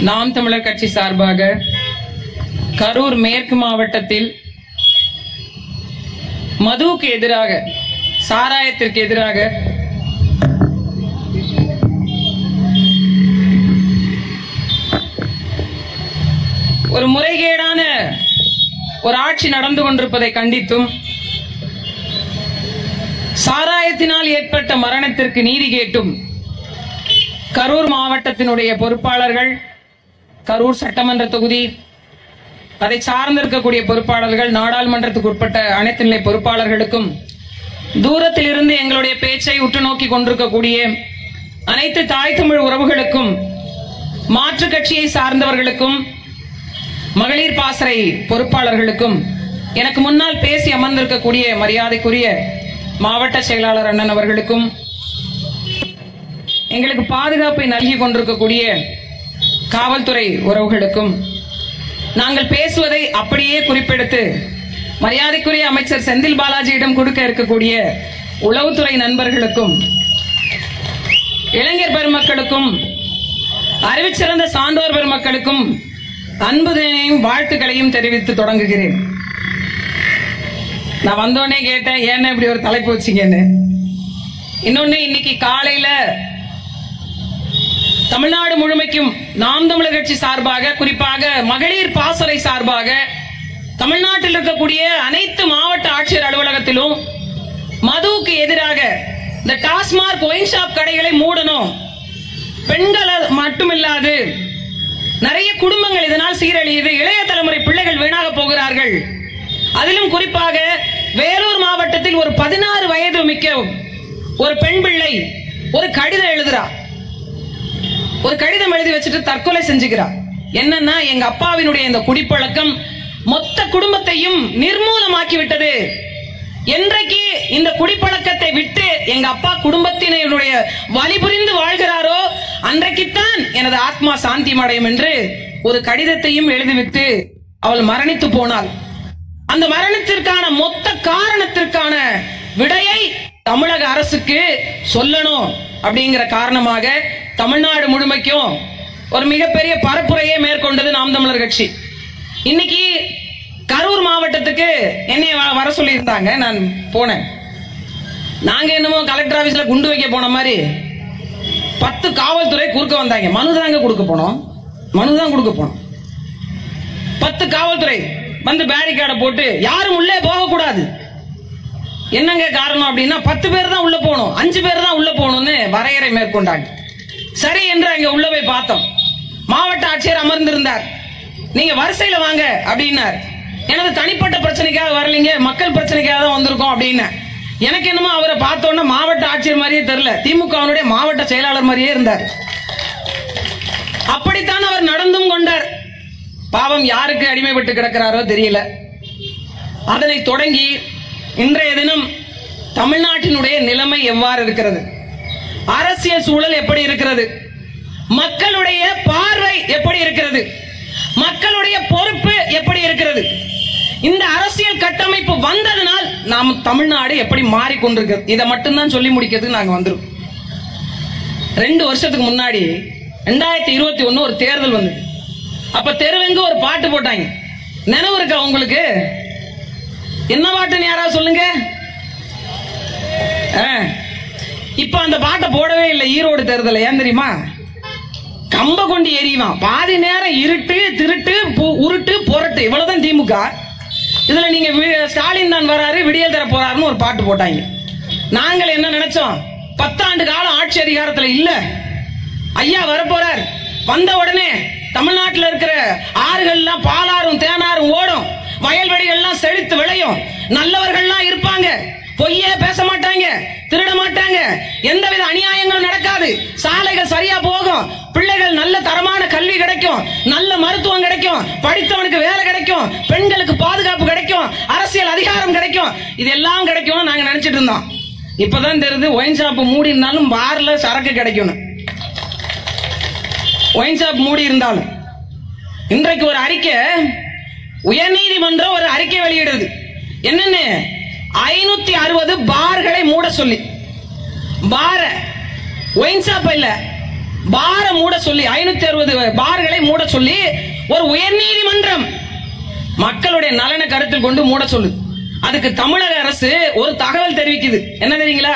நாம் தமிழர் கட்சி சார்பாக கரூர் மேற்கு மாவட்டத்தில் மதுவுக்கு எதிராக சாராயத்திற்கு எதிராக ஒரு முறைகேடான ஒரு ஆட்சி நடந்து கொண்டிருப்பதை கண்டித்தும் சாராயத்தினால் ஏற்பட்ட மரணத்திற்கு நீதி கேட்டும் கரூர் மாவட்டத்தினுடைய பொறுப்பாளர்கள் கரூர் சட்டமன்ற தொகுதி அதை சார்ந்திருக்கக்கூடிய பொறுப்பாளர்கள் நாடாளுமன்றத்துக்கு உட்பட்ட அனைத்து நிலை பொறுப்பாளர்களுக்கும் தூரத்தில் இருந்து எங்களுடைய பேச்சை உற்று நோக்கி கொண்டிருக்கக்கூடிய அனைத்து தாய் தமிழ் உறவுகளுக்கும் மாற்று கட்சியை சார்ந்தவர்களுக்கும் மகளிர் பாசறை பொறுப்பாளர்களுக்கும் எனக்கு முன்னால் பேசி அமர்ந்திருக்கக்கூடிய மரியாதைக்குரிய மாவட்ட செயலாளர் அண்ணன் அவர்களுக்கும் எங்களுக்கு பாதுகாப்பை நல்கி கொண்டிருக்கக்கூடிய காவல்துறை உறவுகளுக்கும். நாங்கள் பேசுவதை அப்படியே குறிப்பெடுத்து மரியாதைக்குரிய அமைச்சர் செந்தில் பாலாஜியிடம் கொடுக்க இருக்கக்கூடிய உளவுத்துறை நண்பர்களுக்கும் இளைஞர் பெருமக்களுக்கும் அறிவிச்சிறந்த சான்றோர் பெருமக்களுக்கும் அன்புதனையும் வாழ்த்துக்களையும் தெரிவித்து தொடங்குகிறேன். நான் வந்தோடனே கேட்டேன் ஏன்னா இப்படி ஒரு தலைப்பு வச்சிங்கன்னு? இன்னொன்னு இன்னைக்கு காலையில தமிழ்நாடு முழுமைக்கும் நாம் தமிழர் கட்சி சார்பாக குறிப்பாக மகளிர் பாசறை சார்பாக தமிழ்நாட்டில் இருக்கக்கூடிய அனைத்து மாவட்ட ஆட்சியர் அலுவலகத்திலும் மதுவுக்கு எதிராக இந்த டாஸ்மாக் ஒயின் ஷாப் கடைகளை மூடணும். பெண்கள் மட்டுமில்லாது நிறைய குடும்பங்கள் இதனால் சீரழியுது. இளைய தலைமுறை பிள்ளைகள் வீணாக போகிறார்கள். அதிலும் குறிப்பாக வேலூர் மாவட்டத்தில் ஒரு பதினாறு வயது மிக்க ஒரு பெண் பிள்ளை ஒரு கடிதம் எழுதுறா. ஒரு கடிதம் எழுதி வச்சுட்டு தற்கொலை செஞ்சுக்கிறா. என்னன்னா எங்க அப்பாவினுடைய இந்த குடிப்பழக்கம் மொத்த குடும்பத்தையும் நிர்மூலமாக்கி விட்டது என்றைக்கு இந்த குடிப்பழக்கத்தை விட்டு எங்க அப்பா குடும்பத்தினருடைய வழி புரிந்து வாழ்கிறாரோ அன்றைக்குத்தான் எனது ஆத்மா சாந்தி அடையும் என்று ஒரு கடிதத்தையும் எழுதிவிட்டு அவள் மரணித்து போனாள். அந்த மரணத்திற்கான மொத்த காரணத்திற்கான விடையை தமிழக அரசுக்கு சொல்லணும் அப்படிங்கிற காரணமாக தமிழ்நாடு முழுமைக்கும் ஒரு மிகப்பெரிய பரப்புரையை மேற்கொண்டது நாம் தமிழர் கட்சி. இன்னைக்கு கரூர் மாவட்டத்துக்கு என்னைய வ- வர சொல்லியிருந்தாங்க நான் போனேன். நாங்க என்னமோ கலெக்டர் ஆபீஸ்ல குண்டு வைக்க போன மாதிரி பத்து காவல்துறை குறுக்க வந்தாங்க. மனு தாங்க கொடுக்க போனோம். மனு தான் கொடுக்க போனோம். பத்து காவல்துறை வந்து பேரிகார்டை போட்டு யாரும் உள்ளே போகக்கூடாது. என்னங்க காரணம் அப்படின்னா பத்து பேர் தான் உள்ள போகணும். அஞ்சு பேர் தான் உள்ள போகணும்னு வரையறை மேற்கொண்டாங்க. சரி என்று அங்க உள்ள போய் பார்த்தோம். மாவட்ட ஆட்சியர் அமர்ந்திருந்தார். நீங்க வரிசையில வாங்க அப்படின்னார். எனது தனிப்பட்ட பிரச்சனைக்காக வரலீங்க மக்கள் பிரச்சனைக்காக தான் வந்திருக்கோம் அப்படின்னு எனக்கு என்னமோ அவரை பார்த்தோன்னா மாவட்ட ஆட்சியர் மாதிரியே தெரியல. திமுகவினுடைய மாவட்ட செயலாளர் மாதிரியே இருந்தார். அப்படித்தான் அவர் நடந்தும் கொண்டார். பாவம் யாருக்கு அடிமைப்பட்டு கிடக்கிறாரோ தெரியல. அதனை தொடங்கி இன்றைய தினம் தமிழ்நாட்டினுடைய நிலைமை எவ்வாறு இருக்கிறது? அரசியல் சூழல் எப்படி இருக்கிறது? மக்களுடைய பார்வை எப்படி இருக்கிறது? மக்களுடைய பொறுப்பு எப்படி இருக்கிறது? இந்த அரசியல் கட்டமைப்பு வந்ததனால் நாம் தமிழ்நாடு எப்படி மாறிக்கொண்டிருக்கிறது? இதை மட்டும்தான் சொல்லி முடிக்கிறதுக்கு நாங்க வந்துடும் ரெண்டு வருஷத்துக்கு முன்னாடி ரெண்டாயிரத்தி இருபத்தி ஒண்ணு ஒரு தேர்தல் வந்தது. அப்ப தெருவெங்க ஒரு பாட்டு போட்டாங்க. நினைவு இருக்கா உங்களுக்கு? என்ன பாட்டுன்னு யாராவது சொல்லுங்க. ஆ. இப்ப அந்த பாட்டை போடவே இல்லை ஈரோடு தேர்தல் ஏன் தெரியுமா? கம்ப கொண்டு எரியுவான் பாதி நேரம் இருட்டு திருட்டு பு- உருட்டு புரட்டு. இவ்வளவுதான் திமுக. இதுல நீங்க வி- ஸ்டாலின் தான் வராரு விடியல் தர போறாருன்னு ஒரு பாட்டு போட்டாங்க. நாங்கள் என்ன நினைச்சோம்? பத்தாண்டு காலம் ஆட்சி அதிகாரத்துல இல்ல. ஐயா வரப்போறார். வந்த உடனே தமிழ்நாட்டில் இருக்கிற ஆறுகள்லாம் பாலாறும் தேனாரும் ஓடும். வயல்வெளிகள்லாம் செழித்து விளையும். நல்லவர்கள்லாம் இருப்பாங்க. பொய்யே பேச மாட்டாங்க திருட மாட்டாங்க எந்தவித அநியாயங்களும் நடக்காது. சாலைகள் சரியா போகும். பிள்ளைகள் நல்ல தரமான கல்வி கிடைக்கும். நல்ல மருத்துவம் கிடைக்கும். படித்தவனுக்கு வேலை கிடைக்கும். பெண்களுக்கு பாதுகாப்பு கிடைக்கும். அரசியல் அதிகாரம் கிடைக்கும். இதெல்லாம் கிடைக்கும் நாங்க நினைச்சிட்டு இருந்தோம். இப்பதான் தெரியுது ஒயின் ஷாப் மூடி இருந்தாலும் பார்ல சரக்கு கிடைக்கும் ஒயின் ஷாப் மூடி இருந்தாலும். இன்றைக்கு ஒரு அறிக்கை உயர்நீதிமன்றம் ஒரு அறிக்கை வெளியிடுது. என்னென்ன? ஐநூத்தி அறுபது பார்களை மூட சொல்லி. பார ஒயின் ஷாப் இல்ல. பார மூட சொல்லி ஐநூத்தி அறுபது பார்களை மூட சொல்லி ஒரு உயர்நீதிமன்றம் மக்களுடைய நலனை கருத்தில் கொண்டு மூட சொல்லு அதுக்கு தமிழக அரசு ஒரு தகவல் தெரிவிக்குது. என்ன தெரியுங்களா?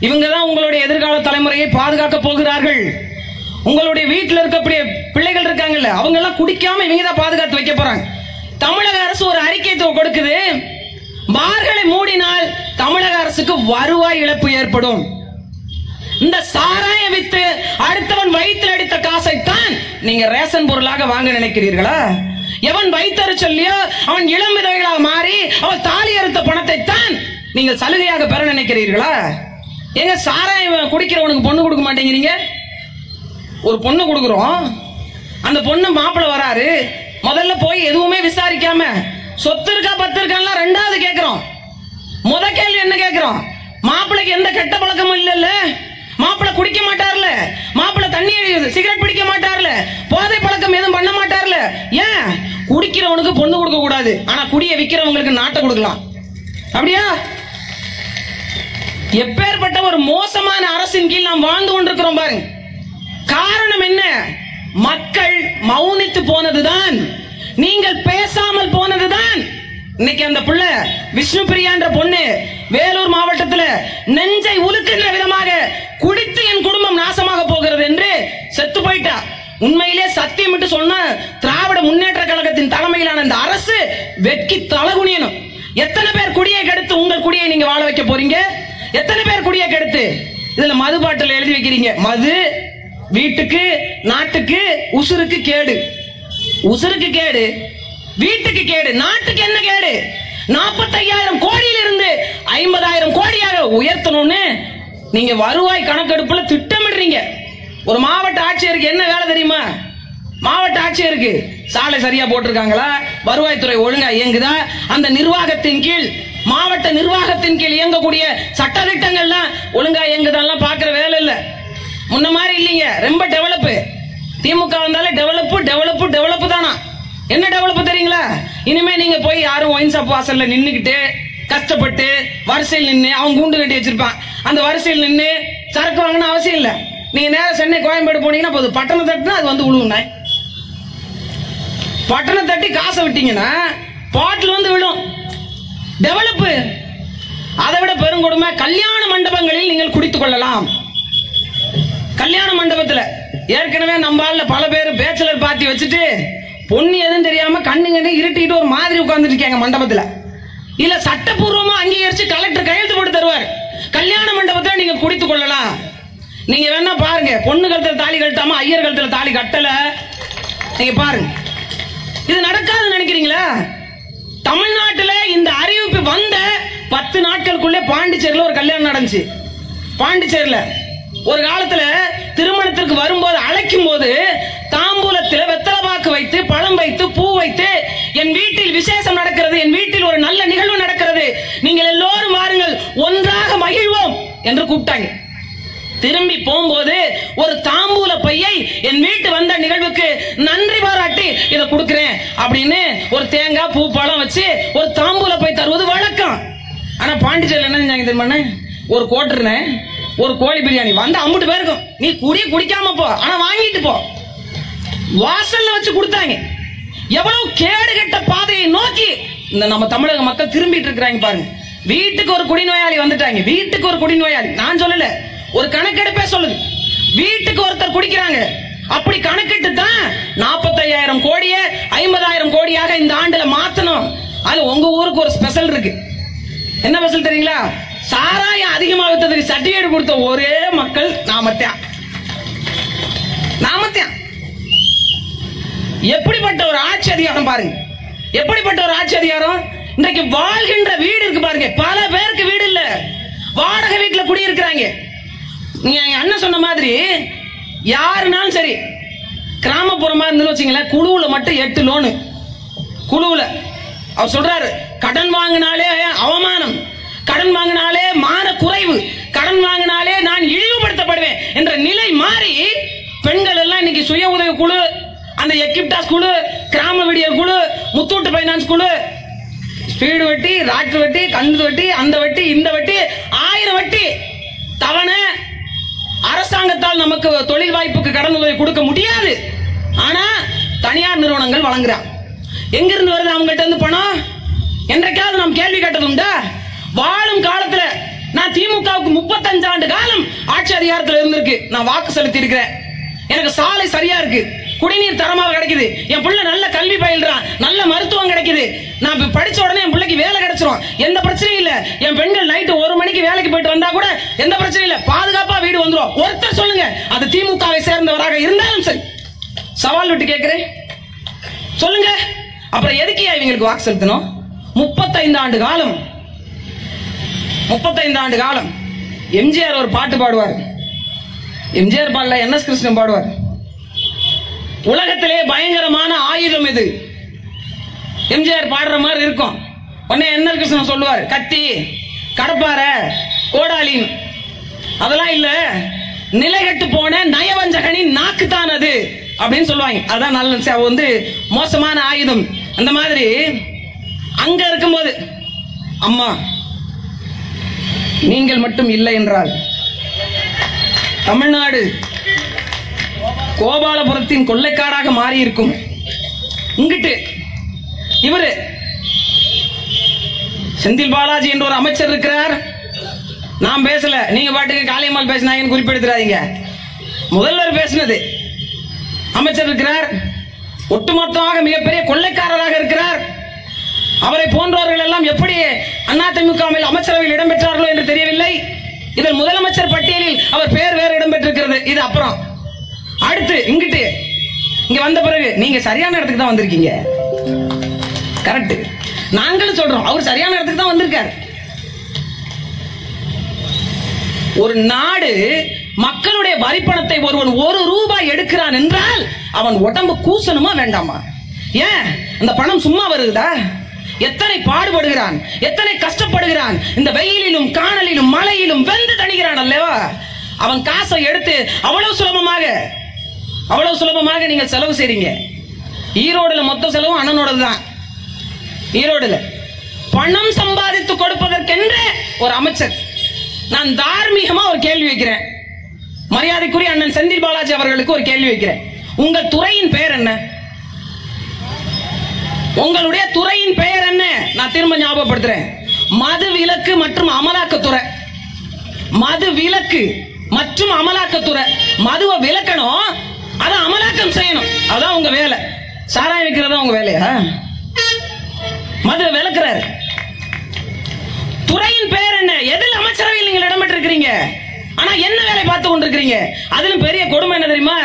இவங்க தான் உங்களுடைய எதிர்கால தலைமுறையை பாதுகாக்க போகிறார்கள். உங்களுடைய வீட்டில் இருக்கக்கூடிய பிள்ளைகள் இருக்காங்கல்ல அவங்க எல்லாம் குடிக்காம இவங்க தான் பாதுகாத்து வைக்க போறாங்க. தமிழக அரசு ஒரு அறிக்கை கொடுக்குது. பார்களை மூடினால் தமிழக அரசுக்கு வருவாய் இழப்பு ஏற்படும். இந்த சாராய வித்து அடுத்தவன் வயிற்றில் அடித்த காசைத்தான் நீங்க ரேஷன் பொருளாக வாங்க நினைக்கிறீர்களா? எவன் வைத்தரு சொல்லியோ அவன் இளம் விதவைகளாக மாறி அவன் தாலி அறுத்த பணத்தை தான் நீங்கள் சலுகையாக பெற நினைக்கிறீர்களா? எங்க சாராயம் குடிக்கிறவனுக்கு பொண்ணு கொடுக்க மாட்டேங்கிறீங்க? ஒரு பொண்ணு கொடுக்குறோம். அந்த பொண்ணு மாப்பிள்ள வராரு. முதல்ல போய் எதுவுமே விசாரிக்காம சொத்து இருக்கா பத்து இருக்கான்லாம் ரெண்டாவது கேட்கிறோம் முத கேள்வி என்ன கேட்கிறோம் மாப்பிள்ளைக்கு எந்த கெட்ட பழக்கமும் இல்லைல்ல? மாப்பிள்ளை குடிக்க மாட்டார்ல? மாப்பிள்ளை தண்ணி சிகரெட் பிடிக்க மாட்டார்ல? போதை பழக்கம் எதுவும் பண்ண மாட்டார்ல? ஏன்? குடிக்கிறவனுக்கு பொண்ணு கொடுக்க கூடாது. ஆனா குடிய விற்கிறவங்களுக்கு நாட்டை கொடுக்கலாம். அப்படியா? எப்பேற்பட்ட ஒரு மோசமான அரசின் கீழ் நாம் வாழ்ந்து கொண்டிருக்கிறோம் பாருங்க. காரணம் என்ன? மக்கள் மௌனித்து போனதுதான். நீங்கள் பேசாமல் போனதுதான். இன்னைக்கு அந்த புள்ள விஷ்ணு பிரியான்ற பொண்ணு வேலூர் மாவட்டத்துல நெஞ்சை உலுக்குன்ற விதமாக குடித்து என் குடும்பம் நாசமாக போகிறது என்று செத்து போயிட்டா. உண்மையிலே சத்தியம் விட்டு சொன்ன திராவிட முன்னேற்ற கழகத்தின் தலைமையிலான இந்த அரசு வெட்கி தலகுனியனும் எத்தனை பேர் குடியை கெடுத்து உங்கள் குடியை நீங்க வாழ வைக்க போறீங்க? எத்தனை பேர் குடியை கெடுத்து? இதுல மது பாட்டில் எழுதி வைக்கிறீங்க. மது வீட்டுக்கு நாட்டுக்கு உசுருக்கு கேடு. உசுருக்கு கேடு வீட்டுக்கு கேடு நாட்டுக்கு என்ன கேடு? நாற்பத்தையாயிரம் கோடியில இருந்து ஐம்பதாயிரம் கோடியாக உயர்த்தணும்னு நீங்க வருவாய் கணக்கெடுப்புல திட்டமிடுறீங்க. ஒரு மாவட்ட ஆட்சியருக்கு என்ன வேலை தெரியுமா? மாவட்ட ஆட்சியருக்கு சாலை சரியா போட்டிருக்காங்களா? வருவாய்த்துறை ஒழுங்கா இயங்குதா? அந்த நிர்வாகத்தின் கீழ் மாவட்ட நிர்வாகத்தின் கீழ் இயங்கக்கூடிய சட்ட திட்டங்கள்லாம் ஒழுங்கா இயங்குதெல்லாம் பாக்குற வேலை இல்லை. முன்ன மாதிரி இல்லைங்க ரொம்ப டெவலப்பு திமுக வந்தாலே டெவலப் டெவலப் டெவலப் தானா? என்ன டெவலப் தெரியுங்களா? இனிமே நீங்க போய் யாரும் ஒயின் ஷாப் வாசல்ல நின்னுக்கிட்டு கஷ்டப்பட்டு வரிசையில் நின்று அவன் கூண்டு கட்டி வச்சிருப்பான். அந்த வரிசையில் நின்று சரக்கு வாங்கணும் அவசியம் இல்ல. நீங்க நேரம் சென்னை கோயம்பேடு போனீங்கன்னா போதும். பட்டணம் தட்டுனா அது வந்து விழுவுண்ணே பட்டணம் தட்டி காசை விட்டீங்கன்னா பாட்டில் வந்து விடும் டெவலப் அதை விட பெருங்கொடுமை கல்யாண மண்டபங்களில் நீங்கள் குடித்துக் கொள்ளலாம். கல்யாண மண்டபத்துல. ஏற்கனவே நம்ம ஆள்ல பல பேர் பேச்சுலர் பார்ட்டி வச்சுட்டு பொண்ணு எதுவும் தெரியாம கண்ணுங்க இருட்டிட்டு ஒரு மாதிரி உட்கார்ந்துட்டு இருக்காங்க மண்டபத்துல. இல்ல சட்டப்பூர்வமா அங்கீகரிச்சு கலெக்டர் கையெழுத்து போட்டு தருவார். கல்யாண மண்டபத்துல நீங்க குடித்துக் கொள்ளலாம். நீங்க வேணா பாருங்க பொண்ணு கழுத்துல தாலி கழட்டாம ஐயர் கழுத்துல தாலி கட்டல. நீங்க பாருங்க. இது நடக்காதுன்னு நினைக்கிறீங்களா? தமிழ்நாட்டுல இந்த அறிவிப்பு வந்த பத்து நாட்களுக்குள்ளே பாண்டிச்சேரியில் ஒரு கல்யாணம் நடந்துச்சு. பாண்டிச்சேரியில். ஒரு காலத்துல திருமணத்திற்கு வரும்போது அழைக்கும் போது தாம்பூலத்தில் வெத்தலை பாக்கு வைத்து பழம் வைத்து பூ வைத்து என் வீட்டில் விசேஷம் நடக்கிறது என் வீட்டில் ஒரு நல்ல நிகழ்வு நடக்கிறது. நீங்கள் எல்லோரும் வாருங்கள் ஒன்றாக மகிழ்வோம் என்று கூப்பிட்டாங்க. திரும்பி போகும்போது ஒரு தாம்பூல பையை என் வீட்டு வந்த நிகழ்வுக்கு நன்றி பாராட்டி இதை கொடுக்குறேன் அப்படின்னு ஒரு தேங்காய் பூ பழம் வச்சு ஒரு தாம்பூல பை தருவது வழக்கம். ஆனா பாண்டிச்சேரியில் என்ன செஞ்சாங்க தெரியுமா ஒரு கோட்டுருனேன் ஒரு கோழி பிரியாணி. வந்து அம்புட்டு பேருக்கும். நீ குடி குடிக்காம போ. ஆனா வாங்கிட்டு போ. வாசல்ல வச்சு கொடுத்தாங்க. எவ்வளவு கேடு கெட்ட பாதையை நோக்கி இந்த நம்ம தமிழக மக்கள் திரும்பிட்டு இருக்கிறாங்க பாருங்க. வீட்டுக்கு ஒரு குடிநோயாளி வந்துட்டாங்க. வீட்டுக்கு ஒரு குடிநோயாளி. நான் சொல்லல. ஒரு கணக்கெடுப்பே சொல்லுது. வீட்டுக்கு ஒருத்தர் குடிக்கிறாங்க. அப்படி கணக்கிட்டு தான் நாற்பத்தையாயிரம் கோடியை ஐம்பதாயிரம் கோடியாக இந்த ஆண்டுல மாத்தணும். அது உங்க ஊருக்கு ஒரு ஸ்பெஷல் இருக்கு. என்ன ஸ்பெஷல் தெரியுங்களா? சாராயம் அதிகமா வித்ததுக்கு சர்டிபிகேட் கொடுத்த ஒரே மக்கள் நாமத்தான் நாமத்தான் எப்படிப்பட்ட ஒரு ஆட்சி அதிகாரம் பாருங்க. எப்படிப்பட்ட ஒரு ஆட்சி அதிகாரம்? இன்றைக்கு வாழ்கின்ற வீடு இருக்கு பாருங்க. பல பேருக்கு வீடு இல்ல. வாடகை வீட்டுல குடியிருக்கிறாங்க. நீங்க அண்ணன் சொன்ன மாதிரி யாருனாலும் சரி கிராமப்புறமா இருந்து வச்சுங்களேன் குழுவுல மட்டும் எட்டு லோனு குழுவுல. அவர் சொல்றாரு கடன் வாங்கினாலே அவமானம். கடன் வாங்கினாலே மான குறைவு. கடன் வாங்கினாலே நான் இழிவுபடுத்தப்படுவேன் என்ற நிலை மாறி பெண்கள் எல்லாம் இன்னைக்கு சுய உதவி குழு அந்த எக்கிப்டாஸ் குழு கிராம விடியல் குழு முத்தூட்டு பைனான்ஸ் குழு ஸ்பீடு வட்டி ராட்டு வட்டி கந்து வட்டி அந்த வட்டி இந்த வட்டி ஆயிரம் வட்டி. தவணை அரசாங்கத்தால் நமக்கு தொழில் வாய்ப்புக்கு கடன் உதவி கொடுக்க முடியாது. ஆனா தனியார் நிறுவனங்கள் வழங்குறான் எங்கிருந்து வருது அவங்ககிட்ட இருந்து பணம்? என்றைக்காவது நாம் கேள்வி கேட்டது உண்டா? வாழும் காலத்துல நான் திமுகவுக்கு முப்பத்தஞ்சு ஆண்டு காலம் ஆட்சி அதிகாரத்துல இருந்திருக்கு. நான் வாக்கு செலுத்தி இருக்கிறேன் எனக்கு சாலை சரியா இருக்கு. குடிநீர் தரமாக கிடைக்குது. என் பிள்ளை நல்ல கல்வி பயில்றான். நல்ல மருத்துவம் கிடைக்குது. நான் இப்ப படிச்ச உடனே என் பிள்ளைக்கு வேலை கிடைச்சிரும். எந்த பிரச்சனையும் இல்ல. என் பெண்கள் நைட்டு ஒரு மணிக்கு வேலைக்கு போயிட்டு வந்தா கூட எந்த பிரச்சனையும் இல்ல. பாதுகாப்பா வீடு வந்துடும் ஒருத்தர் சொல்லுங்க. அது திமுகவை சேர்ந்தவராக இருந்தாலும் சரி. சவால் விட்டு கேட்கிறேன். சொல்லுங்க. அப்புறம் எதுக்கு இவங்களுக்கு வாக்கு செலுத்தணும்? முப்பத்தைந்து ஆண்டு காலம் முப்பத்தைந்து ஆண்டு காலம் எம்ஜிஆர் ஒரு பாட்டு பாடுவார். எம்ஜிஆர் பாடல என் எஸ் கிருஷ்ணன் பாடுவார். உலகத்திலே பயங்கரமான ஆயுதம் இது. எம்ஜிஆர் பாடுற மாதிரி இருக்கும். உடனே என் எஸ் கிருஷ்ணன் சொல்லுவார் கத்தி கடப்பாறை கோடாலின். அதெல்லாம் இல்ல. நிலைகட்டு போன நயவஞ்சகனின் நாக்கு தான் அது அப்படின்னு சொல்லுவாங்க. அதான் நல்ல ச- வந்து மோசமான ஆயுதம். அந்த மாதிரி அங்க இருக்கும்போது அம்மா நீங்கள் மட்டும் இல்லை என்றால் தமிழ்நாடு கோபாலபுரத்தின் கொள்ளைக்காடாக மாறி இருக்கும் இங்கிட்டு இவரு செந்தில் பாலாஜி என்ற ஒரு அமைச்சர் இருக்கிறார். நான் பேசல. நீங்க பாட்டுக்கு காளியம்மாள் பேசினாங்கன்னு குறிப்பிடுத்துறாதீங்க. முதல்வர் பேசினது அமைச்சர் இருக்கிறார். ஒட்டுமொத்தமாக மிகப்பெரிய கொள்ளைக்காரராக இருக்கிறார். அவரை போன்றவர்கள் எல்லாம் எப்படி அதிமுகவில் அமைச்சரவையில் இடம்பெற்றார்களோ என்று தெரியவில்லை. இதில் முதலமைச்சர் பட்டியலில் அவர் பெயர் வேறு இடம்பெற்றிருக்கிறது. இது அப்புறம். அடுத்து இங்கிட்டு. இங்க வந்த பிறகு நீங்க சரியான இடத்துக்கு தான் வந்திருக்கீங்க. கரெக்ட் நாங்களும் சொல்றோம். அவர் சரியான இடத்துக்கு தான் வந்திருக்காரு. ஒரு நாடு மக்களுடைய வரிப்பணத்தை ஒருவன் ஒரு ரூபாய் எடுக்கிறான் என்றால் அவன் உடம்பு கூசணுமா வேண்டாமா? ஏன்? அந்த பணம் சும்மா வருதா? எத்தனை பாடுபடுகிறான்? எத்தனை கஷ்டப்படுகிறான்? இந்த வெயிலிலும் காணலிலும் மழையிலும் வெந்து தணிகிறான் அல்லவா? அவன் காசை எடுத்து அவ்வளவு சுலபமாக அவ்வளவு சுலபமாக நீங்க செலவு செய்றீங்க. ஈரோடுல மொத்த செலவும் அண்ணனோடது தான். ஈரோடுல. பணம் சம்பாதித்து கொடுப்பதற்கென்று ஒரு அமைச்சர். நான் தார்மீகமா ஒரு கேள்வி வைக்கிறேன். மரியாதைக்குரிய அண்ணன் செந்தில் பாலாஜி அவர்களுக்கு ஒரு கேள்வி வைக்கிறேன். உங்கள் துறையின் பெயர் என்ன? உங்களுடைய துறையின் பெயர் என்ன? நான் திரும்ப ஞாபகப்படுத்துறேன். மது விலக்கு மற்றும் அமலாக்கத்துறை மது விலக்கு மற்றும் அமலாக்கத்துறை மதுவை விலக்கணும் அதை அமலாக்கம் செய்யணும். அதான் உங்க வேலை. சாராயம் வைக்கிறதா உங்க வேலையா? மது விளக்குறாரு துறையின் பெயர் என்ன? எதில் அமைச்சரவையில் நீங்கள் இடம்பெற்றிருக்கிறீங்க? ஆனா என்ன வேலை பார்த்து கொண்டிருக்கிறீங்க? அதிலும் பெரிய கொடுமை என்ன தெரியுமா?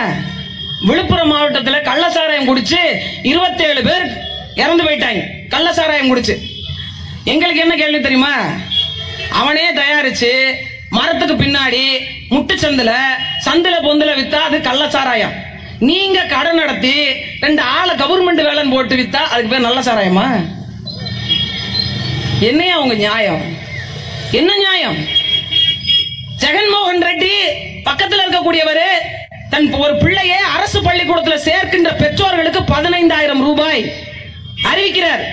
விழுப்புரம் மாவட்டத்தில் கள்ளசாராயம் குடிச்சு 27 பேர் இறந்து போயிட்டாங்க. கள்ளசாராயம் குடிச்சு. எங்களுக்கு என்ன கேள்வி தெரியுமா? அவனே தயாரிச்சு மரத்துக்கு பின்னாடி முட்டு சந்தில சந்தில பொந்தில வித்தா அது கள்ளசாராயம் நீங்க கடை நடத்தி ரெண்டு ஆளை கவர்மெண்ட் வேலைன்னு போட்டு வித்தா அதுக்கு பேர் நல்ல சாராயமா? என்னையா உங்க நியாயம்? என்ன நியாயம்? ஜெகன்மோகன் ரெட்டி பக்கத்தில் இருக்கக்கூடியவர் தன் ஒரு பிள்ளையை அரசு பள்ளிக்கூடத்தில் சேர்க்கின்ற பெற்றோர்களுக்கு பதினைந்தாயிரம் ரூபாய். அறிவிக்கிறார்.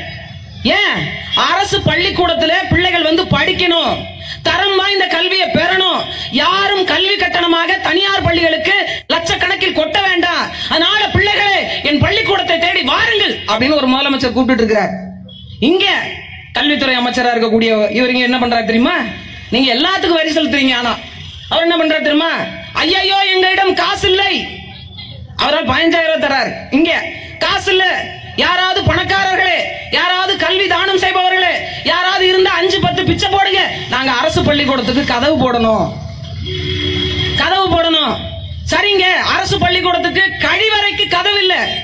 ஏன்? அரசு பள்ளிக்கூடத்துல பிள்ளைகள் வந்து படிக்கணும். தரம் வாய்ந்த கல்வியை பெறணும். யாரும் கல்வி கட்டணமாக தனியார் பள்ளிகளுக்கு லட்சக்கணக்கில் கொட்ட வேண்டாம். அதனால பிள்ளைகளே என் பள்ளிக்கூடத்தை தேடி வாருங்கள் அப்படின்னு ஒரு முதலமைச்சர் கூப்பிட்டு இருக்கிறார். இங்க கல்வித்துறை அமைச்சரா இருக்கக்கூடிய இவருங்க என்ன பண்றாரு தெரியுமா? நீங்க எல்லாத்துக்கும் வரி செலுத்துறீங்க ஆனா. அவர் என்ன பண்றாரு தெரியுமா? ஐயையோ எங்களிடம் காசு இல்லை அவரால் பதினஞ்சாயிரம் ரூபாய் தர்றாரு இங்க காசு இல்லை யாராவது பணக்காரர்களே யாராவது கல்வி தானம் செய்பவர்களே யாராவது இருந்தா அஞ்சு பத்து பிச்சை போடுங்க. நாங்க அரசு பள்ளிக்கூடத்துக்கு கதவு போடணும். கதவு போடணும். சரிங்க அரசு பள்ளிக்கூடத்துக்கு கழிவறைக்கு கதவு இல்ல.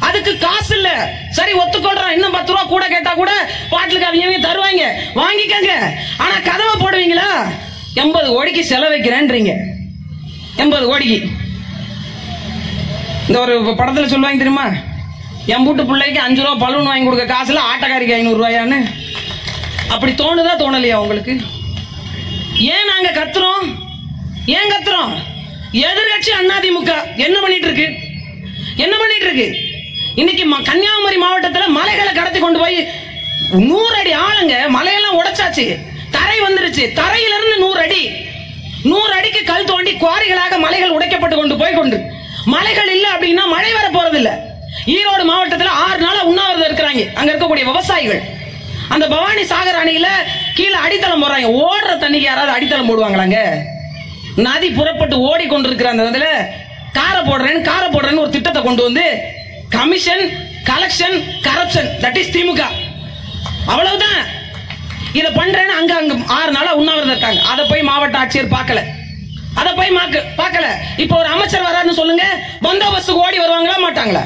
அதுக்கு காசு இல்ல. சரி ஒத்துக்கொள்றோம் இன்னும் பத்து ரூபா கூட கேட்டா கூட பாட்டிலுக்கு அவங்க தருவாங்க. வாங்கிக்கங்க. ஆனா கதவை போடுவீங்களா? எண்பது கோடிக்கு செலவைக்கிறேன்றீங்க. எண்பது கோடிக்கு. இந்த ஒரு படத்துல சொல்லுவாங்க தெரியுமா? என் வீட்டு பிள்ளைக்கு அஞ்சு ரூபா பலூன் வாங்கி கொடுக்க காசுல ஆட்டக்காரிக்கு ஐநூறு ரூபாயான்னு. அப்படி தோணுதா தோணலையா உங்களுக்கு? ஏன் நாங்க கத்துறோம்? ஏன் கத்துறோம்? எதிர்கட்சி அதிமுக என்ன பண்ணிட்டு இருக்கு என்ன பண்ணிட்டு இருக்கு இன்னைக்கு ம- கன்னியாகுமரி மாவட்டத்தில் மலைகளை கடத்தி கொண்டு போய் நூறு அடி ஆளுங்க மலையெல்லாம் உடைச்சாச்சு. தரை வந்துருச்சு. தரையில இருந்து நூறு அடி. நூறு அடிக்கு கல் தோண்டி குவாரிகளாக மலைகள் உடைக்கப்பட்டு கொண்டு போய் கொண்டு மலைகள் இல்லை அப்படின்னா மழை வர போறது ஈரோடு மாவட்டத்தில் ஆறு நாளா உண்ணாவிரதம் இருக்கிறாங்க. அங்க இருக்கக்கூடிய விவசாயிகள். அந்த பவானி சாகர் அணையில கீழே அடித்தளம் போடுறாங்க. ஓடுற தண்ணிக்கு யாராவது அடித்தளம் போடுவாங்களாங்க? நதி புறப்பட்டு ஓடி கொண்டிருக்கிற அந்த இதுல காரை போடுறேன்னு காரை போடுறேன்னு ஒரு திட்டத்தை கொண்டு வந்து commission collection corruption that is DMK. அவ்வளவுதான். இதை பண்றேன்னு அங்க அங்க ஆறு நாளா உண்ணாவிரதம் இருக்காங்க. அதை போய் மாவட்ட ஆட்சியர் பார்க்கல. அதை போய் பார்க்கல. இப்போ ஒரு அமைச்சர் வராருன்னு சொல்லுங்க. பந்தோபஸ்துக்கு ஓடி வருவாங்களா மாட்டாங்களா?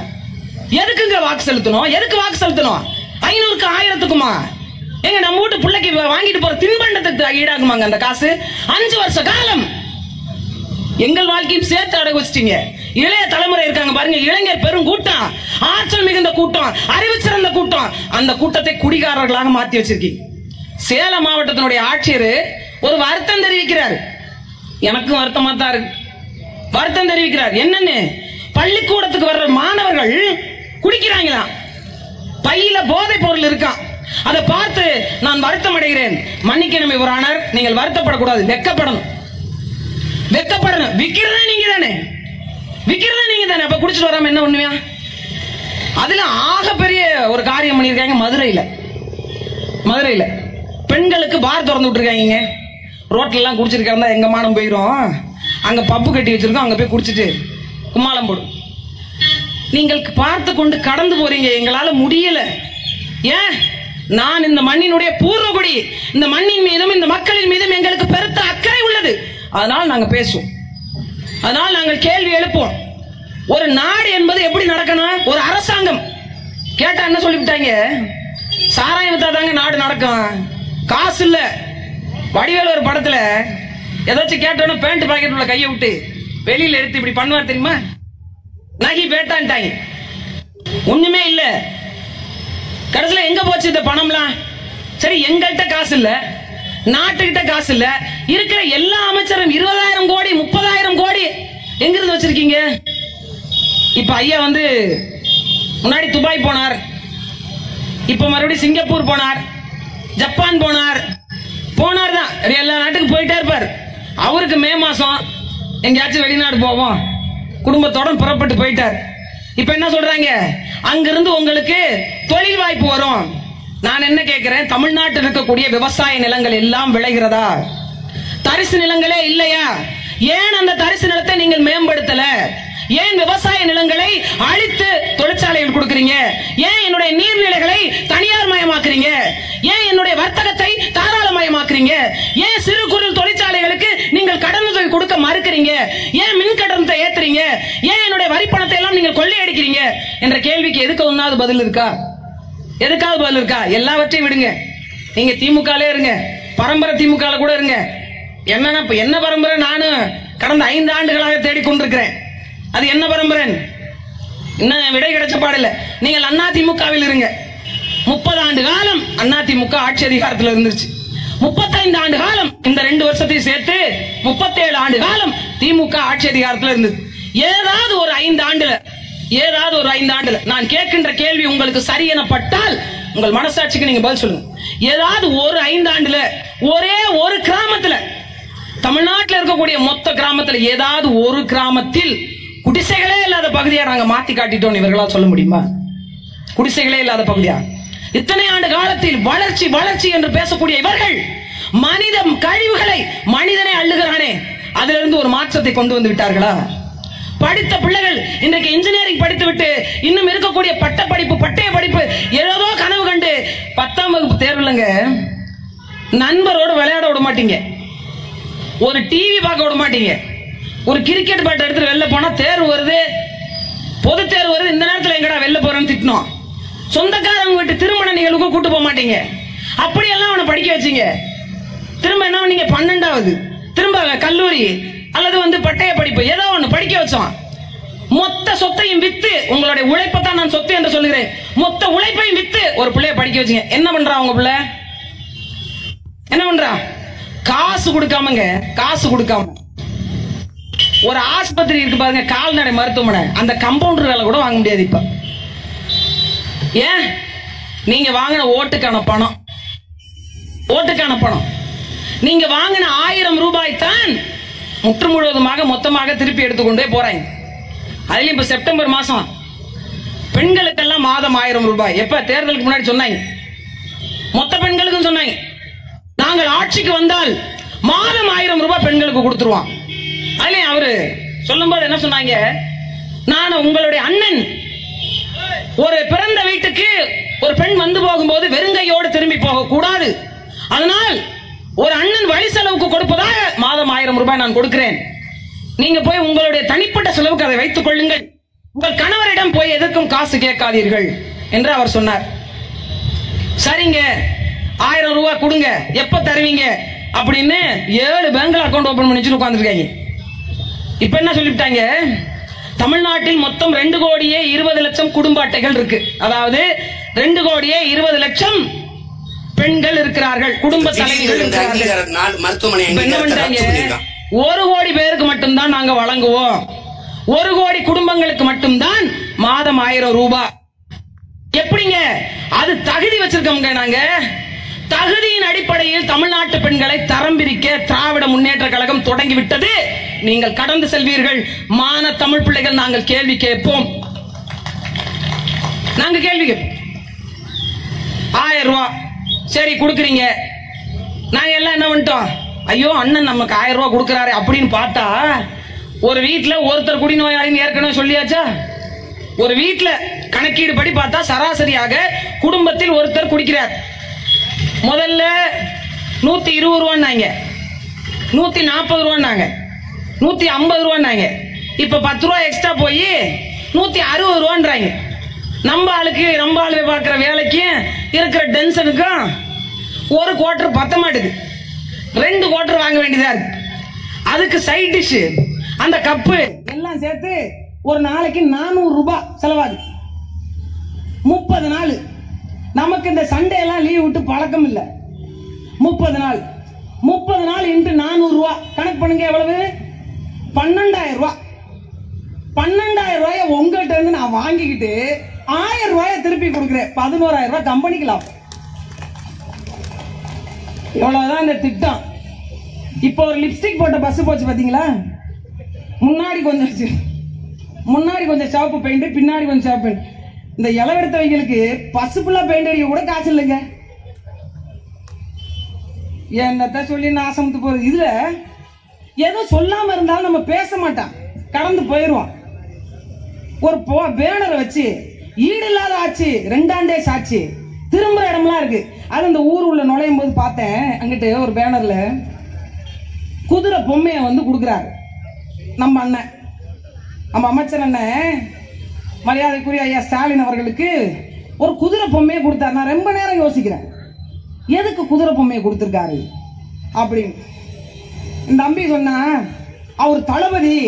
எதுக்குங்க வாக்கு செலுத்தணும்? எதுக்கு வாக்கு செலுத்தணும்? ஐநூறுக்கு ஆயிரத்துக்குமா? எங்க நம்ம வீட்டு பிள்ளைக்கு வாங்கிட்டு போற தின்பண்டத்துக்கு ஈடாகுமாங்க அந்த காசு? அஞ்சு வருஷ காலம். எங்கள் வாழ்க்கையும் சேர்த்து அடகு வச்சிட்டீங்க. இளைய தலைமுறை இருக்காங்க பாருங்க இளைஞர் பெரும் கூட்டம். ஆற்றல் மிகுந்த கூட்டம் அறிவு சிறந்த கூட்டம். அந்த கூட்டத்தை குடிகாரர்களாக மாத்தி வச்சிருக்கீங்க. சேலம் மாவட்டத்தினுடைய ஆட்சியர் ஒரு வருத்தம் தெரிவிக்கிறார். எனக்கும் வருத்தமா தான் இருக்கு. வருத்தம் தெரிவிக்கிறார். என்னன்னு? பள்ளிக்கூடத்துக்கு வர்ற மாணவர்கள் குடிக்கிறாங்களாம் பையில போதை பொருள் இருக்கான் அதை பார்த்து நான் வருத்தம் அடைகிறேன் மன்னிக்கணும் ஆனர் நீங்கள் வருத்தப்படக்கூடாது. வெக்கப்படணும். வெக்கப்படணும். விக்கிறதா நீங்க தானே விக்கிறதா நீங்க தானே அப்ப குடிச்சிட்டு வராம என்ன பண்ணுவியா? அதுல ஆக பெரிய ஒரு காரியம் பண்ணியிருக்காங்க மதுரையில. மதுரையில. பெண்களுக்கு பார் திறந்து விட்டுருக்காங்க ரோட்ல எல்லாம் குடிச்சிருக்காருந்தா எங்க மானம் போயிடும் அங்க பப்பு கட்டி வச்சிருக்கோம். அங்க போய் குடிச்சிட்டு கும்மாளம் போடும் நீங்கள் பார்த்து கொண்டு கடந்து போறீங்க. எங்களால முடியல. ஏன்? நான் இந்த மண்ணினுடைய பூர்வகுடி இந்த மண்ணின் மீதும் இந்த மக்களின் மீதும் எங்களுக்கு பெருத்த அக்கறை உள்ளது. அதனால் நாங்கள் பேசுவோம். அதனால் நாங்கள் கேள்வி எழுப்போம் ஒரு நாடு என்பது எப்படி நடக்கணும்? ஒரு அரசாங்கம். கேட்டா என்ன சொல்லிவிட்டாங்க? சாராயம் வித்தா தாங்க நாடு நடக்கும். காசு இல்ல. வடிவேல் ஒரு படத்துல ஏதாச்சும் கேட்டோன்னா பேண்ட் பாக்கெட் உள்ள கையை விட்டு வெளியில எடுத்து இப்படி பண்ணுவார் தெரியுமா? நகி பேட்டான்ட்டாங்க ஒண்ணுமே இல்ல. கடைசியில எங்க போச்சு இந்த பணம்லாம்? சரி எங்கள்கிட்ட காசு இல்ல. நாட்டுக்கிட்ட காசு இல்ல. இருக்கிற எல்லா அமைச்சரும் இருபதாயிரம் கோடி முப்பதாயிரம் கோடி எங்க இருந்து வச்சிருக்கீங்க? இப்ப ஐயா வந்து முன்னாடி துபாய் போனார். இப்ப மறுபடியும் சிங்கப்பூர் போனார். ஜப்பான் போனார். போனார் தான் எல்லா நாட்டுக்கு போயிட்டே இருப்பார். அவருக்கு மே மாசம். எங்கேயாச்சும் வெளிநாடு போவோம். குடும்பத்தோட புறப்பட்டு போயிட்டார். இப்ப என்ன சொல்றாங்க? அங்கிருந்து உங்களுக்கு தொழில் வாய்ப்பு வரும். நான் என்ன கேட்கிறேன் தமிழ்நாட்டில் இருக்கக்கூடிய விவசாய நிலங்கள் எல்லாம் விளைகிறதா? தரிசு நிலங்களே இல்லையா? ஏன் அந்த தரிசு நிலத்தை நீங்கள் மேம்படுத்தல? ஏன் விவசாய நிலங்களை அழித்து தொழிற்சாலைகள் கொடுக்கறீங்க? ஏன் என்னுடைய நீர்நிலைகளை தனியார் மயமாக்குறீங்க? ஏன் என்னுடைய வர்த்தகத்தை தாராளமயமாக்குறீங்க ஏன் சிறு குறு தொழிற்சாலைகளுக்கு நீங்கள் கடனுதவி கொடுக்க மறுக்கிறீங்க? ஏன் மின் கட்டணத்தை ஏத்துறீங்க? ஏன் என்னுடைய வரி பணத்தை எல்லாம் நீங்கள் கொள்ளையடிக்கிறீங்க? என்ற கேள்விக்கு எதுக்கு ஒன்னாவது பதில் இருக்கா? எதுக்காவது பதில் இருக்கா? எல்லாவற்றையும் விடுங்க. நீங்க திமுகலே இருங்க. பரம்பரை திமுக கூட இருங்க. என்னன்னா என்ன பரம்பரை? நானும் கடந்த ஐந்து ஆண்டுகளாக தேடிக்கொண்டிருக்கிறேன். அது என்ன பரம்பரை இன்னும் விடை கிடைச்ச பாடல நீங்கள் அண்ணா திமுகவில் இருங்க. முப்பது ஆண்டு காலம் அண்ணா திமுக ஆட்சி அதிகாரத்தில் இருந்துச்சு முப்பத்தைந்து ஆண்டு காலம் இந்த ரெண்டு வருஷத்தையும் சேர்த்து முப்பத்தேழு ஆண்டு காலம் திமுக ஆட்சி அதிகாரத்தில் இருந்தது. ஏதாவது ஒரு ஐந்து ஆண்டுல ஏதாவது ஒரு ஐந்து ஆண்டுல நான் கேட்கின்ற கேள்வி உங்களுக்கு சரி எனப்பட்டால் உங்கள் மனசாட்சிக்கு நீங்க பதில் சொல்லுங்க. ஏதாவது ஒரு ஐந்து ஆண்டுல ஒரே ஒரு கிராமத்துல தமிழ்நாட்டில் இருக்கக்கூடிய மொத்த கிராமத்துல ஏதாவது ஒரு கிராமத்தில் குடிசைகளே இல்லாத பகுதியா நாங்க மாத்தி காட்டிட்டோம் இவர்களால் சொல்ல முடியுமா? குடிசைகளே இல்லாத பகுதியா? இத்தனை ஆண்டு காலத்தில் வளர்ச்சி வளர்ச்சி என்று பேசக்கூடிய இவர்கள் மனித கழிவுகளை மனிதனை அள்ளுகிறானே அதிலிருந்து ஒரு மாற்றத்தை கொண்டு வந்து விட்டார்களா? படித்த பிள்ளைகள் இன்றைக்கு இன்ஜினியரிங் படித்து விட்டு இன்னும் இருக்கக்கூடிய பட்ட படிப்பு பட்டய படிப்பு ஏதோ கனவு கண்டு பத்தாம் வகுப்பு தேர்வுலங்க நண்பரோடு விளையாட விட மாட்டீங்க. ஒரு டிவி பார்க்க விட மாட்டீங்க. ஒரு கிரிக்கெட் பேட் எடுத்துட்டு வெளில போனா தேர்வு வருது. பொது தேர்வு வருது. இந்த நேரத்தில் எங்கடா வெளில போறேன்னு திட்டணும் சொந்தக்காரங்க வீட்டு திருமண நிகழ்வுக்கும் கூட்டு போக மாட்டீங்க. அப்படியெல்லாம் அவனை படிக்க வச்சீங்க. திரும்ப என்ன பண்ணீங்க? பன்னெண்டாவது. திரும்ப கல்லூரி அல்லது வந்து பட்டய படிப்பு ஏதோ ஒன்று படிக்க வச்சோம். மொத்த சொத்தையும் வித்து உங்களுடைய உழைப்பை தான் நான் சொத்து என்று சொல்லுகிறேன். மொத்த உழைப்பையும் வித்து ஒரு பிள்ளைய படிக்க வச்சீங்க. என்ன பண்றா உங்க பிள்ளை? என்ன பண்றா? காசு கொடுக்காமங்க காசு கொடுக்காம. ஒரு ஆஸ்பத்திரி இருக்கு பாருங்க கால்நடை மருத்துவமனை. அந்த கம்பவுண்டர் வேலை கூட வாங்க முடியாது இப்ப. ஏன்? நீங்க வாங்கின ஓட்டுக்கான பணம். ஓட்டுக்கான பணம். நீங்க வாங்கின ஆயிரம் ரூபாய் தான் முற்று முழுவதுமாக மொத்தமாக திருப்பி எடுத்துக்கொண்டே போறாங்க அதுலயும் இப்ப செப்டம்பர் மாசம். பெண்களுக்கெல்லாம் மாதம் ஆயிரம் ரூபாய். எப்ப? தேர்தலுக்கு முன்னாடி சொன்னாங்க. மொத்த பெண்களுக்கும் சொன்னாங்க. நாங்கள் ஆட்சிக்கு வந்தால் மாதம் ஆயிரம் ரூபாய் பெண்களுக்கு கொடுத்துருவான் அதுலயும் அவரு சொல்லும்போது என்ன சொன்னாங்க? நான் உங்களுடைய அண்ணன். ஒரு பிறந்த வீட்டுக்கு ஒரு பெண் வந்து போகும்போது வெறுங்கையோடு திரும்பி போக கூடாது. அதனால் ஒரு அண்ணன் வழி செலவுக்கு கொடுப்பதாக மாதம் ஆயிரம் ரூபாய் நான் கொடுக்கிறேன். நீங்க போய் உங்களுடைய தனிப்பட்ட செலவுக்கு அதை வைத்துக் கொள்ளுங்கள். உங்கள் கணவரிடம் போய் எதற்கும் காசு கேட்காதீர்கள் என்று அவர் சொன்னார். சரிங்க ஆயிரம் ரூபாய் கொடுங்க. எப்ப தருவீங்க? அப்படின்னு ஏழு பேங்க்ல அக்கௌண்ட் ஓபன் பண்ணி வச்சுட்டு உட்காந்துருக்காங்க இப்ப என்ன சொல்லிவிட்டாங்க? தமிழ்நாட்டில் மொத்தம் ரெண்டு கோடியே இருபது லட்சம் குடும்ப அட்டைகள் இருக்கு. அதாவது ரெண்டு கோடியே இருபது லட்சம் பெண்கள் இருக்கிறார்கள் குடும்ப தலைவிகள் இருக்கிறார்கள். ஒரு கோடி பேருக்கு மட்டும்தான் நாங்க வழங்குவோம். ஒரு கோடி குடும்பங்களுக்கு மட்டும்தான் மாதம் ஆயிரம் ரூபாய் எப்படிங்க? அது தகுதி வச்சிருக்கோங்க நாங்க. தகுதியின் அடிப்படையில் தமிழ்நாட்டு பெண்களை தரம் பிரிக்க திராவிட முன்னேற்ற கழகம் தொடங்கி விட்டது நீங்கள் கடந்து செல்வீர்கள். மான தமிழ் பிள்ளைகள் நாங்கள் கேள்வி கேட்போம். நாங்க கேள்வி கேட்போம். ஆயிரம் ரூபா. சரி கொடுக்குறீங்க. நான் எல்லாம் என்ன பண்ணிட்டோம்? ஐயோ அண்ணன் நமக்கு ஆயிரம் ரூபாய் கொடுக்குறாரு அப்படின்னு பார்த்தா ஒரு வீட்டில் ஒருத்தர் குடிநோயாளின்னு ஏற்கனவே சொல்லியாச்சா? ஒரு வீட்டில் கணக்கீடு படி பார்த்தா சராசரியாக குடும்பத்தில் ஒருத்தர் குடிக்கிறார். முதல்ல நூத்தி இருபது ரூபான்னாங்க. நூத்தி நாற்பது ரூபான்னாங்க. நூத்தி ஐம்பது ரூபான்னாங்க. இப்ப பத்து ரூபா எக்ஸ்ட்ரா போய் நூத்தி அறுபது ரூபான்றாங்க. நம்ம ஆளுக்கு நம்ம ஆளு பார்க்குற வேலைக்கும் இருக்கிற டென்ஷனுக்கும் ஒரு குவார்டர் பத்த மாட்டுது. ரெண்டு குவார்டர் வாங்க வேண்டியதா இருக்கு. அதுக்கு சைட் டிஷ் அந்த கப்பு எல்லாம் சேர்த்து ஒரு நாளைக்கு நானூறு ரூபாய் செலவாகுது. முப்பது நாள். நமக்கு இந்த சண்டே எல்லாம் லீவ் விட்டு பழக்கம் இல்லை முப்பது நாள். முப்பது நாள் இன்ட்டு நானூறுரூவா கணக்கு பண்ணுங்க எவ்வளவு? பன்னெண்டாயிரம் ரூபாய். பன்னெண்டாயிரம் ரூபாய உங்கள்கிட்ட இருந்து நான் வாங்கிக்கிட்டு ஆயிரம் ரூபாய திருப்பி கொடுக்குறேன். பதினோராயிரம் ரூபாய் கம்பெனிக்கு லாபம். இவ்வளவுதான் இந்த திட்டம். இப்போ ஒரு லிப்ஸ்டிக் போட்ட பஸ் போச்சு பாத்தீங்களா? முன்னாடி கொஞ்சம் முன்னாடி கொஞ்சம் சிவப்பு பெயிண்ட் பின்னாடி கொஞ்சம் சிவப்பு பெயிண்ட் இந்த இளவெடுத்தவங்களுக்கு பசுப்புள்ள பெயிண்ட் அடிக்க கூட காசு இல்லைங்க. என்னத்த சொல்லி நான் நாசமுத்து போறது? இதுல ஏதோ சொல்லாம இருந்தாலும் நம்ம பேச மாட்டான் கடந்து போயிடுவான் ஒரு போ பேனரை வச்சு ஈடு இல்லாத ஆச்சு ரெண்டாண்டே சாட்சி. திரும்புற இடம்லாம் இருக்கு. அது அந்த ஊர் உள்ள நுழையும் போது பார்த்தேன். அங்கிட்டு ஒரு பேனர்ல குதிரை பொம்மையை வந்து கொடுக்குறாரு. நம்ம அண்ணன். நம்ம அமைச்சர் அண்ணன் மரியாதைக்குரிய ஐயா ஸ்டாலின் அவர்களுக்கு ஒரு குதிரை பொம்மையை கொடுத்தாரு. நான் ரொம்ப நேரம் யோசிக்கிறேன். எதுக்கு குதிரை பொம்மையை கொடுத்துருக்காரு? அப்படின்னு. இந்த தம்பி சொன்னா அவர் தளபதி.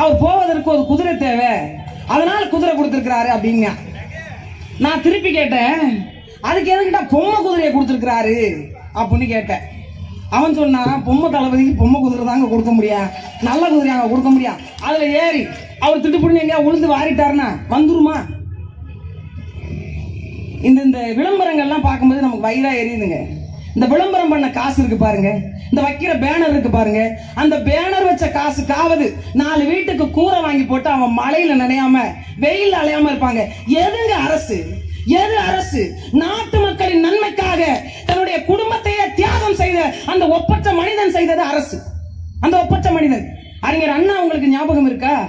அவர் போவதற்கு ஒரு குதிரை தேவை. அதனால குதிரை கொடுத்துருக்காரு அப்படிங்க நான் திருப்பி கேட்டேன் அதுக்கு எதுக்கிட்ட பொம்மை குதிரையை கொடுத்துருக்கிறாரு? அப்படின்னு கேட்டேன். அவன் சொன்னான் பொம்மை தளபதிக்கு பொம்மை குதிரை தாங்க கொடுக்க முடியும் நல்ல குதிரை அங்கே கொடுக்க முடியும் அதில் ஏறி அவர் திட்டுப்புடின்னு எங்கேயா உளுந்து வாரிட்டாருன்னா வந்துருமா? இந்த இந்த விளம்பரங்கள்லாம் பார்க்கும்போது நமக்கு வயிறாக எரியுதுங்க. இந்த விளம்பரம் பண்ண காசு இருக்கு பாருங்க. இந்த வைக்கிற பேனர் இருக்கு பாருங்க. அந்த பேனர் வச்ச காசு காவது நாலு வீட்டுக்கு கூரை வாங்கி போட்டு அவன் மழையில நினையாம வெயில் அலையாம இருப்பாங்க. எதுங்க அரசு? எது அரசு? நாட்டு மக்களின் நன்மைக்காக தன்னுடைய குடும்பத்தையே தியாகம் செய்த அந்த ஒப்பற்ற மனிதன் செய்தது அரசு. அந்த ஒப்பற்ற மனிதன். அறிஞர் அண்ணா உங்களுக்கு ஞாபகம் இருக்கா?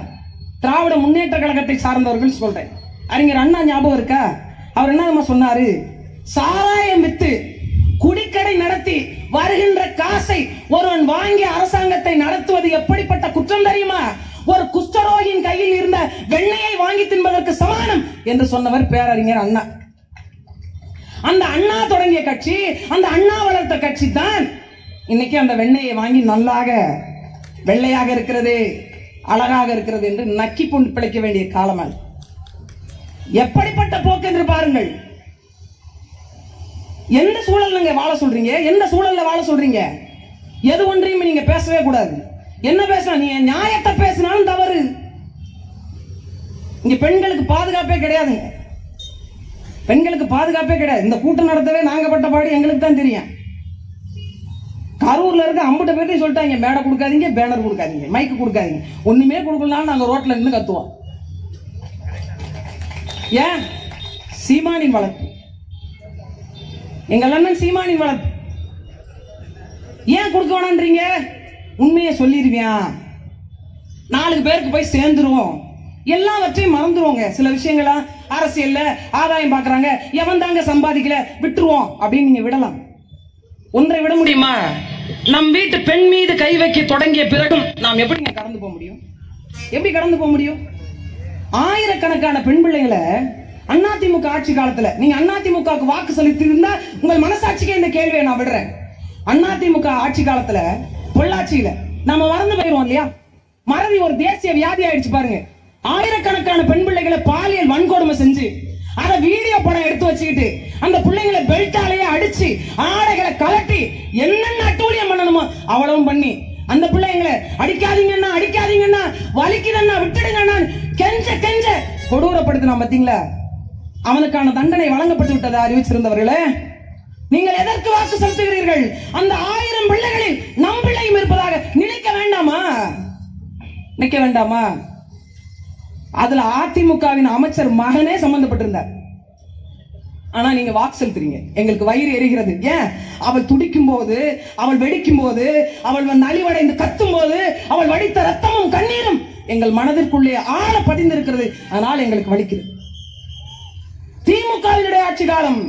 திராவிட முன்னேற்ற கழகத்தை சார்ந்தவர்கள் சொல்றேன். அறிஞர் அண்ணா ஞாபகம் இருக்கா? அவர் என்ன சொன்னாரு? சாராயம் வித்து குடிக்கடை நடத்தி வருகின்ற காசை ஒருவன் வாங்கி அரசாங்கத்தை நடத்துவது எப்படிப்பட்ட குற்றம் தெரியுமா? ஒரு குஷ்டரோகியின் கையில் இருந்த வெண்ணையை வாங்கி தின்பதற்கு சமானம் என்று சொன்னவர் பேரறிஞர் அண்ணா. அந்த அண்ணா தொடங்கிய கட்சி அந்த அண்ணா வளர்த்த கட்சி தான் இன்னைக்கு அந்த வெண்ணையை வாங்கி நல்லாக வெள்ளையாக இருக்கிறது அழகாக இருக்கிறது என்று நக்கி கொண்டு பிழைக்க வேண்டிய காலம் அது எப்படிப்பட்ட போக்கு என்று பாருங்கள். எந்த சூழல்ல நீங்க வாழ சொல்றீங்க? எந்த சூழல்ல வாழ சொல்றீங்க? எது ஒன்றையும் நீங்க பேசவே கூடாது. என்ன பேசலாம் நீங்க நியாயத்தை பேசினாலும் தவறு. இங்க பெண்களுக்கு பாதுகாப்பே கிடையாதுங்க பெண்களுக்கு பாதுகாப்பே கிடையாது. இந்த கூட்டம் நடத்தவே நாங்க பட்ட பாடு எங்களுக்கு தான் தெரியும். கரூர்ல இருக்க அம்பட்ட பேர்ட்டையும் சொல்லிட்டாங்க மேடை கொடுக்காதீங்க பேனர் கொடுக்காதீங்க மைக்கு கொடுக்காதீங்க. ஒண்ணுமே கொடுக்கலாம் நாங்க ரோட்ல நின்று கத்துவோம். ஏன்? சீமானின் வளர்ப்பு. எங்க அண்ணன் சீமானின் வளர்ப்பு. ஏன் கொடுக்க வேணான்றீங்க? உண்மையை சொல்லிடுவியான் நாலு பேருக்கு போய் சேர்ந்துருவோம். எல்லாவற்றையும் மறந்துருவோங்க. சில விஷயங்களா அரசியல்ல ஆதாயம் பாக்குறாங்க எவன் தாங்க சம்பாதிக்கல? விட்டுருவோம். அப்படின்னு நீங்க விடலாம். ஒன்றை விட முடியுமா? நம் வீட்டு பெண் மீது கை வைக்க தொடங்கிய பிறகும் நாம் எப்படிங்க கடந்து போக முடியும்? எப்படி கடந்து போக முடியும்? ஆயிரக்கணக்கான பெண் பிள்ளைகளை அதிமுக ஆட்சி காலத்துல நீங்க அதிமுக வாக்கு செலுத்தி இருந்தா உங்கள் மனசாட்சிக்கு இந்த கேள்வியை நான் விடுறேன். அதிமுக ஆட்சி காலத்துல பொள்ளாச்சியில நம்ம மறந்து போயிருவோம் இல்லையா? மறதி ஒரு தேசிய வியாதி ஆயிடுச்சு பாருங்க. ஆயிரக்கணக்கான பெண் பிள்ளைகளை பாலியல் வன்கொடுமை செஞ்சு அத வீடியோ படம் எடுத்து வச்சுக்கிட்டு அந்த பிள்ளைங்களை பெல்ட்டாலேயே அடிச்சு ஆடைகளை கலட்டி என்னென்ன அட்டூழியம் பண்ணணுமோ அவ்வளவும் பண்ணி அந்த பிள்ளைங்களை அடிக்காதீங்கன்னா அடிக்காதீங்கன்னா வலிக்குதண்ணா விட்டுடுங்கண்ணா கெஞ்ச கெஞ்ச கொடூரப்படுத்தினா பாத்தீங்களா? அவனுக்கான தண்டனை வழங்கப்பட்டு விட்டதா அறிவிச்சிருந்தவர்களே நீங்கள் எதற்கு வாக்கு செலுத்துகிறீர்கள்? அந்த ஆயிரம் பிள்ளைகளில் நம் பிள்ளையும் இருப்பதாக நினைக்க வேண்டாமா? நினைக்க வேண்டாமா? அதுல அதிமுகவின் அமைச்சர் மகனே சம்பந்தப்பட்டிருந்தார். ஆனா நீங்க வாக்கு செலுத்துறீங்க. எங்களுக்கு வயிறு எரிகிறது. ஏன்? அவள் துடிக்கும் போது அவள் வெடிக்கும் போது அவள் வந்து நலிவடைந்து கத்தும் போது அவள் வடித்த ரத்தமும் கண்ணீரும் எங்கள் மனதிற்குள்ளே ஆழ பதிந்திருக்கிறது. அதனால் எங்களுக்கு வலிக்குது. திமுகவினுடைய ஆட்சி காலம்.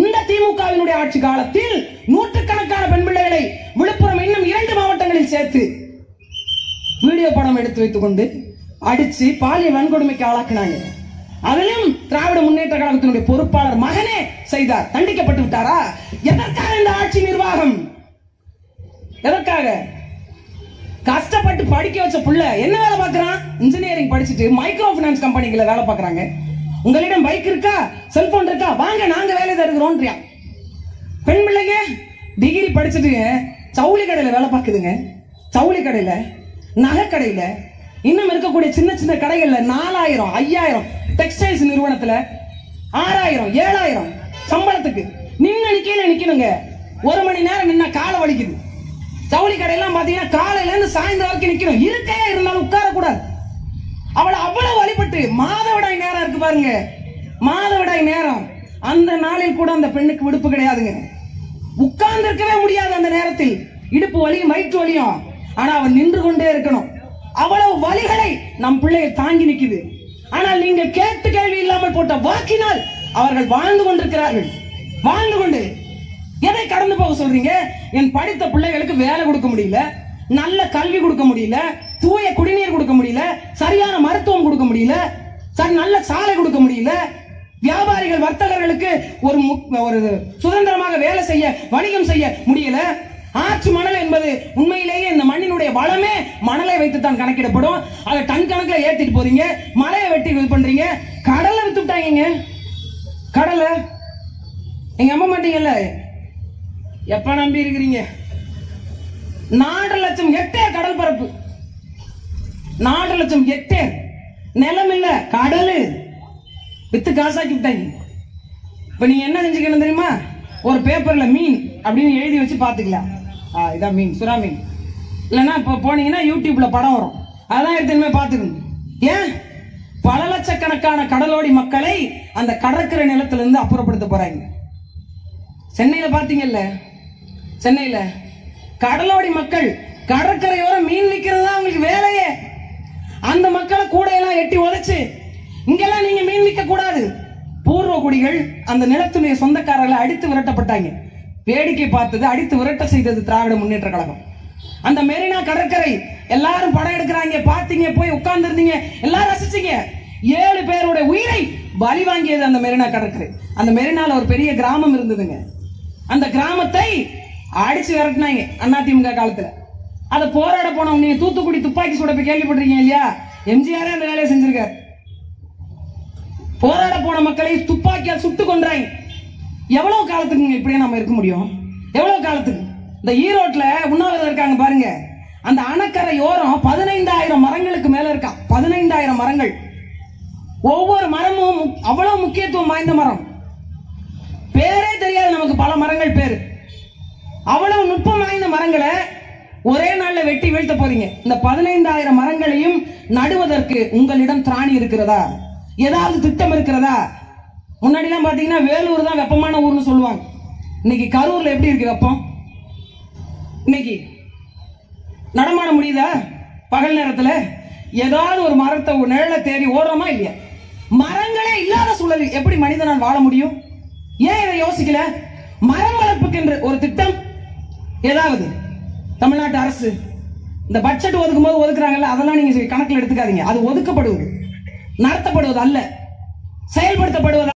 இந்த திமுகவினுடைய ஆட்சி காலத்தில் நூற்றுக்கணக்கான பெண் பிள்ளைகளை விழுப்புரம் இன்னும் இரண்டு மாவட்டங்களில் சேர்த்து வீடியோ படம் எடுத்து வைத்துக் கொண்டு அடிச்சு பாலியல் வன்கொடுமைக்கு ஆளாக்குனாங்க. அதிலும் திராவிட முன்னேற்ற கழகத்தினுடைய பொறுப்பாளர் மகனே செய்தார். தண்டிக்கப்பட்டு விட்டாரா? எதற்காக இந்த ஆட்சி நிர்வாகம்? எதற்காக? கஷ்டப்பட்டு படிக்க வச்ச புள்ள என்ன வேலை பார்க்கறான்? இன்ஜினியரிங் படிச்சுட்டு மைக்ரோ ஃபைனான்ஸ் கம்பெனிகளை வேலை பார்க்கறாங்க. உங்களிடம் பைக் இருக்கா? செல்போன் இருக்கா? வாங்க நாங்க வேலை தருகிறோன்றியா? பெண் பிள்ளைங்க டிகிரி படிச்சுட்டு சவுளி கடையில வேலை பார்க்குதுங்க. சவுளி கடையில நகை கடையில இன்னும் இருக்கக்கூடிய சின்ன சின்ன கடைகள்ல நாலாயிரம் ஐயாயிரம் டெக்ஸ்டைல்ஸ் நிறுவனத்துல ஆறாயிரம் ஏழாயிரம் சம்பளத்துக்கு. நின்று நிக்கையில நிக்கணுங்க. ஒரு மணி நேரம் நின்னா காலை வலிக்குது. ஜவுளி கடையெல்லாம் பாத்தீங்கன்னா காலையில இருந்து சாயந்தரம் வரைக்கும் நிக்கணும். இருக்கையா இருந்தாலும் உட்கார கூடாது அவளை அவ்வளவு வழிபட்டு மாதவிடாய் நேரம் இருக்கு பாருங்க. மாதவிடாய் நேரம். அந்த நாளில் கூட அந்த பெண்ணுக்கு விடுப்பு கிடையாதுங்க. உட்கார்ந்து இருக்கவே முடியாது அந்த நேரத்தில். இடுப்பு வலியும் வயிற்று வலியும். ஆனா அவன் நின்று கொண்டே இருக்கணும். அவ்வளவு வலிகளை நம் பிள்ளையை தாங்கி நிக்குது. ஆனால் நீங்க கேட்டு கேள்வி இல்லாமல் போட்ட வாக்கினால் அவர்கள் வாழ்ந்து கொண்டிருக்கிறார்கள். வாழ்ந்து கொண்டு எதை கடந்து போக சொல்றீங்க? என் படித்த பிள்ளைகளுக்கு வேலை கொடுக்க முடியல. நல்ல கல்வி கொடுக்க முடியல. தூய குடிநீர் கொடுக்க முடியல சரியான மருத்துவம் கொடுக்க முடியல சரி நல்ல சாலை கொடுக்க முடியல வியாபாரிகள் வர்த்தகர்களுக்கு ஒரு ஒரு சுதந்திரமாக வேலை செய்ய வணிகம் செய்ய முடியல. ஆற்று மணல் என்பது உண்மையிலேயே இந்த மண்ணினுடைய வளமே மணலை வைத்து தான் கணக்கிடப்படும். அதை டன் கணக்கில் ஏத்திட்டு போறீங்க மலையை வெட்டி இது பண்றீங்க. கடலை வித்து விட்டாங்க கடலை. நீங்க நம்ப மாட்டீங்கல்ல? எப்ப நம்பி இருக்கிறீங்க? நாலு லட்சம் ஹெக்டேர் கடல் பரப்பு. நாலு லட்சம் ஹெக்டேர் நிலம் இல்ல கடல். வித்து காசாக்கி விட்டாங்க இப்ப நீ என்ன செஞ்சுக்கணும் தெரியுமா? ஒரு பேப்பர்ல மீன் அப்படின்னு எழுதி வச்சு பாத்துக்கலாம் ஆ, இதான் மீன் சுறா மீன். இல்லைன்னா இப்ப போனீங்கன்னா யூடியூப்ல படம் வரும். அதான் எடுத்து இனிமே பாத்துக்கணும் ஏன்? பல லட்சக்கணக்கான கடலோடி மக்களை அந்த கடற்கரை நிலத்துல இருந்து அப்புறப்படுத்த போறாங்க. சென்னையில பாத்தீங்கல்ல சென்னையில கடலோடி மக்கள் கடற்கரையோரம் மீன் விற்கிறது தான் அவங்களுக்கு வேலையே. அந்த மக்களை கூட எல்லாம் எட்டி உதைச்சு இங்கெல்லாம் நீங்க மீன் விற்க கூடாது. பூர்வ குடிகள் அந்த நிலத்துடைய சொந்தக்காரர்களை அடித்து விரட்டப்பட்டாங்க. வேடிக்கை பார்த்தது அடித்து விரட்ட செய்தது திராவிட முன்னேற்ற கழகம். அந்த மெரினா கடற்கரை எல்லாரும் படம் எடுக்கிறாங்க பாத்தீங்க போய் உட்கார்ந்து இருந்தீங்க எல்லாரும் ரசிச்சீங்க. ஏழு பேருடைய உயிரை பலி வாங்கியது அந்த மெரினா கடற்கரை. அந்த மெரினால ஒரு பெரிய கிராமம் இருந்ததுங்க. அந்த கிராமத்தை அடிச்சு விரட்டினாங்க அதிமுக காலத்துல. அதை போராட போனவங்க நீங்க தூத்துக்குடி துப்பாக்கி சூட போய் கேள்விப்பட்டிருக்கீங்க இல்லையா? எம்ஜிஆரே அந்த வேலையை செஞ்சிருக்காரு. போராட போன மக்களை துப்பாக்கியால் சுட்டு கொன்றாங்க எவ்வளவு காலத்துக்குங்க இப்படியே நம்ம இருக்க முடியும்? எவ்வளவு காலத்துக்கு? இந்த ஈரோட்ல உண்ணாவிரதம் இருக்காங்க பாருங்க. அந்த அணைக்கரை ஓரம் பதினைந்தாயிரம் மரங்களுக்கு மேல இருக்கா? பதினைந்தாயிரம் மரங்கள். ஒவ்வொரு மரமும் மு- அவ்வளவு முக்கியத்துவம் வாய்ந்த மரம். பேரே தெரியாது நமக்கு பல மரங்கள் பேரு. அவ்வளவு நுட்பம் வாய்ந்த மரங்களை ஒரே நாள்ல வெட்டி வீழ்த்த போறீங்க. இந்த பதினைந்தாயிரம் மரங்களையும் நடுவதற்கு உங்களிடம் திராணி இருக்கிறதா? ஏதாவது திட்டம் இருக்கிறதா? முன்னாடி எல்லாம் பாத்தீங்கன்னா வேலூர் தான் வெப்பமான ஊர்னு சொல்லுவாங்க. இன்னைக்கு கரூர்ல எப்படி இருக்கு வெப்பம்? இன்னைக்கு நடமாட முடியுதா? பகல் நேரத்துல ஏதாவது ஒரு மரத்தை ஒரு நிழலை தேடி ஓடுறோமா இல்லையா? மரங்களே இல்லாத சூழலில் எப்படி மனிதனால் வாழ முடியும்? ஏன் இதை யோசிக்கல? மரம் வளர்ப்புக்கென்று ஒரு திட்டம் ஏதாவது தமிழ்நாட்டு அரசு. இந்த பட்ஜெட் ஒதுக்கும் போது ஒதுக்குறாங்கல்ல அதெல்லாம் நீங்க கணக்கில் எடுத்துக்காதீங்க. அது ஒதுக்கப்படுவது நடத்தப்படுவது அல்ல. செயல்படுத்தப்படுவது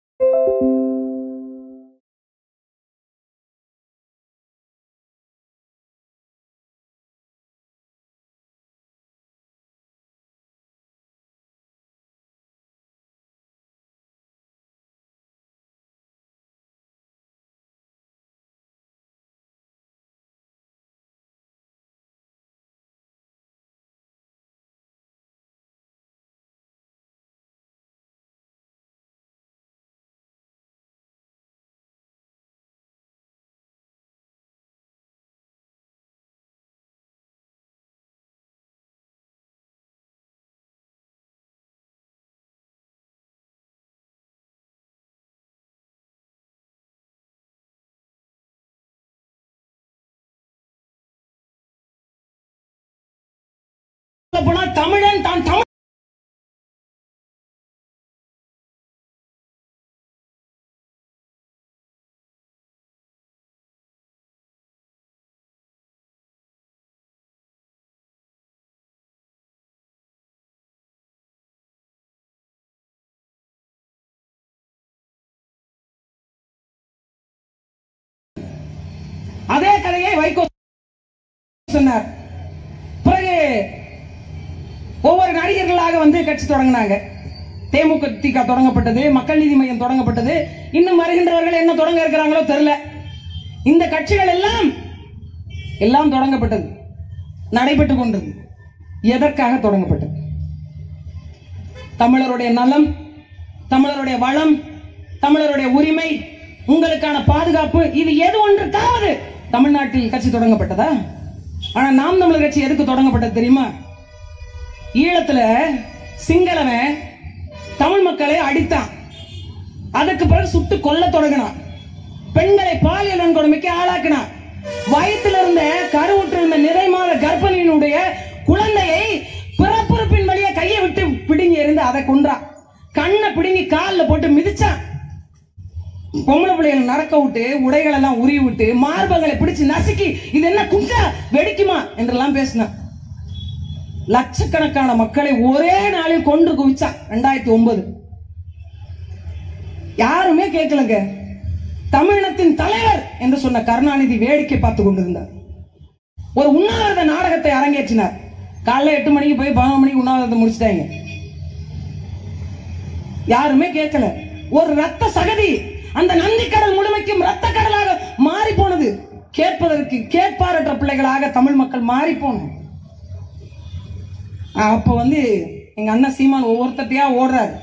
போனா தமிழன் தான் தமிழ். அதே கதையை வைகோ சொன்னார் பிறகு ஒவ்வொரு நடிகர்களாக வந்து கட்சி தொடங்கினாங்க. தேமுக திக தொடங்கப்பட்டது மக்கள் நீதி மையம் தொடங்கப்பட்டது. இன்னும் வருகின்றவர்கள் என்ன தொடங்க இருக்கிறாங்களோ தெரியல. இந்த கட்சிகள் எல்லாம் எல்லாம் தொடங்கப்பட்டது. நடைபெற்றுக் கொண்டது. எதற்காக தொடங்கப்பட்டது? தமிழருடைய நலம் தமிழருடைய வளம் தமிழருடைய உரிமை உங்களுக்கான பாதுகாப்பு இது எது ஒன்றுக்காவது தமிழ்நாட்டில் கட்சி தொடங்கப்பட்டதா? ஆனா நாம் தமிழர் கட்சி எதுக்கு தொடங்கப்பட்டது தெரியுமா? ஈழத்துல சிங்களவன் தமிழ் மக்களை அடித்தான். அதுக்கு பிறகு சுட்டு கொல்ல தொடங்கினான். பெண்களை பாலியல் வன்கொடுமைக்கு ஆளாக்கினான். வயிற்றில் இருந்த கருவுற்றிருந்த நிறைமாத கர்ப்பிணியினுடைய குழந்தையை பிறப்புறுப்பின் வழியா கையை விட்டு பிடுங்கி எறிந்து அதை கொன்றான். கண்ணை பிடுங்கி காலில் போட்டு மிதிச்சான். பொம்பளை பிள்ளைகளை நடக்க விட்டு உடைகள் எல்லாம் உருவி விட்டு மார்பங்களை பிடிச்சு நசுக்கி இது என்ன குண்டா? வெடிக்குமா? என்றெல்லாம் பேசினான். லட்சக்கணக்கான மக்களை ஒரே நாளில் கொன்று குவிச்சான் ரெண்டாயிரத்தி ஒன்பது. யாருமே கேட்கலங்க. தமிழினத்தின் தலைவர் என்று சொன்ன கருணாநிதி வேடிக்கை பார்த்து கொண்டிருந்தார். ஒரு உண்ணாவிரத நாடகத்தை அரங்கேற்றினார். காலைல எட்டு மணிக்கு போய் பதினொரு மணிக்கு உண்ணாவிரதத்தை முடிச்சிட்டாங்க. யாருமே கேட்கல. ஒரு ரத்த சகதி அந்த நந்திக்கடல் முழுமைக்கும் ரத்த கடலாக மாறி போனது கேட்பதற்கு கேட்பாரற்ற பிள்ளைகளாக தமிழ் மக்கள் மாறி போனோம் அப்போ வந்து எங்கள் அண்ணன் சீமான் ஒவ்வொருத்தட்டையாக ஓடுறாரு.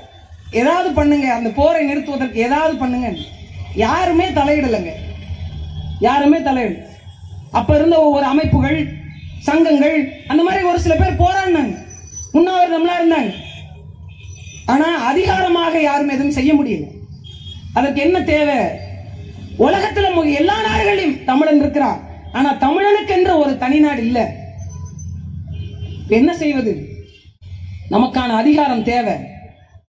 ஏதாவது பண்ணுங்க அந்த போரை நிறுத்துவதற்கு ஏதாவது பண்ணுங்க. யாருமே தலையிடலைங்க. யாருமே தலையிடல அப்போ இருந்த ஒவ்வொரு அமைப்புகள் சங்கங்கள் அந்த மாதிரி ஒரு சில பேர் போராடினாங்க. உண்ணாவிரதம்லாம் இருந்தாங்க. ஆனா அதிகாரமாக யாரும் எதுவும் செய்ய முடியல. அதற்கு என்ன தேவை? உலகத்துல எல்லா நாடுகளிலும் தமிழன் இருக்கிறான். ஆனா தமிழனுக்கு என்ற ஒரு தனி நாடு என்ன செய்வது? நமக்கான அதிகாரம் தேவை.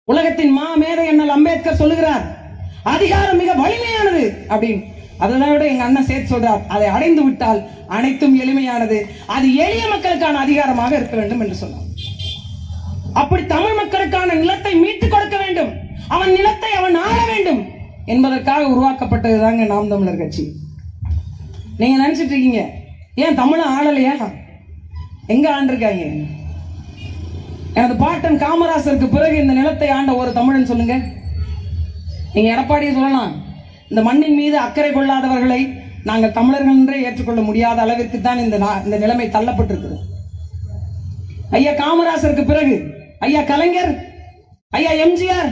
உலகத்தின் மா என்ன அம்பேத்கர் சொல்லுகிறார். அதிகாரம் மிக வலிமையானது அப்படின்னு. அதனை விட எங்க அண்ணன் சேர்த்து சொல்றார் அதை அடைந்து விட்டால் அனைத்தும் எளிமையானது. அது எளிய மக்களுக்கான அதிகாரமாக இருக்க வேண்டும் என்று சொன்னார். அப்படி தமிழ் மக்களுக்கான நிலத்தை மீட்டுக் கொடுக்க வேண்டும். அவன் நிலத்தை அவன் ஆள வேண்டும் என்பதற்காக உருவாக்கப்பட்டது தாங்க நாம் தமிழர் கட்சி. நீங்க நினைச்சிட்டு இருக்கீங்க ஏன் தமிழ ஆளலையா? எங்க ஆண்டிருக்காங்க? எனது பாட்டன் காமராசருக்கு பிறகு இந்த நிலத்தை ஆண்ட ஒரு தமிழன் சொல்லுங்க. நீங்க எடப்பாடியை சொல்லலாம். இந்த மண்ணின் மீது அக்கறை கொள்ளாதவர்களை நாங்கள் தமிழர்கள் என்றே ஏற்றுக்கொள்ள முடியாத அளவிற்கு தான் இந்த இந்த நிலைமை தள்ளப்பட்டிருக்கிறது. ஐயா காமராசருக்கு பிறகு ஐயா கலைஞர் ஐயா எம்ஜிஆர்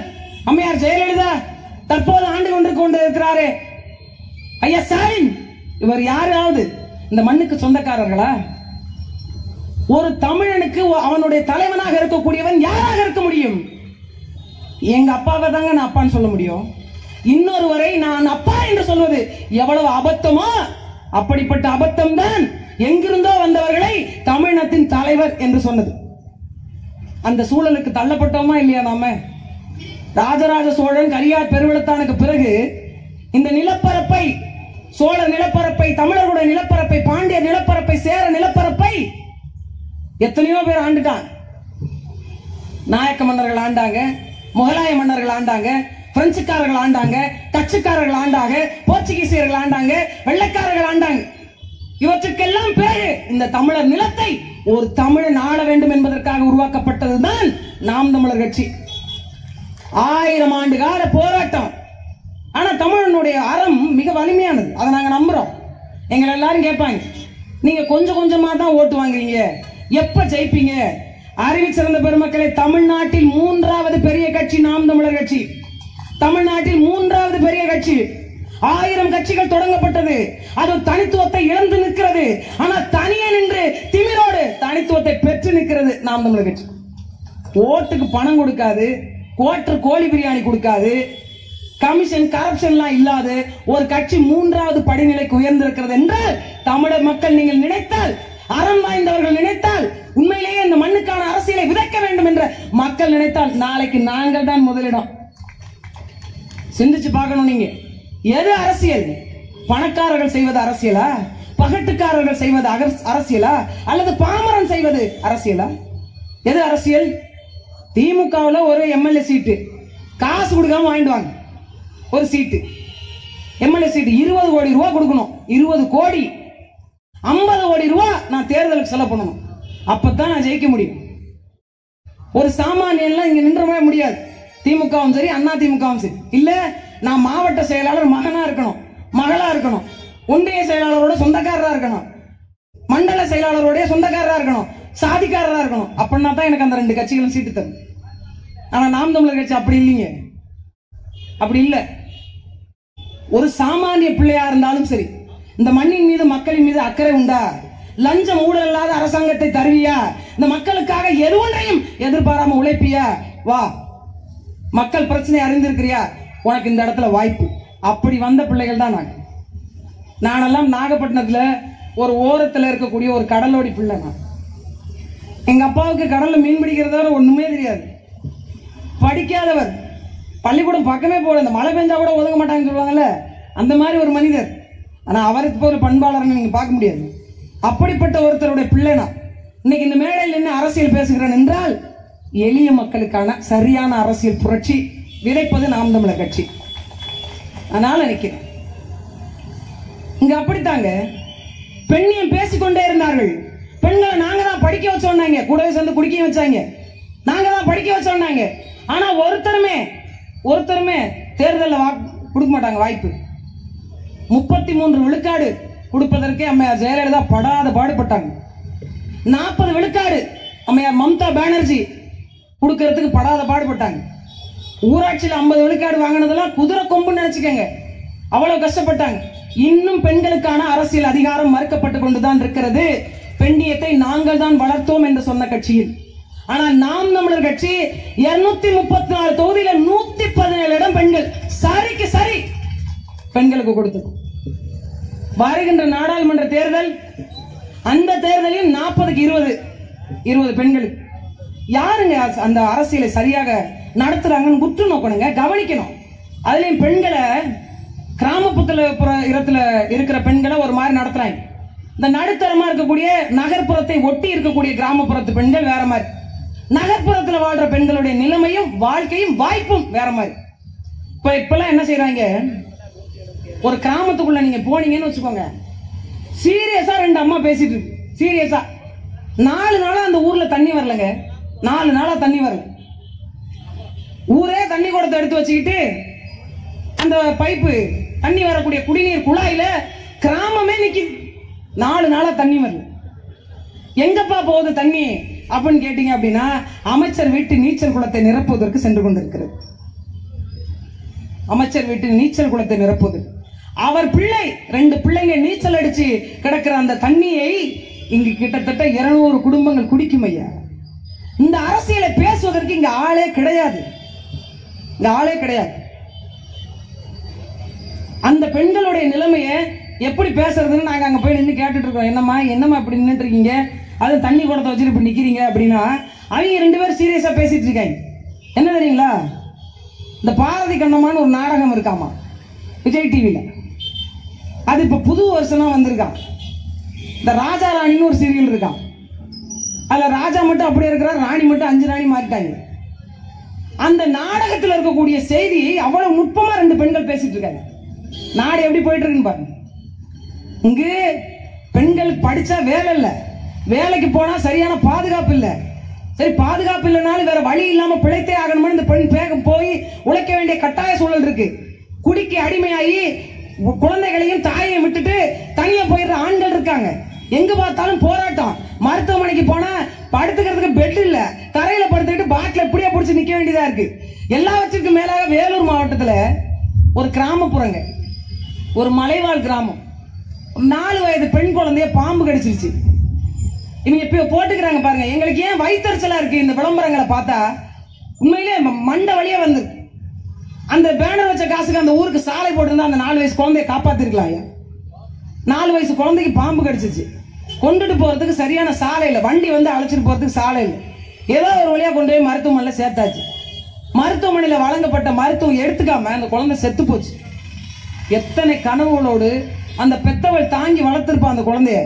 அம்மையார் ஜெயலலிதா தற்போது ஆண்டு கொண்டு கொண்டு இருக்கிறாரே ஐயா ஸ்டாலின் இவர் யாராவது இந்த மண்ணுக்கு சொந்தக்காரர்களா? ஒரு தமிழனுக்கு அவனுடைய தலைவனாக இருக்கக்கூடியவன் யாராக இருக்க முடியும்? எங்க அப்பாவை தாங்க நான் அப்பான்னு சொல்ல முடியும். இன்னொருவரை நான் அப்பா என்று சொல்வது எவ்வளவு அபத்தமோ அப்படிப்பட்ட அபத்தம் தான் எங்கிருந்தோ வந்தவர்களை தமிழினத்தின் தலைவர் என்று சொன்னது. அந்த சூழலுக்கு தள்ளப்பட்டோமா இல்லையா நாம? ராஜராஜ சோழன் கரியார் பெருவெளத்தானுக்கு பிறகு இந்த நிலப்பரப்பை சோழ நிலப்பரப்பை தமிழர்களுடைய நிலப்பரப்பை பாண்டிய நிலப்பரப்பை சேர நிலப்பரப்பை எத்தனையோ பேர் ஆண்டுட்டான் நாயக்க மன்னர்கள் ஆண்டாங்க முகலாய மன்னர்கள் ஆண்டாங்க பிரெஞ்சுக்காரர்கள் ஆண்டாங்க டச்சுக்காரர்கள் ஆண்டாங்க போர்ச்சுகீசியர்கள் ஆண்டாங்க வெள்ளைக்காரர்கள் ஆண்டாங்க. இவற்றுக்கெல்லாம் பிறகு இந்த தமிழர் நிலத்தை ஒரு தமிழன் ஆள வேண்டும் என்பதற்காக உருவாக்கப்பட்டதுதான் நாம் தமிழர் கட்சி. ஆயிரம் ஆண்டு கால போராட்டம். ஆனா தமிழனுடைய அறம் மிக வலிமையானது. அதை நாங்க நம்புறோம். எங்களை எல்லாரும் கேட்பாங்க. நீங்க கொஞ்சம் கொஞ்சமா தான் ஓட்டு வாங்குறீங்க. எப்ப ஜெயிப்பீங்க? அறிவு சிறந்த பெருமக்களை தமிழ்நாட்டில் மூன்றாவது பெரிய கட்சி நாம் தமிழர் கட்சி. தமிழ்நாட்டில் மூன்றாவது பெரிய கட்சி. ஆயிரம் கட்சிகள் தொடங்கப்பட்டது. அது தனித்துவத்தை இழந்து நிற்கிறது. ஆனா தனியே நின்று திமிரோடு தனித்துவத்தை பெற்று நிற்கிறது நாம் தமிழர் கட்சி. ஓட்டுக்கு பணம் கொடுக்காது கோட்டு கோழி பிரியாணி கொடுக்காது கமிஷன் கரப்ஷன்லாம் இல்லாது ஒரு கட்சி மூன்றாவது படிநிலைக்கு உயர்ந்திருக்கிறது என்று தமிழர் மக்கள் நீங்கள் நினைத்தால் அறம் வாய்ந்தவர்கள் நினைத்தால் உண்மையிலேயே இந்த மண்ணுக்கான அரசியலை விதைக்க வேண்டும் என்ற மக்கள் நினைத்தால் நாளைக்கு நாங்கள் தான் முதலிடம். சிந்திச்சு பார்க்கணும் நீங்க. எது அரசியல்? பணக்காரர்கள் செய்வது அரசியலா? பகட்டுக்காரர்கள் செய்வது அரசியலா? அல்லது பாமரன் செய்வது அரசியலா? எது அரசியல்? திமுகவுல ஒரு எம்எல்ஏ சீட்டு. காசு கொடுக்காம வாங்கிட்டு வாங்க. ஒரு சீட்டு. எம்எல்ஏ சீட்டு இருபது கோடி ரூபா கொடுக்கணும். இருபது கோடி. ஐம்பது கோடி ரூபா நான் தேர்தலுக்கு செலவு பண்ணணும். அப்பதான் நான் ஜெயிக்க முடியும். ஒரு சாமானியன்லாம் இங்க நின்றவே முடியாது. திமுகவும் சரி அண்ணா திமுகவும் சரி. இல்ல நான் மாவட்ட செயலாளர் மகனா இருக்கணும். மகளா இருக்கணும். ஒன்றிய செயலாளரோட சொந்தக்காரரா இருக்கணும். மண்டல செயலாளரோட சொந்தக்காரரா இருக்கணும். சாதிக்காரரா இருக்கணும். அப்படின்னா தான் எனக்கு அந்த ரெண்டு கட்சிகளும் சீட்டு தரும். ஆனா நாம் தமிழர் கட்சி அப்படி இல்லைங்க. அப்படி இல்ல. ஒரு சாமானிய பிள்ளையா இருந்தாலும் சரி இந்த மண்ணின் மீது மக்களின் மீது அக்கறை உண்டா? லஞ்சம் ஊழல் இல்லாத அரசாங்கத்தை தருவியா? இந்த மக்களுக்காக எது ஒன்றையும் எதிர்பாராம உழைப்பியா? வா மக்கள் பிரச்சனை அறிந்திருக்கிறியா? உனக்கு இந்த இடத்துல வாய்ப்பு. அப்படி வந்த பிள்ளைகள் தான் நாங்கள் நானெல்லாம் நாகப்பட்டினத்துல ஒரு ஓரத்தில் இருக்கக்கூடிய ஒரு கடலோடி பிள்ளை நான். எங்க அப்பாவுக்கு கடல்ல மீன் பிடிக்கிறதோட ஒன்றுமே ஒண்ணுமே தெரியாது. படிக்காதவர். பள்ளிக்கூடம் பக்கமே போகல. இந்த மழை பெஞ்சா கூட ஒதுங்க மாட்டாங்கன்னு சொல்லுவாங்கல்ல? அந்த மாதிரி ஒரு மனிதர். ஆனால் அவருக்கு போல பண்பாளர்னு நீங்கள் பார்க்க முடியாது. அப்படிப்பட்ட ஒருத்தருடைய பிள்ளை நான் இன்னைக்கு இந்த மேடையில் என்ன அரசியல் பேசுகிறேன் என்றால் எளிய மக்களுக்கான சரியான அரசியல் புரட்சி விதைப்பது நாம் தமிழர் கட்சி. அதனால நினைக்கிறேன். இங்க அப்படித்தாங்க? பெண்ணியம் பேசிக்கொண்டே இருந்தார்கள். பெண்களை நாங்க தான் படிக்க வச்சோம்னாங்க கூடவே சேர்ந்து குடிக்க வச்சாங்க. நாங்க தான் படிக்க வச்சோம்னாங்க ஆனா ஒருத்தருமே ஒருத்தருமே தேர்தலில் வா கொடுக்க மாட்டாங்க வாய்ப்பு. முப்பத்தி மூன்று விழுக்காடு கொடுப்பதற்கே அம்மையார் ஜெயலலிதா படாத பாடுபட்டாங்க. நாற்பது விழுக்காடு அம்மையார் மம்தா பானர்ஜி கொடுக்கறதுக்கு படாத பாடுபட்டாங்க. ஊராட்சியில் ஐம்பது விழுக்காடு வாங்கினதெல்லாம் குதிரை கொம்புன்னு நினைச்சுக்கங்க. அவ்வளவு கஷ்டப்பட்டாங்க. இன்னும் பெண்களுக்கான அரசியல் அதிகாரம் மறுக்கப்பட்டு கொண்டுதான் இருக்கிறது. பெண்ணியத்தை நாங்கள் தான் வளர்த்தோம் என்று சொன்ன கட்சியில். ஆனால் நாம் தமிழர் கட்சி 234 முப்பத்தி நாலு தொகுதியில நூத்தி பதினேழு இடம் பெண்கள். சரிக்கு சரி. பெண்களுக்கு கொடுத்தது. வருகின்ற நாடாளுமன்ற தேர்தல் அந்த தேர்தலில் நாற்பதுக்கு இருபது இருபது பெண்கள். யாருங்க அஸ்- அந்த அரசியலை சரியாக நடத்துறாங்கன்னு உற்று நோக்கணுங்க? கவனிக்கணும். அதுலயும் பெண்களை கிராமப்புறத்துல புற- இடத்துல இருக்கிற பெண்களை ஒரு மாதிரி நடத்துறாங்க. இந்த நடுத்தரமா இருக்கக்கூடிய நகர்ப்புறத்தை ஒட்டி இருக்கக்கூடிய கிராமப்புறத்து பெண்கள் வேற மாதிரி. நகர்ப்புறத்துல வாழ்ற பெண்களுடைய நிலைமையும் வாழ்க்கையும் வாய்ப்பும் வேற மாதிரி. இப்ப இப்பெல்லாம் என்ன செய்யறாங்க ஒரு கிராமத்துக்குள்ள நீங்க போனீங்கன்னு வச்சுக்கோங்க. சீரியஸா ரெண்டு அம்மா பேசிட்டு இருக்கு. சீரியஸா. நாலு நாளா அந்த ஊர்ல தண்ணி வரலங்க. நாலு நாளா தண்ணி வரல. ஊரே தண்ணி குடத்தை எடுத்து வச்சுக்கிட்டு அந்த பைப்பு தண்ணி வரக்கூடிய குடிநீர் குழாயில கிராமமே நிக்குது. நாலு நாளா தண்ணி வரல. எங்கப்பா போகுது தண்ணி? அப்படின்னு கேட்டீங்க அப்படின்னா அமைச்சர் வீட்டு நீச்சல் குளத்தை நிரப்புவதற்கு சென்று கொண்டிருக்கிறது. அமைச்சர் வீட்டு நீச்சல் குளத்தை நிரப்புவது. அவர் பிள்ளை ரெண்டு பிள்ளைங்க நீச்சல் அடிச்சு கிடக்கிற அந்த தண்ணியை இங்கு கிட்டத்தட்ட 200 குடும்பங்கள் குடிக்கும் ஐயா. இந்த அரசியலை பேசுவதற்கு இங்க ஆளே கிடையாது. இங்க ஆளே கிடையாது. அந்த பெண்களுடைய நிலைமையை எப்படி பேசுறதுன்னு நாங்க அங்க போய் நின்று கேட்டுட்டு இருக்கோம். என்னம்மா என்னம்மா இப்படி நின்றுட்டு இருக்கீங்க? அது தண்ணி குடத்தை வச்சுட்டு இப்படி நிக்கிறீங்க அப்படின்னா அவங்க ரெண்டு பேரும் சீரியஸா பேசிட்டு இருக்காங்க. என்ன தெரியுங்களா? இந்த பாரதி கண்ணம்மான்னு ஒரு நாடகம் இருக்காமா? விஜய் டிவியில் அது இப்ப புது வருஷம்லாம் வந்திருக்கான். இந்த ராஜா ராணின்னு ஒரு சீரியல் இருக்கான். அதுல ராஜா மட்டும் அப்படியே இருக்கிறார் ராணி மட்டும் அஞ்சு ராணி மாறிட்டாங்க. அந்த நாடகத்தில் இருக்கக்கூடிய செய்தி அவ்வளவு நுட்பமா ரெண்டு பெண்கள் பேசிட்டு இருக்காங்க. நாடு எப்படி போயிட்டு இருக்குன்னு பாருங்க. இங்கு பெண்கள் படிச்சா வேலை இல்லை. வேலைக்கு போனா சரியான பாதுகாப்பு இல்லை. சரி பாதுகாப்பு இல்லைனாலும் வேற வழி இல்லாம பிழைத்தே ஆகணும்னு இந்த பெண் வேகம் போய் உழைக்க வேண்டிய கட்டாய சூழல் இருக்கு. குடிக்கு அடிமையாகி குழந்தைகளையும் தாயையும் விட்டுட்டு தனியா போயிடுற ஆண்கள் இருக்காங்க. எங்க பார்த்தாலும் போராட்டம். மருத்துவமனைக்கு போனா படுத்துக்கிறதுக்கு பெட் இல்ல. தரையில படுத்துக்கிட்டு பாட்டில் எப்படியா பிடிச்சி நிக்க வேண்டியதா இருக்கு. எல்லாவற்றுக்கும் மேலாக வேலூர் மாவட்டத்துல ஒரு கிராமப்புறங்க. ஒரு மலைவாழ் கிராமம். நாலு வயது பெண் குழந்தைய பாம்பு கடிச்சிருச்சு. இவங்க இப்ப போட்டுக்கிறாங்க பாருங்க. எங்களுக்கு ஏன் வயிற்றுச்சலா இருக்கு? இந்த விளம்பரங்களை பார்த்தா உண்மையிலே மண்டை வழியா வந்து அந்த பேனர் வச்ச காசுக்கு அந்த ஊருக்கு சாலை போட்டிருந்தா அந்த நாலு வயசு குழந்தைய காப்பாத்திருக்கலாம் ஐயா? நாலு வயசு குழந்தைக்கு பாம்பு கடிச்சிச்சு. கொண்டுட்டு போறதுக்கு சரியான சாலை இல்லை. வண்டி வந்து அழைச்சிட்டு போறதுக்கு சாலை இல்லை. ஏதோ ஒரு வழியா கொண்டு போய் மருத்துவமனையில் சேர்த்தாச்சு. மருத்துவமனையில் வழங்கப்பட்ட மருத்துவம் எடுத்துக்காம அந்த குழந்தை செத்து போச்சு. எத்தனை கனவுகளோடு அந்த பெத்தவள் தாங்கி வளர்த்திருப்பா அந்த குழந்தைய?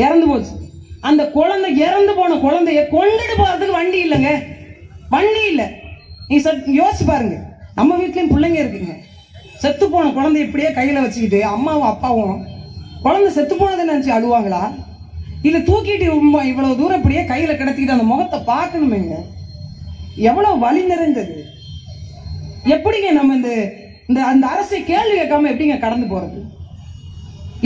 இறந்து போச்சு. அந்த குழந்தை இறந்து போன குழந்தைய கொண்டுட்டு போறதுக்கு வண்டி இல்லைங்க. வண்டி இல்லை. நீ சத் யோசிச்சு பாருங்க. நம்ம வீட்லேயும் பிள்ளைங்க இருக்குங்க. செத்து போன குழந்தை இப்படியே கையில் வச்சுக்கிட்டு அம்மாவும் அப்பாவும் குழந்தை செத்து போனதை நினச்சி அழுவாங்களா? இல்லை தூக்கிட்டு ரொம்ப இவ்வளோ தூரம் இப்படியே கையில் கிடத்திக்கிட்டு அந்த முகத்தை பார்க்கணுமேங்க. எவ்வளோ வலி நிறைந்தது. எப்படிங்க நம்ம இந்த இந்த அந்த அரசை கேள்வி கேட்காம எப்படிங்க கடந்து போகிறது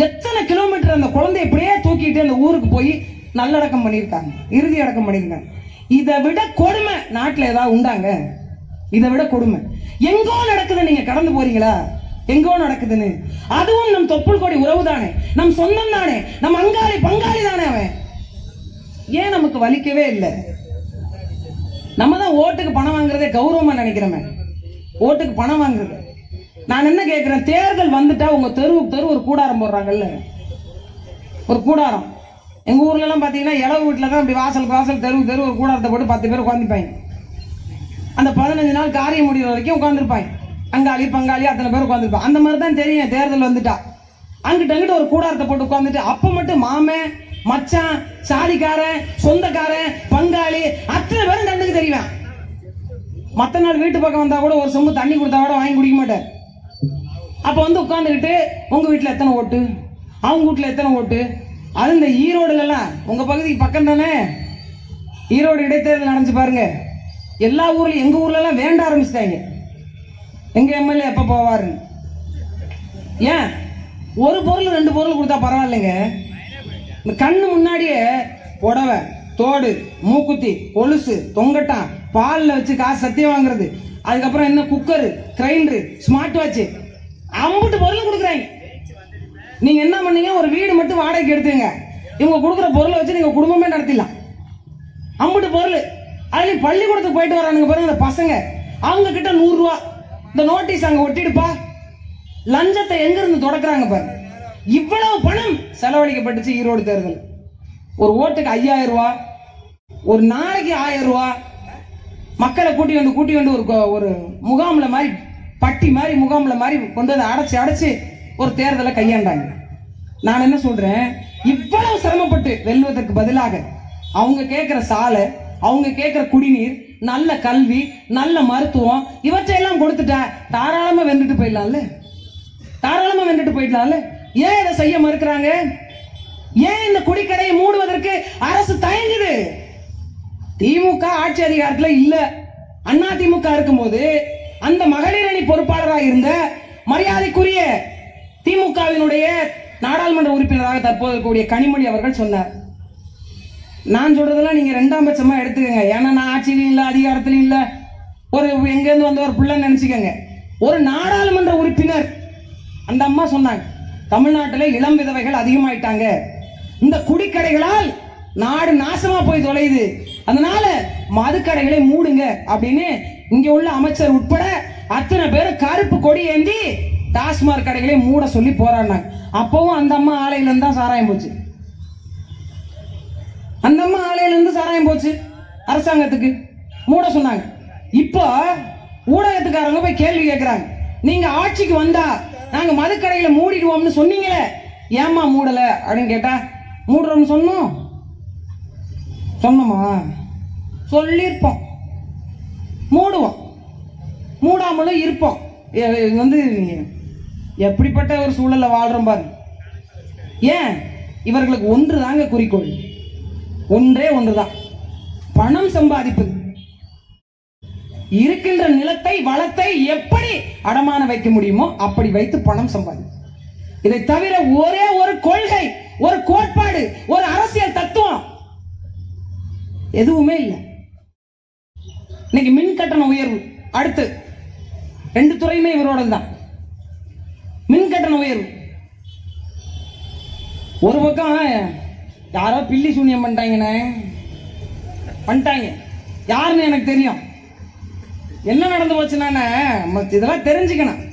எத்தனை கிலோமீட்டர் அந்த குழந்தை இப்படியே தூக்கிட்டு அந்த ஊருக்கு போய் நல்லடக்கம் பண்ணியிருக்காங்க. இறுதி அடக்கம் பண்ணியிருக்காங்க. இதை விட கொடுமை நாட்டில் ஏதாவது உண்டாங்க? இதை விட கொடுமை. எங்கோ நடக்குது நீங்க கடந்து போறீங்களா? எங்கோ நடக்குதுன்னு. அதுவும் நம் தொப்புள் கொடி உறவு தானே நம் சொந்தம் தானே. நம் அங்காளி பங்காளி தானே அவன். ஏன் நமக்கு வலிக்கவே இல்லை? நம்ம தான் ஓட்டுக்கு பணம் வாங்குறதே கௌரவமா நினைக்கிறோமே. ஓட்டுக்கு பணம் வாங்குறது. நான் என்ன கேட்கிறேன் தேர்தல் வந்துட்டா உங்க தெருவுக்கு தெரு ஒரு கூடாரம் போடுறாங்கல்ல. ஒரு கூடாரம். எங்க ஊர்ல எல்லாம் பாத்தீங்கன்னா இளவு வீட்டுல தான் இப்படி வாசல் வாசல் தெருவு தெரு ஒரு கூடாரத்தை போட்டு பத்து பேர் உட்காந்துப்பாங்க அந்த பதினஞ்சு நாள் காரியம் முடிகிற வரைக்கும் உட்காந்துருப்பாங்க அங்காளி பங்காளி அத்தனை பேர் உட்காந்துருப்பாங்க அந்த மாதிரி தான் தெரியும் தேர்தல் வந்துட்டா. அங்கிட்ட அங்கிட்ட ஒரு கூடாரத்தை போட்டு உட்காந்துட்டு அப்ப மட்டும் மாமன் மச்சான் சாதிக்காரன் சொந்தக்காரன் பங்காளி அத்தனை பேரும் கண்ணுக்கு தெரியும்? மற்ற நாள் வீட்டு பக்கம் வந்தா கூட ஒரு சொம்பு தண்ணி கொடுத்தா கூட வாங்கி குடிக்க மாட்டார். அப்ப வந்து உட்காந்துக்கிட்டு உங்க வீட்டுல எத்தனை ஓட்டு? அவங்க வீட்டுல எத்தனை ஓட்டு? அது இந்த ஈரோடுல எல்லாம் உங்க பகுதிக்கு பக்கம் தானே ஈரோடு இடைத்தேர்தல் நடந்துச்சு பாருங்க. எல்லா ஊர்ல எங்க ஊர்ல எல்லாம் வேண்ட ஆரம்பிச்சிட்டாங்க. எங்க எம்எல்ஏ எப்ப போவாரு? ஏன்? ஒரு பொருள் ரெண்டு பொருள் கொடுத்தா பரவாயில்லைங்க. இந்த கண்ணு முன்னாடியே புடவை தோடு மூக்குத்தி கொலுசு தொங்கட்டான் பாலில் வச்சு காசு சத்தியம் வாங்குறது. அதுக்கப்புறம் என்ன குக்கரு கிரைண்டரு ஸ்மார்ட் வாட்ச் அம்புட்டு பொருள் கொடுக்குறாங்க. நீங்க என்ன பண்ணீங்க? ஒரு வீடு மட்டும் வாடகைக்கு எடுத்துங்க இவங்க கொடுக்குற பொருளை வச்சு நீங்க குடும்பமே நடத்திடலாம். அம்புட்டு பொருள். அதுலயும் பள்ளிக்கூடத்துக்கு போயிட்டு வரானுங்க பாருங்க இந்த பசங்க. அவங்க கிட்ட நூறு ரூபா இந்த நோட்டீஸ் அங்க ஒட்டிடுப்பா. லஞ்சத்தை எங்க இருந்து தொடக்குறாங்க பாரு. இவ்வளவு பணம் செலவழிக்கப்பட்டுச்சு ஈரோடு தேர்தல். ஒரு ஓட்டுக்கு ஐயாயிரம் ரூபா ஒரு நாளைக்கு ஆயிரம் ரூபா மக்களை கூட்டி வந்து கூட்டி வந்து ஒரு ஒரு முகாம்ல மாதிரி பட்டி மாதிரி முகாம்ல மாதிரி கொண்டு வந்து அடைச்சு அடைச்சு ஒரு தேர்தலை கையாண்டாங்க. நான் என்ன சொல்றேன்? இவ்வளவு சிரமப்பட்டு வெல்வதற்கு பதிலாக அவங்க கேட்கிற சாலை அவங்க கேட்கிற குடிநீர் நல்ல கல்வி நல்ல மருத்துவம் இவற்றையெல்லாம் கொடுத்துட்டா தாராளமா வென்றுட்டு போயிடலாம்ல? தாராளமா வென்றுட்டு போயிடலாம்ல? ஏன் இதை செய்ய மறுக்கிறாங்க? ஏன் இந்த குடிக்கடையை மூடுவதற்கு அரசு தயங்குது? திமுக ஆட்சி அதிகாரத்துல இல்ல. அண்ணா திமுக இருக்கும்போது அந்த மகளிர் அணி பொறுப்பாளராக இருந்த மரியாதைக்குரிய திமுகவினுடைய நாடாளுமன்ற உறுப்பினராக தற்போது கூடிய கனிமொழி அவர்கள் சொன்னார். நான் சொல்றதெல்லாம் நீங்க ரெண்டாம் பட்சமா எடுத்துக்கங்க. ஏன்னா நான் ஆட்சியிலும் இல்லை அதிகாரத்திலும் இல்லை. ஒரு எங்கேருந்து வந்த ஒரு பிள்ளை நினச்சிக்கோங்க. ஒரு நாடாளுமன்ற உறுப்பினர் அந்த அம்மா சொன்னாங்க தமிழ்நாட்டில் இளம் விதவைகள் அதிகமாயிட்டாங்க. இந்த குடிக்கடைகளால் நாடு நாசமா போய் தொலையுது. அதனால மதுக்கடைகளை மூடுங்க அப்படின்னு இங்க உள்ள அமைச்சர் உட்பட அத்தனை பேரும் கருப்பு கொடி ஏந்தி டாஸ்மாக் கடைகளை மூட சொல்லி போராடினாங்க. அப்பவும் அந்த அம்மா ஆலையில தான் சாராயம் போச்சு. அந்த அம்மா ஆலையில இருந்து சாராயம் போச்சு. அரசாங்கத்துக்கு. மூட சொன்னாங்க. இப்போ ஊடகத்துக்காரங்க போய் கேள்வி கேட்கறாங்க நீங்க ஆட்சிக்கு வந்தா நாங்க மதுக்கடையில மூடிடுவோம்னு சொன்னீங்களே. ஏம்மா மூடல அப்படின்னு கேட்டா மூடுறோம்னு சொன்னோம். சொன்னோமா? சொல்லியிருப்போம். மூடுவோம். மூடாமலும் இருப்போம். வந்து எப்படிப்பட்ட ஒரு சூழல்ல வாழ்றோம் பாரு ஏன்? இவர்களுக்கு ஒன்று தாங்க குறிக்கோள். ஒன்றே ஒன்றுதான். பணம் சம்பாதிப்பது. இருக்கின்ற நிலத்தை வளத்தை எப்படி அடமான வைக்க முடியுமோ அப்படி வைத்து பணம் சம்பாதி இதை தவிர ஒரே ஒரு கொள்கை ஒரு கோட்பாடு ஒரு அரசியல் தத்துவம் எதுவுமே இல்லை. இன்னைக்கு மின் கட்டண உயர்வு. அடுத்து ரெண்டு துறையுமே இவரோட தான். மின் கட்டண உயர்வு. ஒரு பக்கம் யாரோ பில்லி சூனியம் பண்ணிட்டாங்கண்ணே. பண்ணிட்டாங்க. யாருன்னு எனக்கு தெரியும். என்ன நடந்து போச்சுன்னா இதெல்லாம் தெரிஞ்சுக்கணும்.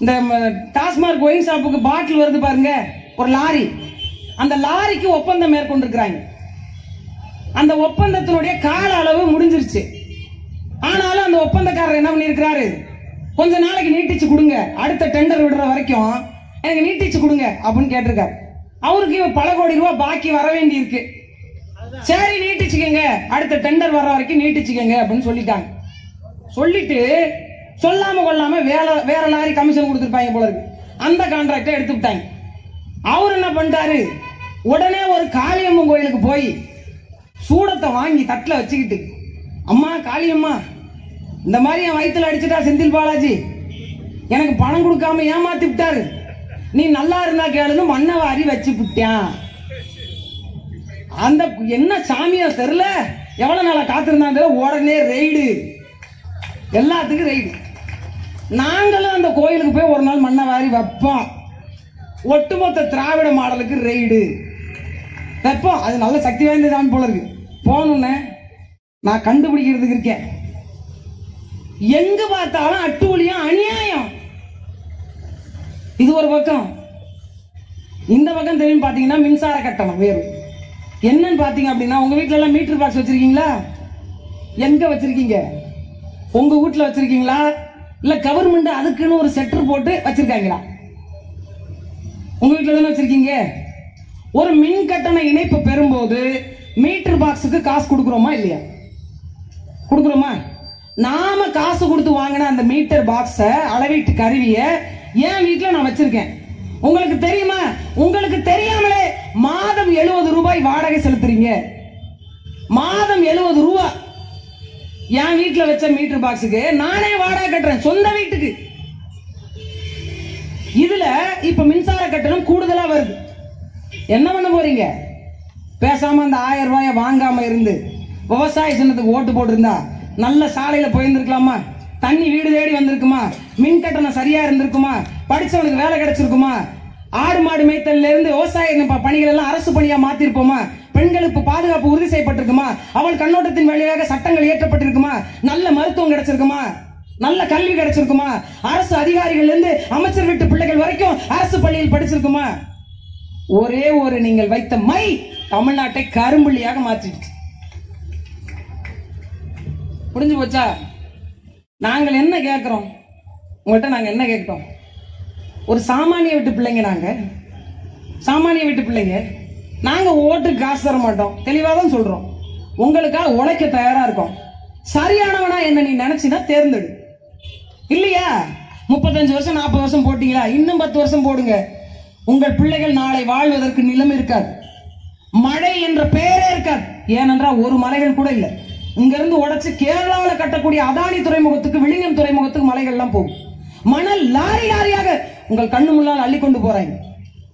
இந்த ம- டாஸ்மாக் ஒயின் ஷாப்புக்கு பாட்டில் வருது பாருங்க ஒரு லாரி. அந்த லாரிக்கு ஒப்பந்தம் மேற்கொண்டிருக்கிறாங்க. அந்த ஒப்பந்தத்தினுடைய கால அளவு முடிஞ்சிருச்சு. ஆனாலும் அந்த ஒப்பந்தக்காரர் என்ன பண்ணியிருக்கிறாரு? கொஞ்ச நாளைக்கு நீட்டிச்சு கொடுங்க. அடுத்த டெண்டர் விடுற வரைக்கும் எனக்கு நீட்டிச்சு கொடுங்க அப்படின்னு கேட்டிருக்காரு. அவருக்கு பல கோடி ரூபாய் பாக்கி வர வேண்டி இருக்கு சரி நீட்டிச்சுக்கங்க. அடுத்த டெண்டர் வர்ற வரைக்கும் நீட்டிச்சுக்கங்க அப்படின்னு சொல்லிட்டாங்க. சொல்லிட்டு சொல்லாம கொள்ளாம வேற வேற லாரி கமிஷன் கொடுத்துருப்பாங்க போல இருக்கு. அந்த கான்ட்ராக்டை எடுத்து விட்டாங்க. அவர் என்ன பண்ணிட்டாரு? உடனே ஒரு காளியம்மன் கோயிலுக்கு போய் சூடத்தை வாங்கி தட்டில் வச்சுக்கிட்டு அம்மா காளியம்மா இந்த மாதிரி என் வயித்துல அடிச்சுட்டா செந்தில் பாலாஜி எனக்கு பணம் கொடுக்காம ஏமாத்தி விட்டாரு நீ நல்லா இருந்தா கேளுன்னு மண்ணை வாரி வச்சு விட்டான் அந்த என்ன சாமியா தெரில எவ்வளவு நாளா காத்திருந்தாங்க உடனே ரெய்டு எல்லாத்துக்கும் ரெய்டு நாங்களும் அந்த கோயிலுக்கு போய் ஒரு நாள் மண்ணை வாரி வைப்போம். ஒட்டுமொத்த திராவிட மாடலுக்கு ரெய்டு வைப்போம். அது நல்ல சக்தி வாய்ந்த சாமி போல இருக்கு. போகணுன்னே நான் கண்டுபிடிக்கிறதுக்கு இருக்கேன். எங்க பார்த்தாலும் அட்டூழியம் அநியாயம். இது ஒரு பக்கம். இந்த பக்கம் தெரியும் பார்த்தீங்கன்னா மின்சார கட்டணம் வேறு. என்னன்னு பார்த்தீங்க அப்படின்னா உங்க வீட்ல எல்லாம் மீட்டர் பாக்ஸ் வச்சிருக்கீங்களா? எங்க வச்சிருக்கீங்க? உங்க வீட்ல வச்சிருக்கீங்களா? இல்ல கவர்மெண்ட் அதுக்குன்னு ஒரு செட்டர் போட்டு வச்சிருக்காங்களா? உங்க வீட்டில் தானே வச்சிருக்கீங்க? ஒரு மின் கட்டண இணைப்பு பெறும்போது மீட்டர் பாக்ஸுக்கு காசு கொடுக்குறோமா இல்லையா? கொடுக்குறோமா? நாம காசு கொடுத்து வாங்கின அந்த மீட்டர் பாக்ஸை அளவீட்டு கருவியை என் வீட்டில் நான் வச்சிருக்கேன். உங்களுக்கு தெரியுமா? உங்களுக்கு தெரியாமலே மாதம் எழுபது ரூபாய் வாடகை செலுத்துறீங்க. மாதம் எழுபது ரூபா. என் வீட்டில் வச்ச மீட்டர் பாக்ஸுக்கு நானே வாடகை கட்டுறேன் சொந்த வீட்டுக்கு. இதுல இப்ப மின்சார கட்டணம் கூடுதலா வருது. என்ன பண்ண போறீங்க? பேசாம அந்த ஆயிரம் ரூபாய வாங்காம இருந்து விவசாய சின்னத்துக்கு ஓட்டு போட்டிருந்தா நல்ல சாலையில போயிருந்துருக்கலாமா? தண்ணி வீடு தேடி வந்திருக்குமா? மின் கட்டணம் சரியா இருந்திருக்குமா? படிச்சவனுக்கு வேலை கிடைச்சிருக்குமா? ஆடு மாடு மேய்த்தல்ல இருந்து விவசாய ப- பணிகள் எல்லாம் அரசு பணியா மாத்திருப்போமா? பெண்களுக்கு பாதுகாப்பு உறுதி செய்யப்பட்டிருக்குமா? அவள் கண்ணோட்டத்தின் வழியாக சட்டங்கள் இயற்றப்பட்டிருக்குமா? நல்ல மருத்துவம் கிடைச்சிருக்குமா? நல்ல கல்வி கிடைச்சிருக்குமா? அரசு அதிகாரிகள் இருந்து அமைச்சர் வீட்டு பிள்ளைகள் வரைக்கும் அரசு பள்ளியில் படிச்சிருக்குமா? ஒரே ஒரு நீங்கள் வைத்த மை தமிழ்நாட்டை கரும்புள்ளியாக மாற்றிடுச்சு. புரிஞ்சு போச்சா? நாங்கள் என்ன கேட்குறோம் உங்கள்கிட்ட நாங்கள் என்ன கேட்குறோம் ஒரு சாமானிய வீட்டு பிள்ளைங்க நாங்கள் சாமானிய வீட்டு பிள்ளைங்க. நாங்கள் ஓட்டு காசு தர மாட்டோம். தெளிவாக தான் சொல்கிறோம் உங்களுக்காக உழைக்க தயாராக இருக்கோம். சரியானவனா என்ன நீ நினச்சினா தேர்ந்தெடு. இல்லையா? முப்பத்தஞ்சு வருஷம் நாற்பது வருஷம் போட்டீங்களா? இன்னும் பத்து வருஷம் போடுங்க. உங்கள் பிள்ளைகள் நாளை வாழ்வதற்கு நிலம் இருக்காது. மழை என்ற பெயரே இருக்காது. ஏனென்றால் ஒரு மலைகள் கூட இல்லை. இங்கிருந்து உடைச்சு கட்டக்கூடிய அதானி துறைமுகத்துக்கு விழிஞம் துறைமுகத்துக்கு மலைகள்லாம் போகும். மணல் லாரி லாரியாக உங்கள் கண்ணு முன்னால் அள்ளி கொண்டு போறாங்க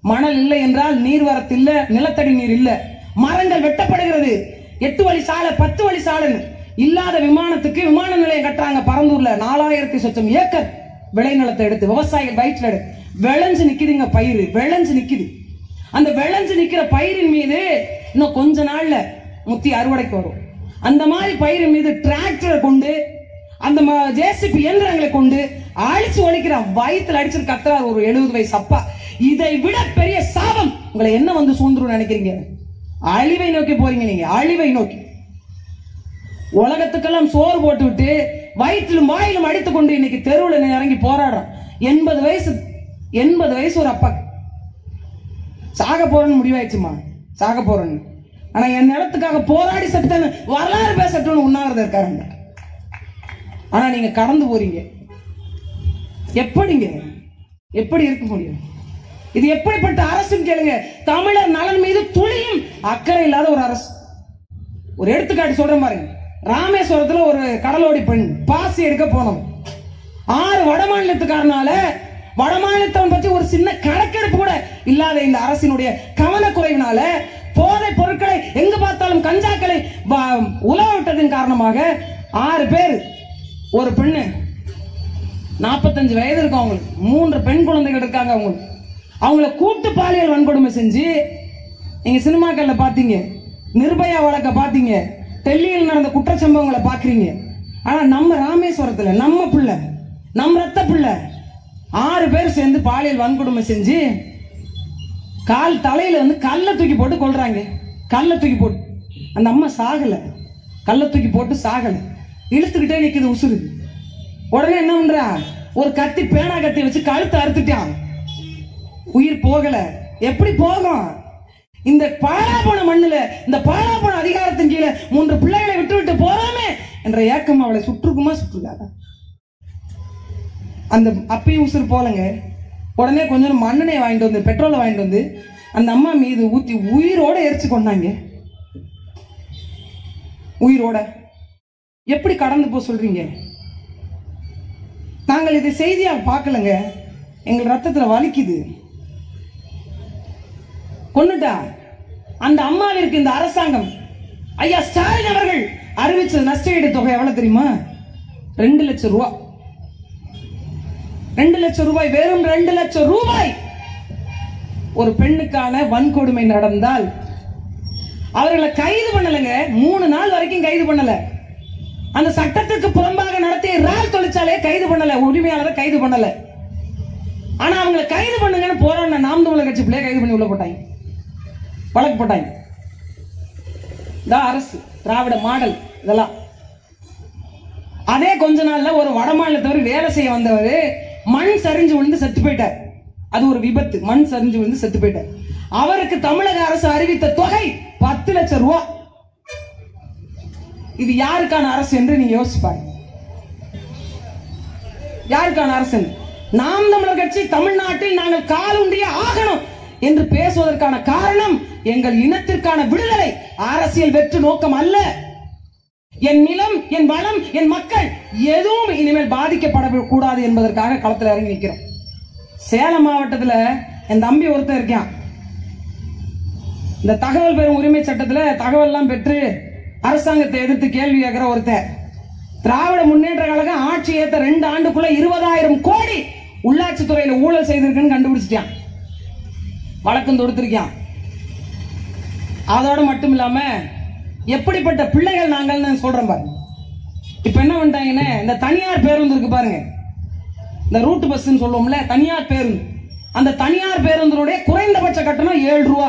மணல் இல்லை என்றால் நீர்வரத்து இல்லை நிலத்தடி நீர் இல்லை. மரங்கள் வெட்டப்படுகிறது. எட்டு வழி சாலை பத்து வழி சாலைன்னு. இல்லாத விமானத்துக்கு விமான நிலையம் கட்டுறாங்க பரந்தூர்ல. நாலாயிரத்தி சொச்சம் ஏக்கர் விளைநிலத்தை எடுத்து விவசாயிகள் வயிற்றுல எடுத்து. விளைஞ்சு நிக்குதுங்க பயிர் விளைஞ்சு நிக்குது. அந்த விளைஞ்சு நிக்கிற பயிரின் மீது இன்னும் கொஞ்ச நாள்ல முத்தி அறுவடைக்கு வரும். அந்த மாதிரி பயிர் மீது டிராக்டரை கொண்டு அந்த ஜேசிபி இயந்திரங்களை கொண்டு அழிச்சு ஒழிக்கிறான் வயிற்றுல அடிச்சு கத்துறாரு ஒரு எழுபது வயசு அப்பா. இதை விட பெரிய சாபம் உங்களை என்ன வந்து சூழ்ந்துரும் நினைக்கிறீங்க? அழிவை நோக்கி போறீங்க நீங்க. அழிவை நோக்கி. உலகத்துக்கெல்லாம் சோறு போட்டு விட்டு வயிற்றிலும் வாயிலும் அடித்து கொண்டு இன்னைக்கு தெருவில் இறங்கி போராடுறான். எண்பது வயசு எண்பது வயசு ஒரு அப்பா. சாக போறேன்னு முடிவாயிடுச்சுமா? சாக போறேன்னு. ஆனா என் நிலத்துக்காக போராடி செத்தன வரலாறு பேசட்டும்னு உண்ணாவிரதம் இருக்காருங்க. ஆனா நீங்க கடந்து போறீங்க. எப்படிங்க? எப்படி இருக்க முடியும்? இது எப்படிப்பட்ட அரசுன்னு கேளுங்க. தமிழர் நலன் மீது துளியும் அக்கறை இல்லாத ஒரு அரசு. ஒரு எடுத்துக்காட்டு சொல்றேன் பாருங்க. ராமேஸ்வரத்துல ஒரு கடலோடி பெண் பாசி எடுக்க போனோம் ஆறு வட மாநிலத்துக்காரனால வட மாநிலத்தவன் பற்றி ஒரு சின்ன கணக்கெடுப்பு கூட இல்லாத இந்த அரசினுடைய கவனக்குறைவினால போதை பொருட்களை எங்கு பார்த்தாலும் கஞ்சாக்களை வ- காரணமாக ஆறு பேர் ஒரு பெண்ணு நாற்பத்தஞ்சு வயது இருக்கும் அவங்களுக்கு. மூன்று பெண் குழந்தைகள் இருக்காங்க அவங்களுக்கு. அவங்கள கூட்டு பாலியல் வன்கொடுமை செஞ்சு நீங்கள் சினிமாக்களில் பார்த்தீங்க நிர்பயா வழக்கை பார்த்தீங்க டெல்லியில் நடந்த குற்றச்சம்பவங்களை பார்க்குறீங்க. ஆனால் நம்ம ராமேஸ்வரத்தில் நம்ம பிள்ளை நம்ம ரத்த பிள்ளை ஆறு பேர் சேர்ந்து பாலியல் வன்கொடுமை செஞ்சு கால் தலையில வந்து கல்லை தூக்கி போட்டு கொள்றாங்க கல்லை தூக்கி போட்டு. அந்த அம்மா சாகல. கல்லை தூக்கி போட்டு சாகல. இழுத்துக்கிட்டே நிக்குது உசுறு. உடனே என்ன பண்றா? ஒரு கத்தி பேனா கத்தி வச்சு கழுத்தை அறுத்துட்டான் உயிர் போகல. எப்படி போகும்? இந்த பாழாப்போன மண்ணுல இந்த பாழாப்போன அதிகாரத்தின் கீழே மூன்று பிள்ளைகளை விட்டு விட்டு போறாமே என்ற ஏக்கம் அவளை சுற்றுக்குமா சுற்றுக்காதா? அந்த அப்பயும் உசுறு போலங்க உடனே கொஞ்சம் மண்ணெண்ணெய் வாங்கிட்டு வந்து பெட்ரோலை வாங்கிட்டு வந்து அந்த அம்மா மீது ஊற்றி உயிரோட எரிச்சு கொண்டாங்க. உயிரோட. எப்படி கடந்து போக சொல்கிறீங்க நாங்கள் இதை செய்தியாக பார்க்கலங்க. எங்கள் ரத்தத்தில் வலிக்குது. கொன்னுட்டா? அந்த அம்மாவிற்கு இந்த அரசாங்கம் ஐயா ஸ்டாலின் அவர்கள் அறிவிச்ச நஷ்டஈடு தொகை எவ்வளவு தெரியுமா? ரெண்டு லட்சம் ரூபா. ரெண்டு லட்சம் ரூபாய் வெறும் ரெண்டு லட்சம் ரூபாய். ஒரு பெண்ணுக்கான வன்கொடுமை நடந்தால் அவர்களை கைது பண்ணலங்க. மூணு நாள் வரைக்கும் கைது பண்ணல. அந்த சட்டத்துக்கு புறம்பாக நடத்திய ரால் தொழிற்சாலையை கைது பண்ணல. உரிமையாளரை கைது பண்ணல. ஆனா அவங்களை கைது பண்ணுங்கன்னு போராடின நாம் தமிழர் கட்சி பிள்ளைய கைது பண்ணி உள்ள போட்டாங்க. வழக்கு போட்டாங்க. தான் அரசு திராவிட மாடல் இதெல்லாம். அதே கொஞ்ச நாள்ல ஒரு வட மாநிலத்தவர் வேலை செய்ய வந்தவர். மண் சரிஞ்சு விழுந்து செத்து போயிட்டார். அது ஒரு விபத்து. மண் சரிஞ்சு விழுந்து செத்து போயிட்டார். அவருக்கு தமிழக அரசு அறிவித்த தொகை பத்து லட்சம் ரூபாய் இது யாருக்கான அரசு என்று நீங்க யோசிப்பாரு யாருக்கான அரசு நாம் தமிழர் கட்சி தமிழ்நாட்டில் நாங்கள் காலுண்டிய ஆகணும் என்று பேசுவதற்கான காரணம் எங்கள் இனத்திற்கான விடுதலை. அரசியல் வெற்று நோக்கம் அல்ல. என் நிலம் என் வளம் என் மக்கள் எதுவும் இனிமேல் பாதிக்கப்படக்கூடாது என்பதற்காக களத்தில் இறங்கி நிற்கிறோம் சேலம் மாவட்டத்தில் என் தம்பி ஒருத்தன் இருக்கான். இந்த தகவல் பெறும் உரிமை சட்டத்தில் தகவல்லாம் பெற்று அரசாங்கத்தை எதிர்த்து கேள்வி கேட்கிற ஒருத்தர் திராவிட முன்னேற்ற கழகம் ஆட்சி ஏத்த ரெண்டு ஆண்டுக்குள்ள இருபதாயிரம் கோடி உள்ளாட்சி துறையில ஊழல் செய்திருக்குன்னு கண்டுபிடிச்சிட்டான். வழக்கம் தொடுத்திருக்கான். அதோட மட்டும் இல்லாமல் எப்படிப்பட்ட பிள்ளைகள் நாங்கள்னு சொல்றோம் பாருங்க. இப்ப என்ன பண்ணிட்டாங்கன்னு இந்த தனியார் பேருந்து இருக்கு பாருங்க. இந்த ரூட் பஸ்ன்னு சொல்லுவோம்ல தனியார் பேருந்து. அந்த தனியார் பேருந்தினுடைய குறைந்தபட்ச கட்டணம் ஏழு ரூபா.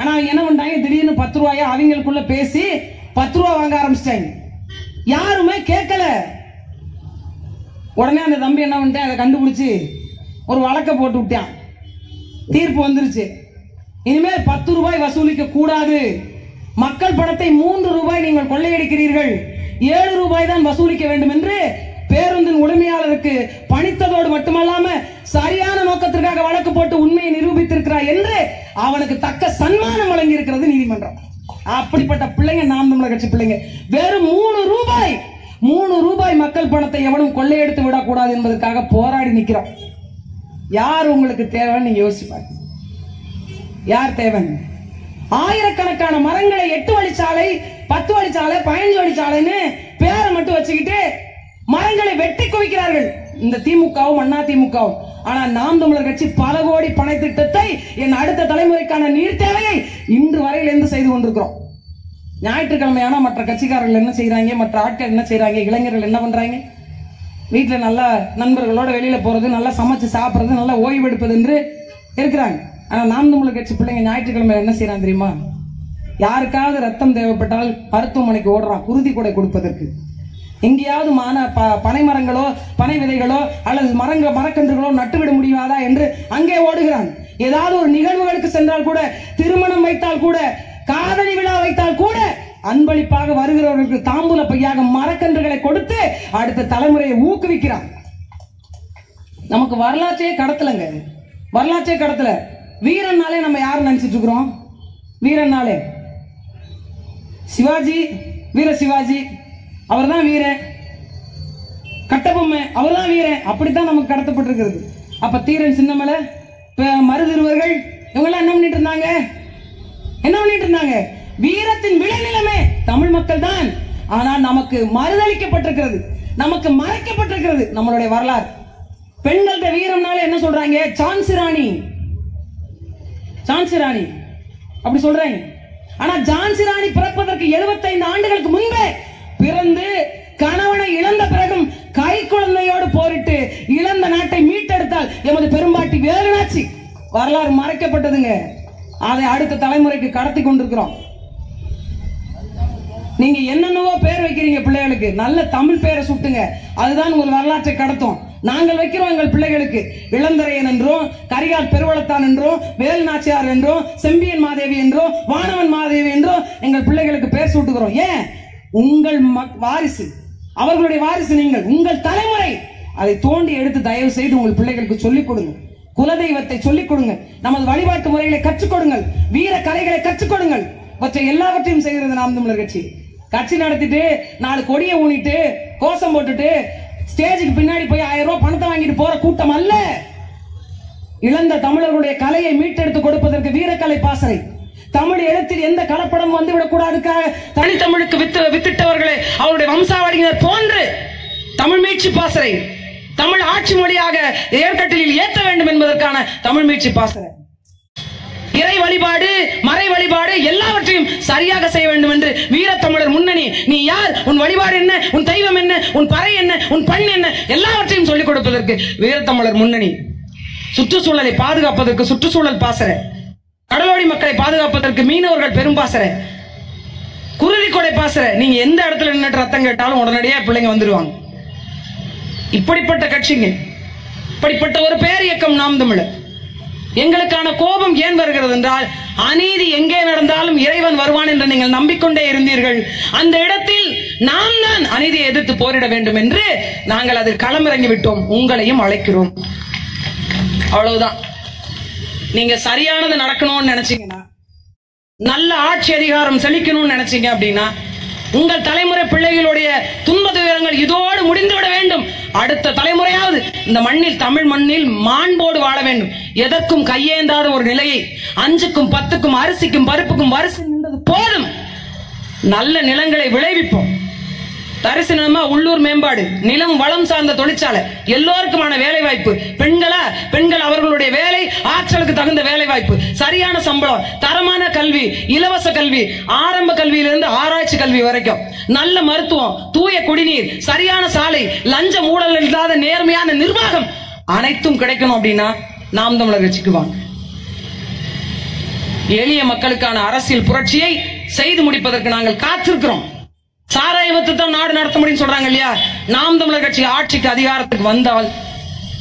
ஆனா அவங்க என்ன பண்ணிட்டாங்க திடீர்னு பத்து ரூபாயா அவங்களுக்குள்ள பேசி பத்து ரூபா வாங்க ஆரம்பிச்சிட்டாங்க. யாருமே கேட்கல. உடனே அந்த தம்பி என்ன பண்ணிட்டேன் அதை கண்டுபிடிச்சு ஒரு வழக்க போட்டு விட்டான். தீர்ப்பு வந்துருச்சு. இனிமேல் பத்து ரூபாய் வசூலிக்க கூடாது மக்கள் பணத்தை மூன்று ரூபாய் நீங்கள் கொள்ளையடிக்கிறீர்கள். ஏழு ரூபாய் தான் வசூலிக்க வேண்டும் என்று பேருந்தின் உரிமையாளருக்கு பணித்ததோடு மட்டுமல்லாம சரியான நோக்கத்திற்காக வழக்கு போட்டு உண்மையை நிரூபித்திருக்கிறார் என்று அவனுக்கு தக்க சன்மானம் வழங்கி இருக்கிறது நீதிமன்றம். அப்படிப்பட்ட பிள்ளைங்க நாம் தமிழக கட்சி பிள்ளைங்க வெறும் மூணு ரூபாய் மூணு ரூபாய் மக்கள் பணத்தை எவனும் கொள்ளையெடுத்து விடக்கூடாது என்பதற்காக போராடி நிற்கிறோம். யார் உங்களுக்கு தேவைன்னு நீங்க யோசிப்பாங்க யார் தேவன் ஆயிரக்கணக்கான மரங்களை எட்டு வழிச்சாலை பத்து வழிச்சாலை பதினஞ்சு வழிச்சாலைன்னு பேரை மட்டும் வச்சுக்கிட்டு மரங்களை வெட்டி குவிக்கிறார்கள். இந்த திமுகவும் அண்ணா திமுகவும். ஆனா நாம் தமிழர் கட்சி பல கோடி பண திட்டத்தை என் அடுத்த தலைமுறைக்கான நீர் தேவையை இன்று வரையில் இருந்து செய்து கொண்டிருக்கிறோம். ஞாயிற்றுக்கிழமையான மற்ற கட்சிக்காரர்கள் என்ன செய்யறாங்க மற்ற ஆட்கள் என்ன செய்யறாங்க இளைஞர்கள் என்ன பண்றாங்க? வீட்டுல நல்லா நண்பர்களோட வெளியில போறது நல்லா சமைச்சு சாப்பிடுறது நல்லா ஓய்வெடுப்பது என்று இருக்கிறாங்க. ஆனா நாம் தமிழர் கட்சி பிள்ளைங்க ஞாயிற்றுக்கிழமை என்ன செய்யறாங்க தெரியுமா? யாருக்காவது ரத்தம் தேவைப்பட்டால் மருத்துவமனைக்கு ஓடுறான் குருதி கூடை கொடுப்பதற்கு. எங்கேயாவது மான ப- பனை மரங்களோ பனை விதைகளோ அல்லது மரங்க மரக்கன்றுகளோ நட்டுவிட முடியாதா என்று அங்கே ஓடுகிறான். ஏதாவது ஒரு நிகழ்வுகளுக்கு சென்றால் கூட திருமணம் வைத்தால் கூட காதலி விழா வைத்தால் கூட அன்பளிப்பாக வருகிறவர்களுக்கு தாம்பூல பையாக மரக்கன்றுகளை கொடுத்து அடுத்த தலைமுறையை ஊக்குவிக்கிறான். நமக்கு வரலாற்றையே கடத்தலைங்க. வரலாற்றையே கடத்தலை. வீரன்னாலே நம்ம யார் நினைச்சிட்டு இருக்கிறோம்? வீரன்னாலே. சிவாஜி வீர சிவாஜி அவர்தான் வீரன். கட்டபொம்மை அவர்தான் வீரன். அப்படித்தான் நமக்கு கடத்தப்பட்டிருக்கிறது. அப்ப தீரன் சின்னமலை ப- மருதிருவர்கள் இவங்கெல்லாம் என்ன பண்ணிட்டு இருந்தாங்க? என்ன பண்ணிட்டு இருந்தாங்க? வீரத்தின் விளைநிலமே தமிழ் மக்கள் தான். ஆனால் நமக்கு மறுதளிக்கப்பட்டிருக்கிறது. நமக்கு மறைக்கப்பட்டிருக்கிறது நம்மளுடைய வரலாறு. பெண்கள்கிட்ட வீரம்னால என்ன சொல்றாங்க? சான்சி ராணி. ஜான்சி ராணி. அப்படி சொல்றாங்க ஆனா ஜான்சி ராணி பிறப்பதற்கு 75 ஆண்டுகளுக்கு முன்பே பிறந்து கணவனை இழந்த பிறகும் கை குழந்தையோடு போரிட்டு இழந்த நாட்டை மீட்டெடுத்தால் எமது பெரும்பாட்டி வேலுநாச்சி வரலாறு மறைக்கப்பட்டதுங்க. அதை அடுத்த தலைமுறைக்கு கடத்தி கொண்டிருக்கிறோம். நீங்க என்னென்னவோ பேர் வைக்கிறீங்க பிள்ளைகளுக்கு. நல்ல தமிழ் பேரை சுட்டுங்க. அதுதான் உங்கள் வரலாற்றை கடத்தும். நாங்கள் வைக்கிறோம் எங்கள் பிள்ளைகளுக்கு. இளந்தரையன் என்றும் கரிகால் பெருவளத்தான் என்றும் வேல் நாச்சியார் என்றும் செம்பியன் மாதேவி என்றும் வானவன் மாதேவி என்றும் எங்கள் பிள்ளைகளுக்கு பேர் சூட்டுகிறோம். ஏன்? உங்கள் மக்- வாரிசு. அவர்களுடைய வாரிசு நீங்கள். உங்கள் தலைமுறை. அதை தோண்டி எடுத்து தயவு செய்து உங்கள் பிள்ளைகளுக்கு சொல்லிக் கொடுங்க. குலதெய்வத்தை சொல்லிக் கொடுங்க. நமது வழிபாட்டு முறைகளை கற்றுக் கொடுங்கள். வீர கலைகளை கற்றுக் கொடுங்கள். இவற்றை எல்லாவற்றையும் செய்கிறது நாம் தமிழர் கட்சி. கட்சி நடத்திட்டு நாலு கொடியை ஊனிட்டு கோஷம் போட்டுட்டு ஸ்டேஜுக்கு பின்னாடி போய் ஆயிரம் ரூபாய் பணத்தை வாங்கிட்டு போற கூட்டம் அல்ல. இழந்த தமிழர்களுடைய கலையை மீட்டெடுத்து கொடுப்பதற்கு வீரக்கலை பாசறை. தமிழ் எழுத்தில் எந்த கலப்படம் வந்துவிடக்கூடாதுக்காக தனித்தமிழுக்கு வித்து வித்திட்டவர்களே அவருடைய வம்சாவளியினர் போன்று தமிழ் மீட்சி பாசறை தமிழ் ஆட்சி மொழியாக ஏற்கட்டலில் ஏற்ற வேண்டும் என்பதற்கான தமிழ் மீட்சி பாசறை. இறை வழிபாடு மறை வழிபாடு எல்லாவற்றையும் சரியாக செய்ய வேண்டும் என்று வீரத்தமிழர் முன்னணி நீ யார்? உன் வழிபாடு என்ன? உன் தெய்வம் என்ன? உன் பறை என்ன? உன் பண் என்ன? எல்லாவற்றையும் சொல்லிக் கொடுப்பதற்கு வீரத்தமிழர் முன்னணி. சுற்றுச்சூழலை பாதுகாப்பதற்கு சுற்றுச்சூழல் பாசறை. கடலோடி மக்களை பாதுகாப்பதற்கு மீனவர்கள் பெரும் பாசறை. குருதி கொடை பாசறை. நீங்க எந்த இடத்துல நின்னுட்டு ரத்தம் கேட்டாலும் உடனடியா பிள்ளைங்க வந்துடுவாங்க இப்படிப்பட்ட கட்சிங்க. இப்படிப்பட்ட ஒரு பேர் இயக்கம் நாம் தமிழர். எங்களுக்கான கோபம் ஏன் வருகிறது என்றால் அநீதி எங்கே நடந்தாலும் இறைவன் வருவான் என்று நீங்கள் நம்பிக்கொண்டே இருந்தீர்கள். அந்த இடத்தில் நாம் தான் அநீதியை எதிர்த்து போரிட வேண்டும் என்று நாங்கள் அதில் களமிறங்கி விட்டோம். உங்களையும் அழைக்கிறோம். அவ்வளவுதான். நீங்க சரியானது நடக்கணும்னு நினைச்சீங்கன்னா நல்ல ஆட்சி அதிகாரம் செழிக்கணும்னு நினைச்சீங்க அப்படின்னா உங்கள் தலைமுறை பிள்ளைகளுடைய துன்ப துயரங்கள் மண்ணோடு முடிந்துவிட வேண்டும். அடுத்த தலைமுறையாவது இந்த மண்ணில் தமிழ் மண்ணில் மாண்போடு வாழ வேண்டும். எதற்கும் கையேந்தாத ஒரு நிலையை அஞ்சுக்கும் பத்துக்கும் அரிசிக்கும் பருப்புக்கும் வரிசை நின்றது போதும். நல்ல நிலங்களை விளைவிப்போம். தரிசனமா உள்ளூர் மேம்பாடு நிலம் வளம் சார்ந்த தொழிற்சாலை எல்லோருக்குமான வேலை வாய்ப்பு பெண்களா பெண்கள் அவர்களுடைய வேலை ஆற்றலுக்கு தகுந்த வேலை வாய்ப்பு சரியான சம்பளம் தரமான கல்வி இலவச கல்வி ஆரம்ப கல்வியிலிருந்து ஆராய்ச்சி கல்வி வரைக்கும். நல்ல மருத்துவம் தூய குடிநீர் சரியான சாலை லஞ்சம் ஊழல் இல்லாத நேர்மையான நிர்வாகம் அனைத்தும் கிடைக்கணும் அப்படின்னா நாம் தமிழர் கட்சிக்கு வாங்க. எளிய மக்களுக்கான அரசியல் புரட்சியை செய்து முடிப்பதற்கு நாங்கள் காத்திருக்கிறோம். சாராயவத்து தான் நாடு நடத்த முடியும்னு சொல்றாங்க இல்லையா? நாம் தமிழர் கட்சி ஆட்சிக்கு அதிகாரத்துக்கு வந்தால்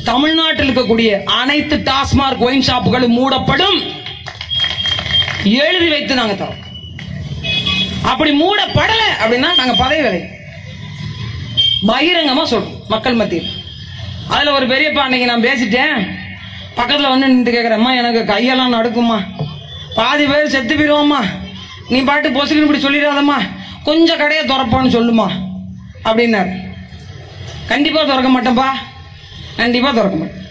தமிழ்நாட்டில் இருக்கக்கூடிய அனைத்து டாஸ்மார்க் ஒயின் ஷாப்புகளும் மூடப்படும். எழுதி வைத்து நாங்க தரோம். அப்படி மூடப்படல அப்படின்னா நாங்க பதவி விலை பகிரங்கமா சொல்றோம் மக்கள் மத்தியில். அதுல ஒரு பெரியப்பா அன்னைக்கு நான் பேசிட்டேன். பக்கத்துல வந்து நின்று கேக்குறேம்மா எனக்கு கையெல்லாம் நடக்குமா பாதி பேர் செத்து போயிடுவோம்மா நீ பாட்டு பொசுக்குன்னு இப்படி சொல்லிடாதம்மா. கொஞ்சம் கடையை திறப்பான்னு சொல்லுமா? அப்படின்னாரு. கண்டிப்பாக திறக்க மாட்டேன்ப்பா கண்டிப்பாக திறக்க மாட்டேன்.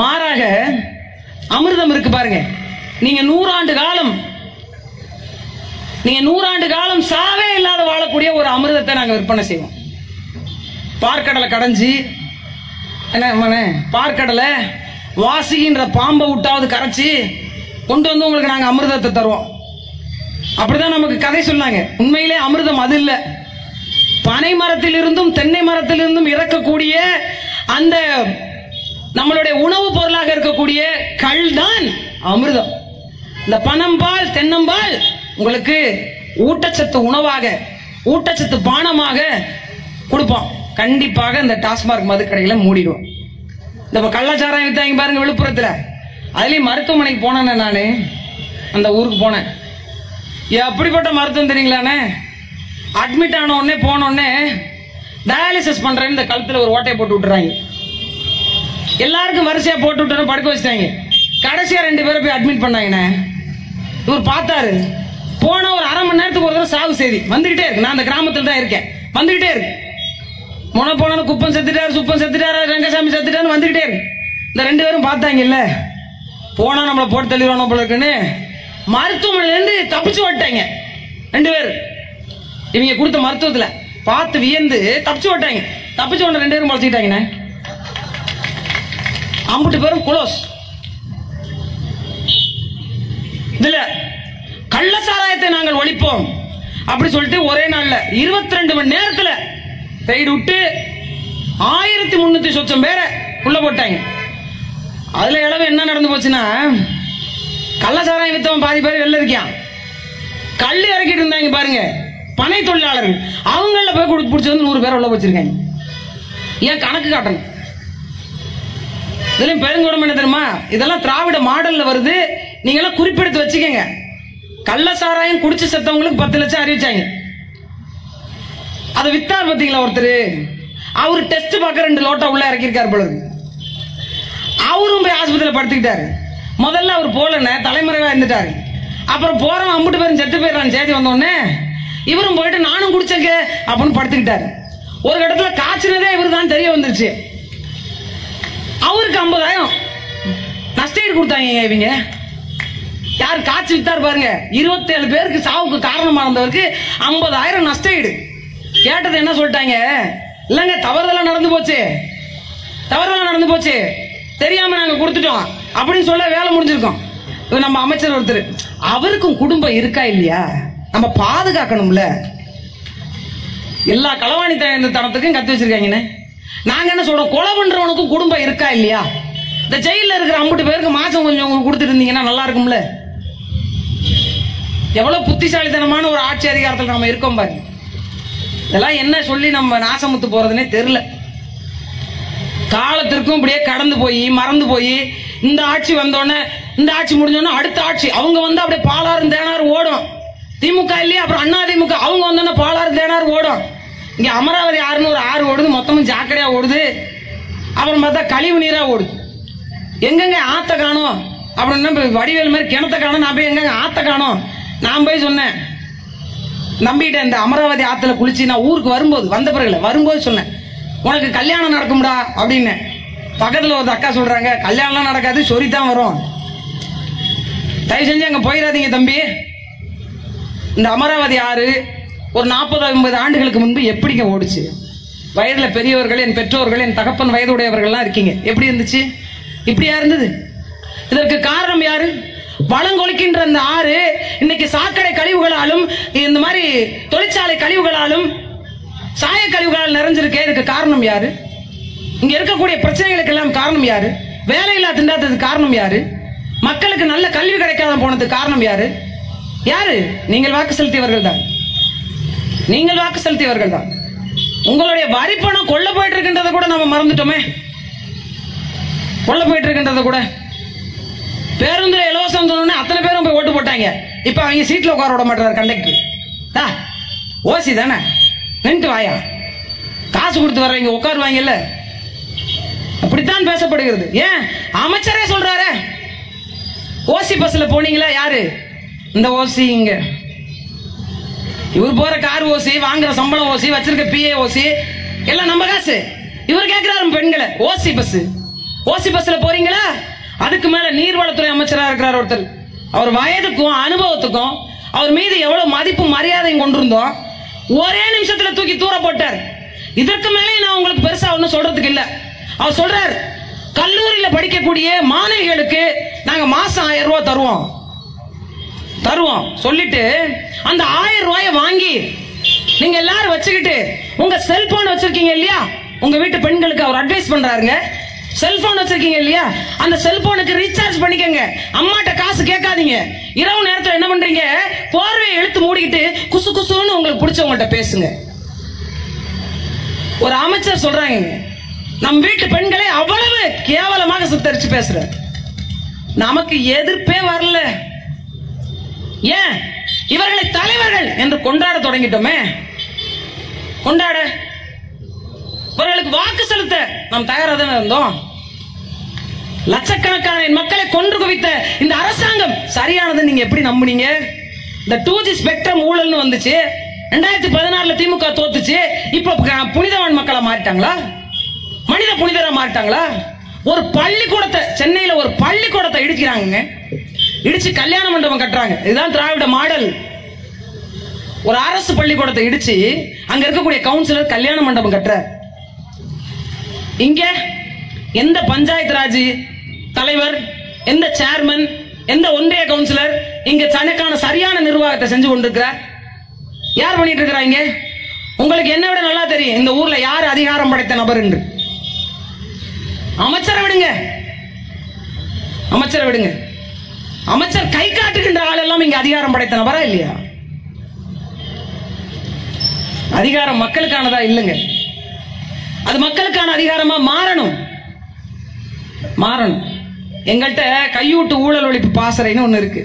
மாறாக அமிர்தம் இருக்கு பாருங்க. நீங்கள் நூறாண்டு காலம் நீங்கள் நூறாண்டு காலம் சாவே இல்லாத வாழக்கூடிய ஒரு அமிர்தத்தை நாங்கள் விற்பனை செய்வோம். பார்க்கடலை கடைஞ்சி என்ன பார்க்கடலை வாசிகின்ற பாம்பை விட்டாவது கரைச்சி கொண்டு வந்து உங்களுக்கு நாங்கள் அமிர்தத்தை தருவோம். அப்படிதான் நமக்கு கதை சொன்னாங்க. உண்மையிலே அமிர்தம் அது இல்ல. பனை மரத்திலிருந்தும் தென்னை மரத்திலிருந்தும் இறக்கக்கூடிய அந்த நம்மளுடைய உணவு பொருளாக இருக்கக்கூடிய கல் தான் அமிர்தம். இந்த பனம்பால் தென்னம்பால் உங்களுக்கு ஊட்டச்சத்து உணவாக ஊட்டச்சத்து பானமாக கொடுப்போம். கண்டிப்பாக இந்த டாஸ்மார்க் மதுக்கடைகளை மூடிடுவோம். இந்த இப்ப கள்ளச்சாராயம் வித்தாங்க பாருங்க விழுப்புரத்துல. அதுலயும் மருத்துவமனைக்கு போனேன்னு நானு. அந்த ஊருக்கு போனேன். எப்படிப்பட்ட மருத்துவம் தெரியுங்களாண்ணே? அட்மிட் ஆன உடனே போன உடனே டயாலிசிஸ் பண்றேன்னு இந்த கழுத்துல ஒரு ஓட்டையை போட்டு விட்டுறாங்க. எல்லாருக்கும் வரிசையா போட்டு விட்டு படுக்க வச்சிட்டாங்க. கடைசியா ரெண்டு பேரை போய் அட்மிட் பண்ணாங்கண்ணே. இவர் பார்த்தாரு. போன ஒரு அரை மணி நேரத்துக்கு ஒரு தடவை சாவு செய்தி. வந்துகிட்டே இருக்கு. நான் அந்த கிராமத்துல தான் இருக்கேன். வந்துகிட்டே இருக்கு. முன போன குப்பம் செத்துட்டாரு சுப்பம் செத்துட்டாரு ரங்கசாமி செத்துட்டாருன்னு வந்துகிட்டே இருக்கு. இந்த ரெண்டு பேரும் பார்த்தாங்க இல்ல போனா நம்மளை போட்டு தள்ளிடுவானோ போல இருக்குன்னு. மருத்துவமனையில இருந்து தப்பிச்சு விட்டாங்க ரெண்டு பேர். இவங்க கொடுத்த மருத்துவத்துல பார்த்து வியந்து தப்பிச்சு விட்டாங்க தப்பிச்சு ஓட்ட ரெண்டு பேரும் முளைச்சிக்கிட்டாங்கண்ணே அம்புட்டு பேரும் குளோஸ். இதுல கள்ள சாராயத்தை நாங்கள் ஒழிப்போம். அப்படி சொல்லிட்டு ஒரே நாள்ல இருபத்தி ரெண்டு மணி நேரத்துல ரைடு விட்டு ஆயிரத்தி முன்னூத்தி சொச்சம் பேரை உள்ள போட்டாங்க. அதுல இளவு என்ன நடந்து போச்சுன்னா கள்ள சாராயம் வித்தவன் பாதி பேர் வெளில இருக்கான் கல் இறக்கிட்டு இருந்தாங்க பாருங்க. பனை தொழிலாளர்கள். அவங்கள போய் கொடுத்து பிடிச்சி வந்து நூறு பேர் உள்ள வச்சிருக்காங்க ஏன் கணக்கு காட்டணும்? இதுலயும் பெருங்கொடம் என்ன தெரியுமா? இதெல்லாம் திராவிட மாடல்ல வருது. நீங்க எல்லாம் குறிப்பெடுத்து வச்சுக்கோங்க. கள்ளசாராயம் குடிச்சு செத்தவங்களுக்கு பத்து லட்சம் அறிவிச்சாங்க. அதை வித்தார் பார்த்தீங்களா ஒருத்தர்? அவர் டெஸ்ட் பார்க்க ரெண்டு லோட்டா உள்ள இறக்கியிருக்காரு போல அவரும் போய் ஆஸ்பத்திரியில் படுத்துக்கிட்டாரு. முதல்ல அவர் போலன்னு தலைமுறையாக இருந்துட்டாரு. அப்புறம் போகிறவன் அம்புட்டு பேரும் செத்து போயிடறான் செய்தி வந்தோடனே இவரும் போயிட்டு நானும் குடிச்சங்க அப்படின்னு படுத்துக்கிட்டாரு. ஒரு இடத்துல காய்ச்சினதே இவரு தான் தெரிய வந்துருச்சு. அவருக்கு ஐம்பதாயிரம். நஷ்டஈடு கொடுத்தாங்க இவங்க. யார் காய்ச்சி வித்தார் பாருங்க. இருபத்தேழு பேருக்கு சாவுக்கு காரணமா இருந்தவருக்கு ஐம்பதாயிரம் நஷ்டஈடு கேட்டது என்ன சொல்லிட்டாங்க? இல்லைங்க தவறுதெல்லாம் நடந்து போச்சு. தவறுதெல்லாம் நடந்து போச்சு. தெரியாம நாங்க கொடுத்துட்டோம். அப்படின்னு சொல்ல வேலை முடிஞ்சிருக்கோம். நம்ம அமைச்சர் ஒருத்தர் அவருக்கும் குடும்பம் இருக்கா இல்லையா? நம்ம பாதுகாக்கணும்ல. எல்லா களவாணி தனத்துக்கும் கத்து வச்சிருக்காங்கண்ணே. நாங்க என்ன சொல்றோம்? கொலை பண்றவனுக்கும் குடும்பம் இருக்கா இல்லையா? இந்த ஜெயில இருக்கிற அம்புட்டு பேருக்கு மாசம் கொஞ்சம் கொடுத்துட்டு இருந்தீங்கன்னா நல்லா இருக்கும்ல? எவ்வளவு புத்திசாலித்தனமான ஒரு ஆட்சி அதிகாரத்தில் நம்ம இருக்கோம் பாருங்க. இதெல்லாம் என்ன சொல்லி நம்ம நாசமுத்து போறதுன்னே தெரியல. காலத்திற்கும் இப்படியே கடந்து போய் மறந்து போய் இந்த ஆட்சி வந்தோடனே இந்த ஆட்சி முடிஞ்சோடனே அடுத்த ஆட்சி. அவங்க வந்து அப்படியே பாலாறு தேனாறு ஓடும். திமுக இல்லையா? அப்புறம் அண்ணா திமுக. அவங்க வந்தோடனே பாலாறு தேனாறு ஓடும். இங்கே அமராவதி ஆறுன்னு ஒரு ஆறு ஓடுது மொத்தமும் ஜாக்கடையா ஓடுது. அப்புறம் பார்த்தா கழிவு நீராக ஓடுது. எங்கெங்க ஆத்த காணோம்? அப்படின்னா இப்ப வடிவேல் மாதிரி கிணத்த காணோம். நான் போய் எங்கெங்க ஆத்த காணோம்? நான் போய் சொன்னேன். நம்பிட்டேன் இந்த அமராவதி ஆற்றுல குளிச்சு நான் ஊருக்கு வரும்போது வந்த பிறகு வரும்போது சொன்னேன். உனக்கு கல்யாணம் நடக்கும்டா அப்படின்னு. பக்கத்தில் ஒரு அக்கா சொல்கிறாங்க கல்யாணம்லாம் நடக்காது சொறி தான் வரும். தயவு செஞ்சு அங்கே போயிடாதீங்க தம்பி. இந்த அமராவதி ஆறு ஒரு நாற்பது ஐம்பது ஆண்டுகளுக்கு முன்பு எப்படிங்க ஓடுச்சு? வயதில் பெரியவர்கள் என் பெற்றோர்கள் என் தகப்பன் வயதுடையவர்கள்லாம் இருக்கீங்க. எப்படி இருந்துச்சு? இப்படியா இருந்தது? இதற்கு காரணம் யாரு? வளங்கொலிக்கின்ற அந்த ஆறு இன்னைக்கு சாக்கடை கழிவுகளாலும் இந்த மாதிரி தொழிற்சாலை கழிவுகளாலும் சாய கழிவுகளால் நிறைஞ்சிருக்கே இதுக்கு காரணம் யாரு? இங்க இருக்கக்கூடிய பிரச்சனைகளுக்கு எல்லாம் காரணம் யாரு? வேலையில்லா திண்டாட்டத்துக்கு காரணம் யாரு? மக்களுக்கு நல்ல கல்வி கிடைக்காத போனதுக்கு காரணம் யாரு? யாரு? நீங்கள் வாக்கு செலுத்தியவர்கள் தான். நீங்கள் வாக்கு செலுத்தியவர்கள் தான். உங்களுடைய வரி பணம் கொள்ள போயிட்டு இருக்கின்றத கூட நம்ம மறந்துட்டோமே. கொள்ள போயிட்டு இருக்கின்றத கூட. பேருந்துல இலவசம் சொன்னோடனே அத்தனை பேரும் போய் ஓட்டு போட்டாங்க. இப்ப அவங்க சீட்ல உட்கார விட மாட்டார் கண்டக்டர் ஓசி தானே? நின்று வாயா. காசு கொடுத்து வர்றவங்க உட்காருவாங்கல்ல? அப்படித்தான் பேசப்படுகிறது. ஏன்? அமைச்சரே சொல்றாரு. ஓசி பஸ்ல போனீங்களா? யாரு? இந்த ஓசி இங்க. இவர் போற கார் ஓசி வாங்குற சம்பளம் ஓசி வச்சிருக்க பிஏ ஓசி எல்லாம் நம்ம காசு. இவர் கேட்கிறாரு பெண்களை. ஓசி பஸ். ஓசி பஸ்ல போறீங்களா? அதுக்கு மேல நீர்வளத்துறை அமைச்சரா இருக்கிறார் ஒருத்தர். அவர் வயதுக்கும் அனுபவத்துக்கும் அவர் மீது எவ்வளவு மதிப்பு மரியாதையும் கொண்டிருந்தோம். ஒரே நிமிஷத்துல தூக்கி தூர போட்டார். இதற்கு மேலே நான் உங்களுக்கு பெருசா ஒன்றும் சொல்றதுக்கு இல்ல. அவர் சொல்றார் கல்லூரியில படிக்கக்கூடிய மாணவிகளுக்கு நாங்க மாசம் ஆயிரம் ரூபாய் தருவோம். தருவோம். சொல்லிட்டு அந்த ஆயிரம் ரூபாய வாங்கி நீங்க எல்லாரும் வச்சுக்கிட்டு உங்க செல்போன் வச்சிருக்கீங்க இல்லையா? உங்க வீட்டு பெண்களுக்கு அவர் அட்வைஸ் பண்றாருங்க. செல்போன் வச்சிருக்கீங்க இல்லையா? அந்த செல்போனுக்கு ரீசார்ஜ் பண்ணிக்கங்க. அம்மாட்ட காசு கேட்காதீங்க. இரவு நேரத்துல என்ன பண்றீங்க? போர்வையை இழுத்து மூடிக்கிட்டு குசு குசுன்னு உங்களுக்கு பிடிச்சவங்கள்ட்ட பேசுங்க. ஒரு அமைச்சர் சொல்றாங்க. நம் வீட்டு பெண்களை அவ்வளவு கேவலமாக சுத்தரிச்சு பேசுற நமக்கு எதிர்ப்பே வரல. ஏன்? இவர்களை தலைவர்கள் என்று கொண்டாட தொடங்கிட்டோமே. கொண்டாட. இவர்களுக்கு வாக்கு செலுத்த நாம் தயாராக தானே இருந்தோம். லட்சக்கணக்கான என் மக்களை கொன்று குவித்த இந்த அரசாங்கம் சரியானதை நீங்க எப்படி நம்புனீங்க? இந்த டூ ஜி ஸ்பெக்ட்ரம் ஊழல்னு வந்துச்சு. ரெண்டாயிரத்தி பதினாறுல திமுக தோத்துச்சு. இப்ப புனிதவான் மக்களை மாறிட்டாங்களா? மனித புனிதரா மாறிட்டாங்களா? ஒரு பள்ளிக்கூடத்தை சென்னையில ஒரு பள்ளிக்கூடத்தை இடிக்கிறாங்க இடிச்சு கல்யாண மண்டபம் கட்டுறாங்க. இதுதான் திராவிட மாடல். ஒரு அரசு பள்ளிக்கூடத்தை இடிச்சு அங்க இருக்கக்கூடிய கவுன்சிலர் கல்யாண மண்டபம் கட்டுற இங்க எந்த பஞ்சாயத்து ராஜ் தலைவர் எந்த சேர்மன் எந்த ஒன்றிய கவுன்சிலர் இங்க தனக்கான சரியான நிர்வாகத்தை செஞ்சு கொண்டிருக்கிறார்? யார் பண்ணிட்டு இருக்கிறாங்க உங்களுக்கு என்ன விட நல்லா தெரியும். இந்த ஊர்ல யார் அதிகாரம் படைத்த நபர் என்று. அமைச்சரை விடுங்க. அமைச்சரை விடுங்க. அமைச்சர் கை காட்டுகின்ற ஆள் எல்லாம் இங்க அதிகாரம் படைத்த நபரா இல்லையா? அதிகாரம் மக்களுக்கானதா இல்லைங்க. அது மக்களுக்கான அதிகாரமா மாறணும். மாறணும் எங்கள்கிட்ட கையூட்டு ஊழல் ஒழிப்பு பாசறைன்னு ஒன்று இருக்கு.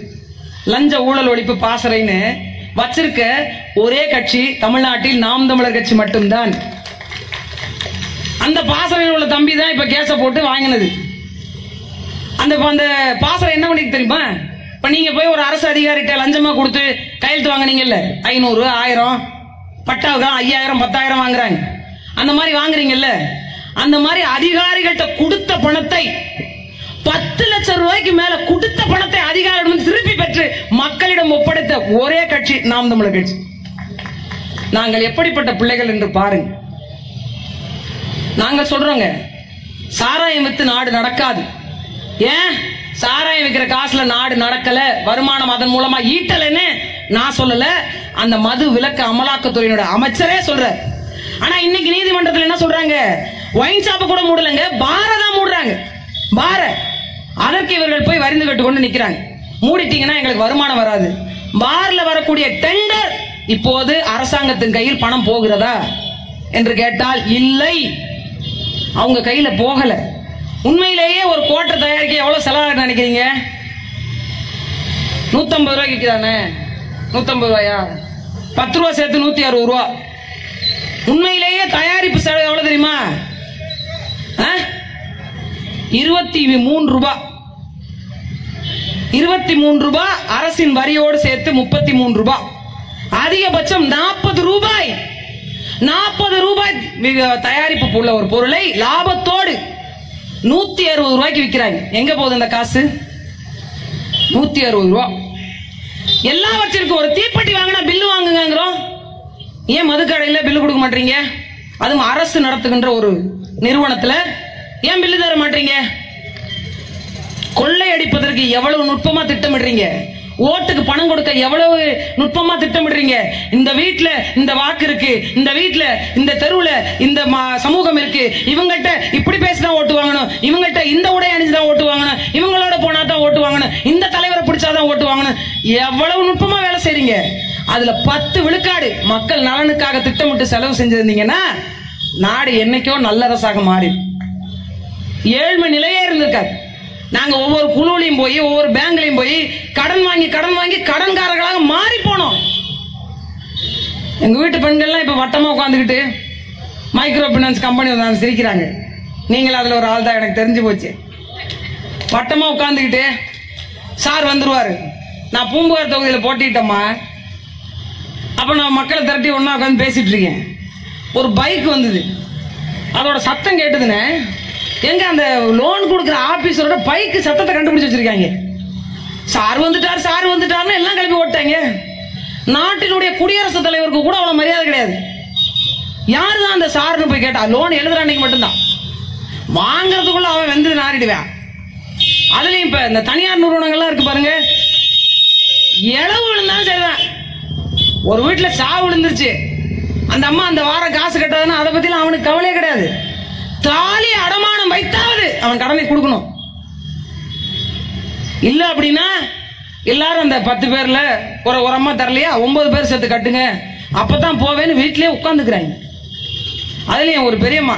லஞ்ச ஊழல் ஒழிப்பு பாசறைன்னு வச்சிருக்க ஒரே கட்சி தமிழ்நாட்டில் நாம் தமிழர் கட்சி மட்டும்தான். அந்த பாசறையில் உள்ள தம்பி தான் இப்ப கேஸ போட்டு வாங்கினது. அந்த அந்த பாசறை என்ன பண்ணிருக்கு தெரியுமா? இப்ப நீங்க போய் ஒரு அரசு அதிகாரிகிட்ட லஞ்சமா கொடுத்து கையெழுத்து வாங்கினீங்கல்ல? ஐநூறு ஆயிரம் பட்டாவுக்கு ஐயாயிரம் பத்தாயிரம் வாங்குறாங்க. அந்த மாதிரி வாங்குறீங்கல்ல? அந்த மாதிரி அதிகாரிகள்ட்ட கொடுத்த பணத்தை பத்து லட்சம் ரூபாய்க்கு மேல கொடுத்த பணத்தை அதிகாரிடம் திருப்பி பெற்று மக்களிடம் ஒப்படைத்த ஒரே கட்சி நாம் தமிழர் கட்சி. நாங்கள் எப்படிப்பட்ட பிள்ளைகள் என்று பாருங்க. நாங்க சொல்றோங்க சாராயம் வித்து நாடு நடக்காது. ஏன்? சாராயம் வைக்கிற காசுல நாடு நடக்கல வருமானம் அதன் மூலமா ஈட்டலன்னு நான் சொல்லல. அந்த மது விலக்கு அமலாக்கத்துறையினோட அமைச்சரே சொல்ற ஆனா இன்னைக்கு நீதிமன்றத்துல என்ன சொல்றாங்க? ஒயின் ஷாப்பை கூட மூடலங்க பாரை தான் மூடுறாங்க. பார அதற்கு இவர்கள் போய் வரிந்து கட்டு கொண்டு நிக்கிறாங்க. மூடிட்டீங்கன்னா எங்களுக்கு வருமானம் வராது. பார்ல வரக்கூடிய டெண்டர் இப்போது அரசாங்கத்தின் கையில் பணம் போகிறதா என்று கேட்டால் இல்லை. அவங்க கையில போகல. உண்மையிலேயே ஒரு கோட்டை தயாரிக்க எவ்வளவு செலவாக நினைக்கிறீங்க? நூத்தம்பது ரூபாய்க்கு தானே நூத்தம்பது ரூபாயா? பத்து ரூபா சேர்த்து நூத்தி அறுபது ரூபா. உண்மையிலேயே தயாரிப்பு செலவு எவ்வளவு தெரியுமா? ஆ? இருபத்தி மூன்று ரூபாய் இருபத்தி மூன்று ரூபாய் அரசின் வரியோடு சேர்த்து முப்பத்தி மூன்று ரூபாய் அதிகபட்சம் நாற்பது ரூபாய். நாற்பது ரூபாய் தயாரிப்பு உள்ள ஒரு பொருளை லாபத்தோடு நூத்தி அறுபது ரூபாய்க்கு விற்கிறாங்க. எங்க போகுது இந்த காசு? நூத்தி அறுபது ரூபா. எல்லாவற்றிற்கும் ஒரு தீப்பெட்டி வாங்கினா பில்லு வாங்குங்கிறோம் ஏன் மதுக்கடையில பில்லு கொடுக்க மாட்டீங்க? அதுவும் அரசு நடத்துகின்ற ஒரு நிறுவனத்துல ஏன் பில்லு தர மாட்டீங்க? கொள்ளை அடிப்பதற்கு எவ்வளவு நுட்பமா திட்டமிடுறீங்க? ஓட்டுக்கு பணம் கொடுக்க எவ்வளவு நுட்பமா திட்டமிடுறீங்க? இந்த வீட்டுல இந்த வாக்கு இருக்கு இந்த வீட்டுல இந்த தெருவுல இந்த சமூகம் இருக்கு. இவங்கள்ட்ட இப்படி பேசிதான் ஓட்டு வாங்கணும். இவங்கள்ட்ட இந்த உடை அணிஞ்சுதான் ஓட்டு வாங்கணும். இவங்களோட போனா தான் ஓட்டு வாங்கணும். இந்த தலைவரை பிடிச்சாதான் ஓட்டு வாங்கணும். எவ்வளவு நுட்பமா வேலை செய்றீங்க? அதுல பத்து விழுக்காடு மக்கள் நலனுக்காக திட்டமிட்டு செலவு செஞ்சிருந்தீங்கன்னா நாடு என்னைக்கோ நல்லரசாக மாறி ஏழ்மை நிலையே இருந்திருக்காது. நாங்க ஒவ்வொரு குழுலையும் போய் ஒவ்வொரு பேங்க்லையும் போய் கடன் வாங்கி கடன் வாங்கி கடன்காரர்களாக மாறி போனோம். எங்க வீட்டு பெண்கள்லாம் இப்ப வட்டமா உட்காந்துக்கிட்டு மைக்ரோ பினான்ஸ் கம்பெனி வந்து சிரிக்கிறாங்க. நீங்களும் அதுல ஒரு ஆள் தான் எனக்கு தெரிஞ்சு போச்சு. வட்டமா உட்காந்துக்கிட்டு சார் வந்துருவாரு. நான் பூம்புகார் தொகுதியில போட்டிட்டேம்மா அப்போ நான் மக்களை திரட்டி ஒன்றா உட்காந்து பேசிகிட்டு இருக்கேன். ஒரு பைக் வந்தது. அதோட சத்தம் கேட்டதுன்னு எங்க அந்த லோன் கொடுக்குற ஆஃபீஸரோட பைக்கு சத்தத்தை கண்டுபிடிச்சு வச்சிருக்காங்க. சார் வந்துட்டார் சார் வந்துட்டார்னு எல்லாம் கிளம்பி ஓட்டாங்க நாட்டினுடைய குடியரசுத் தலைவருக்கு கூட அவ்வளோ மரியாதை கிடையாது. யாரு தான் அந்த சார்னு போய் கேட்டா லோன் எழுதுற அன்னைக்கு மட்டும்தான். வாங்குறதுக்குள்ள அவன் வந்து நாரிடுவான். அதுலயும் இப்ப இந்த தனியார் நிறுவனங்கள்லாம் இருக்கு பாருங்க. இளவு விழுந்தாலும் சரிதான். ஒரு வீட்டில் சாவு விழுந்துருச்சு. அந்த அம்மா அந்த வாரம் காசு கட்டாதுன்னா அதை பத்திலாம் அவனுக்கு கவலையே கிடையாது. தாலி அடமானம் வைத்தாவது அவன் கடனை கொடுக்கணும். இல்ல அப்படின்னா எல்லாரும் அந்த பத்து பேர்ல ஒரு ஒரு அம்மா தரலையா? ஒன்பது பேர் சேர்த்து கட்டுங்க. அப்பதான் போவேன்னு வீட்லயே உட்காந்துக்கிறாங்க. அதுலேயும் ஒரு பெரியம்மா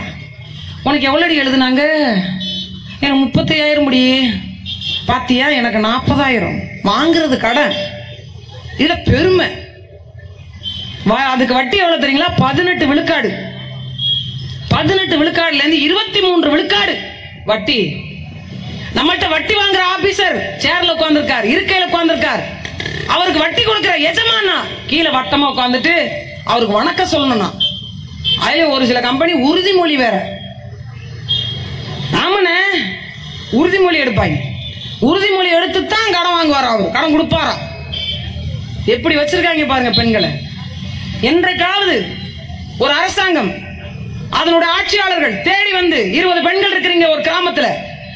உனக்கு எவ்வளோ அடி எழுதுனாங்க? எனக்கு முப்பத்தையாயிரம் முடி. பாத்தியா? எனக்கு நாற்பதாயிரம். வாங்குறது கடன். இதுல பெருமை. அதுக்கு வட்டி எவ்வளவு தெரியுங்களா? பதினெட்டு விழுக்காடு. பதினெட்டு விழுக்காடுல இருந்து இருபத்தி மூன்று விழுக்காடு வட்டி. நம்மள்ட்ட வட்டி வாங்குற ஆபீசர் சேர்ல உட்கார்ந்திருக்கார் இருக்கையில உட்காந்துருக்கார் அவருக்கு வட்டி கொடுக்கிற எஜமானா கீழே வட்டமா உட்காந்துட்டு அவருக்கு வணக்கம் சொல்லணும்னா. அதே ஒரு சில கம்பெனி உறுதிமொழி வேற. ஆமாண்ணே உறுதிமொழி எடுப்பாங்க. உறுதிமொழி எடுத்து தான் கடன் வாங்குவாரா அவர்? கடன் கொடுப்பாரா? எப்படி வச்சிருக்காங்க பாருங்க பெண்களை. என்றைக்காவது ஒரு அரசாங்கம் அதனுடைய ஆட்சியாளர்கள் தேடி வந்து இருபது பெண்கள் இருக்கிறீங்க ஒரு கிராமத்துல.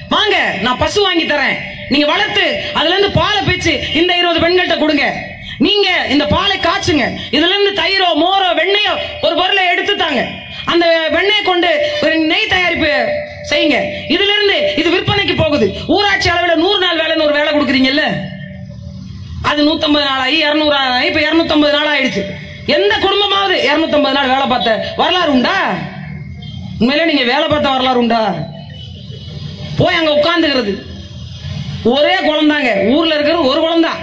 வாங்க நான் பசு வாங்கி தரேன். நீங்க வளர்த்து அதுல இருந்து பாலை பிச்சு இந்த இருபது பெண்கள்ட்ட கொடுங்க. நீங்க இந்த பாலை காய்ச்சுங்க. இதுல இருந்து தயிரோ மோரோ வெண்ணையோ ஒரு பொருளை எடுத்து தாங்க. அந்த வெண்ணெயை கொண்டு ஒரு நெய் தயாரிப்பு செய்யுங்க. இதுல இருந்து இது விற்பனைக்கு போகுது. ஊராட்சி அளவில் நூறு நாள் வேலைன்னு ஒரு வேலை கொடுக்குறீங்கல்ல? அது 150 நாள் ஆகி இருநூறு ஆகி இப்ப 250 நாள் ஆயிடுச்சு. எந்த குடும்பமாவது 250 நாள் வேலை பார்த்த வரலாறு உண்டா? உண்மையிலே நீங்க வேலை பார்த்த வரலாறு உண்டா? போய் அங்க உட்கார்ந்துக்கிறது. ஒரே குழந்தாங்க. ஊர்ல இருக்கிற ஒரு குழந்தா.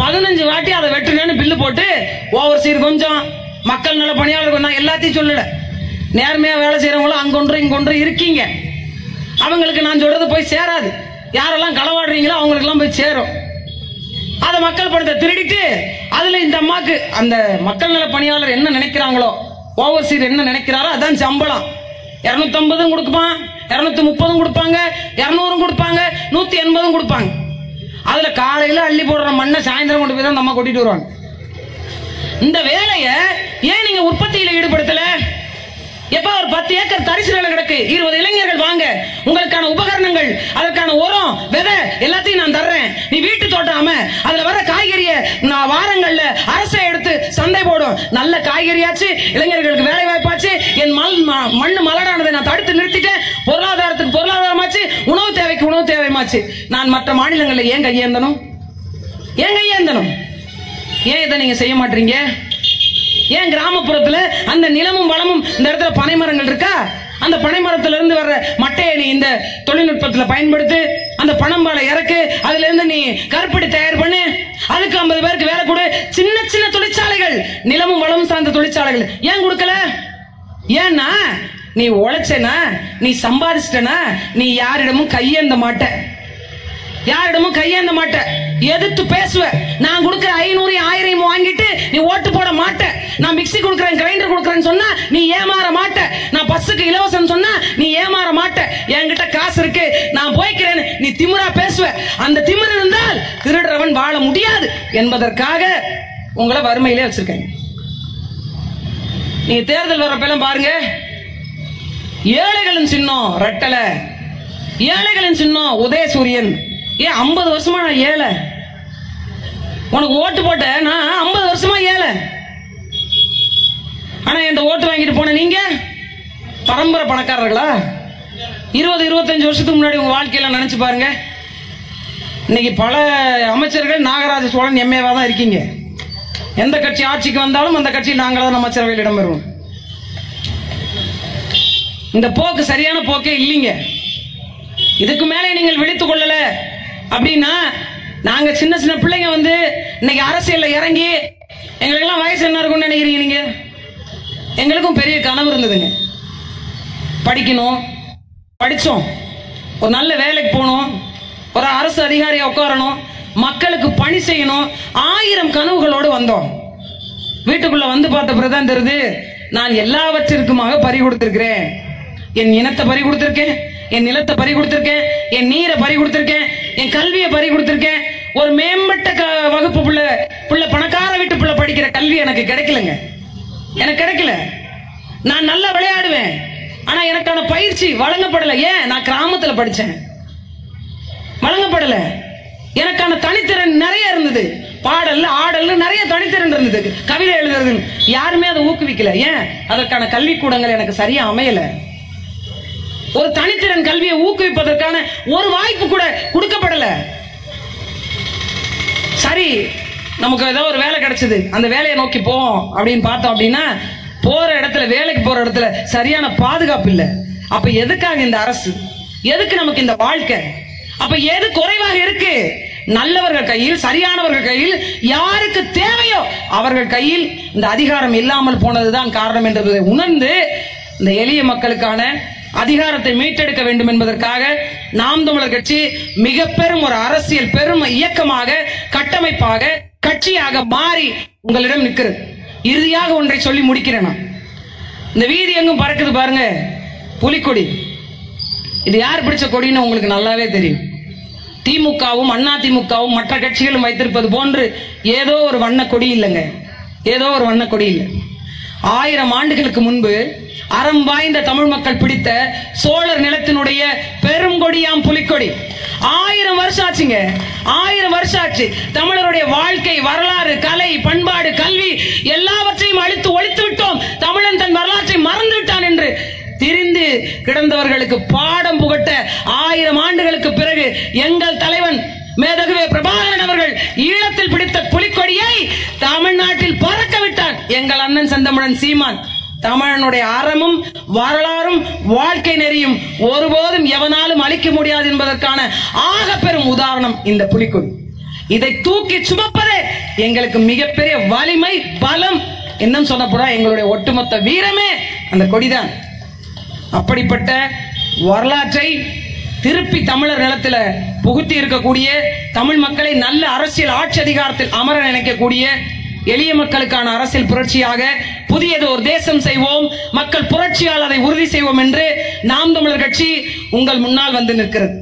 பதினஞ்சு வாட்டி அதை வெட்டுனேன்னு பில்லு போட்டு ஓவர் சீர் கொஞ்சம் மக்கள் நல பணியாளர் நான் எல்லாத்தையும் சொல்லல நேர்மையா வேலை செய்யறவங்களும் அங்கொன்று இங்கொன்று இருக்கீங்க. அவங்களுக்கு நான் சொல்றது போய் சேராது. யாரெல்லாம் களவாடுறீங்களோ அவங்களுக்கு எல்லாம் போய் சேரும். அதை மக்கள் பணத்தை திருடிட்டு அதுல இந்த அம்மாக்கு அந்த மக்கள் நல பணியாளர் என்ன நினைக்கிறாங்களோ ஓவர்சீர் என்ன நினைக்கிறாரோ அதான் சம்பளம். இருநூத்தி ஐம்பதும் கொடுப்பான் இருநூத்தி முப்பதும் கொடுப்பாங்க இருநூறும் கொடுப்பாங்க நூத்தி எண்பதும் கொடுப்பாங்க. அதுல காலையில அள்ளி போடுற மண்ணை சாயந்தரம் கொண்டு போய் தான் அந்த அம்மா கொட்டிட்டு வருவாங்க. இந்த வேலையை ஏன் நீங்க உற்பத்தியில ஈடுபடுத்தல? எப்ப ஒரு பத்து ஏக்கர் தரிசு நிலம் கிடக்கு. இருபது இளைஞர்கள் வாங்க. உங்களுக்கான உபகரணங்கள் அதற்கான உரம் விதை எல்லாத்தையும் நான் தர்றேன். நீ வீட்டு தோட்டாம அதுல வர காய்கறிய நான் வாரங்கள்ல அரசை எடுத்து சந்தை போடும். நல்ல காய்கறியாச்சு இளைஞர்களுக்கு வேலை வாய்ப்பாச்சு. என் மல் ம- மலடானதை நான் தடுத்து நிறுத்திட்டேன். பொருளாதாரத்துக்கு பொருளாதாரமாச்சு உணவு தேவைக்கு உணவு தேவையமாச்சு. நான் மற்ற மாநிலங்களில் ஏன் கையேந்தனும் ஏன் கையேந்தனும் ஏன் இதை நீங்க செய்ய மாட்டீங்க? ஏன் கிராமப்புறத்துல அந்த நிலமும் வளமும் இந்த இடத்துல பனை மரங்கள் இருக்கா? அந்த பனை மரத்துல இருந்து வர்ற மட்டையை நீ இந்த தொழில்நுட்பத்துல பயன்படுத்து அந்த பனம்பாலை இறக்கு அதுல இருந்து நீ கருப்படி தயார் பண்ணு. அதுக்கு ஐம்பது பேருக்கு வேலை கொடு. சின்ன சின்ன தொழிற்சாலைகள் நிலமும் வளமும் சார்ந்த தொழிற்சாலைகள். ஏன் கொடுக்கல? ஏன்னா நீ உழைச்சனா நீ சம்பாதிச்சிட்டனா நீ யாரிடமும் கையேந்த மாட்ட. யாரிடமும் கையேந்த மாட்ட. எதிர்த்து பேசுவ. நான் கொடுக்குற ஐநூறு ஆயிரம் வாங்கிட்டு நீ ஓட்டு போட மாட்ட. நான் மிக்ஸி கொடுக்குறேன் கிரைண்டர் கொடுக்குறேன்னு சொன்னா நீ ஏமாற மாட்ட. நான் பஸ்ஸுக்கு இலவசம் சொன்னா நீ ஏமாற மாட்ட. என்கிட்ட காசு இருக்கு நான் போய்க்கிறேன்னு நீ திமிரா பேசுவ. அந்த திமிர் இருந்தால் திருடுறவன் வாழ முடியாது என்பதற்காக உங்களை வறுமையிலே வச்சிருக்கேன். நீ தேர்தல் வர்றப்பெல்லாம் பாருங்க. ஏழைகளின் சின்னம் ரெட்டலை. ஏழைகளின் சின்னம் உதயசூரியன். ஏன் ஐம்பது வருஷமா நான் ஏழை. உனக்கு ஓட்டு போட்ட நான் ஐம்பது வருஷமா ஏழை. ஆனா என் ஓட்டு வாங்கிட்டு போன நீங்க? பரம்பரை பணக்காரர்களா? இருபது இருபத்தஞ்சு வருஷத்துக்கு முன்னாடி உங்க வாழ்க்கையில நினைச்சு பாருங்க. இன்னைக்கு பல அமைச்சர்கள் நாகராஜ சோழன் எம்ஏவா தான் இருக்கீங்க. எந்த கட்சி ஆட்சிக்கு வந்தாலும் அந்த கட்சியில் நாங்களாம் அமைச்சரவையில் இடம்பெறுவோம். இந்த போக்கு சரியான போக்கே இல்லைங்க. இதுக்கு மேலே நீங்கள் விழித்துக் கொள்ளல. அப்படின்னா நாங்க சின்ன சின்ன பிள்ளைங்க வந்து இன்னைக்கு அரசியல்ல இறங்கி எங்களுக்கெல்லாம் வயசு என்ன இருக்கும்னு நினைக்கிறீங்க நீங்க? எங்களுக்கும் பெரிய கனவு இருந்ததுங்க. படிக்கணும் படிச்சோம். ஒரு நல்ல வேலைக்கு போகணும் ஒரு அரசு அதிகாரியா உட்காரணும் மக்களுக்கு பணி செய்யணும் ஆயிரம் கனவுகளோடு வந்தோம். வீட்டுக்குள்ள வந்து பார்த்த பிறகுதான் தெரியுது நான் எல்லாவற்றிற்குமாக பறி கொடுத்திருக்கிறேன். என் இனத்தை பறி கொடுத்திருக்கேன் என் நிலத்தை பறி கொடுத்துருக்கேன் என் நீரை பறி கொடுத்துருக்கேன் என் கல்வியை பறி கொடுத்துருக்கேன். ஒரு மேம்பட்ட க- வகுப்பு புள்ள புள்ள பணக்கார வீட்டு புள்ள படிக்கிற கல்வி எனக்கு கிடைக்கலங்க. எனக்கு கிடைக்கல. நான் நல்லா விளையாடுவேன். ஆனா எனக்கான பயிற்சி வழங்கப்படல. ஏன்? நான் கிராமத்துல படிச்சேன். வழங்கப்படல. எனக்கான தனித்திறன் நிறைய இருந்தது. பாடல் ஆடல் நிறைய தனித்திறன் இருந்தது. கவிதை எழுதுறது யாருமே அதை ஊக்குவிக்கல. ஏன்? அதற்கான கல்விக்கூடங்கள் எனக்கு சரியா அமையலை. ஒரு தனித்திறன் கல்வியை ஊக்குவிப்பதற்கான ஒரு வாய்ப்பு கூட கொடுக்கப்படல. சரி நமக்கு ஏதோ ஒரு வேலை கிடைச்சது. அந்த வேலையை நோக்கி போவோம் அப்படின்னு பார்த்தோம் அப்படின்னா போற இடத்துல வேலைக்கு போற இடத்துல சரியான பாதுகாப்பு இல்லை. அப்ப எதுக்காக இந்த அரசு? எதுக்கு நமக்கு இந்த வாழ்க்கை? அப்ப எது குறைவாக இருக்கு? நல்லவர்கள் கையில் சரியானவர்கள் கையில் யாருக்கு தேவையோ அவர்கள் கையில் இந்த அதிகாரம் இல்லாமல் போனதுதான் காரணம் என்பதை உணர்ந்து இந்த எளிய மக்களுக்கான அதிகாரத்தை மீட்டெடுக்க வேண்டும் என்பதற்காக நாம் தமிழர் கட்சி மிக பெரும் ஒரு அரசியல் பெரும் இயக்கமாக கட்டமைப்பாக கட்சியாக மாறி உங்களிடம் நிற்கிறது. இறுதியாக ஒன்றை சொல்லி முடிக்கிறேன் நான். இந்த வீதி எங்கும் பறக்குது பாருங்க. புலிக்கொடி. இது யார் பிடிச்ச கொடின்னு உங்களுக்கு நல்லாவே தெரியும். திமுகவும் அண்ணா திமுகவும் மற்ற கட்சிகளும் வைத்திருப்பது போன்று ஏதோ ஒரு வண்ண கொடி இல்லைங்க. ஏதோ ஒரு வண்ண கொடி இல்லை. ஆயிரம் ஆண்டுகளுக்கு முன்பு அறம் வாய்ந்த தமிழ் மக்கள் பிடித்த சோழர் நிலத்தினுடைய பெருங்கொடியாம் புலிக்கொடி. ஆயிரம் வருஷம் ஆச்சுங்க. ஆயிரம் வருஷம் ஆச்சு. தமிழருடைய வாழ்க்கை வரலாறு கலை பண்பாடு கல்வி எல்லாவற்றையும் அழித்து ஒழித்து விட்டோம். தமிழன் தன் வரலாற்றை மறந்து விட்டான் என்று திரிந்து கிடந்தவர்களுக்கு பாடம் புகட்ட ஆயிரம் ஆண்டுகளுக்கு பிறகு எங்கள் தலைவன் மேதகுவே பிரபாகரன் அவர்கள் ஈழத்தில் பிடித்த புலிக்கொடியை தமிழ்நாட்டில் பறக்க விட்டார். எங்கள் அண்ணன் செந்தமிழன் சீமான். தமிழனுடைய அறமும் வரலாறும் வாழ்க்கை நெறியும் ஒருபோதும் எவனாலும் அழிக்க முடியாது என்பதற்கான ஆக பெரும் உதாரணம் இந்த புலிக்கொடி. இதை தூக்கி சுமப்பதே எங்களுக்கு மிகப்பெரிய வலிமை பலம் இன்னும் சொன்னப்படா எங்களுடைய ஒட்டுமொத்த வீரமே அந்த கொடிதான். அப்படிப்பட்ட வரலாற்றை திருப்பி தமிழர் நிலத்துல புகுத்தி இருக்கக்கூடிய தமிழ் மக்களை நல்ல அரசியல் ஆட்சி அதிகாரத்தில் அமர நினைக்கக்கூடிய எளிய மக்களுக்கான அரசியல் புரட்சியாக புதியது ஒரு தேசம் செய்வோம் மக்கள் புரட்சியால் அதை உறுதி செய்வோம் என்று நாம் தமிழர் கட்சி உங்கள் முன்னால் வந்து நிற்கிறது.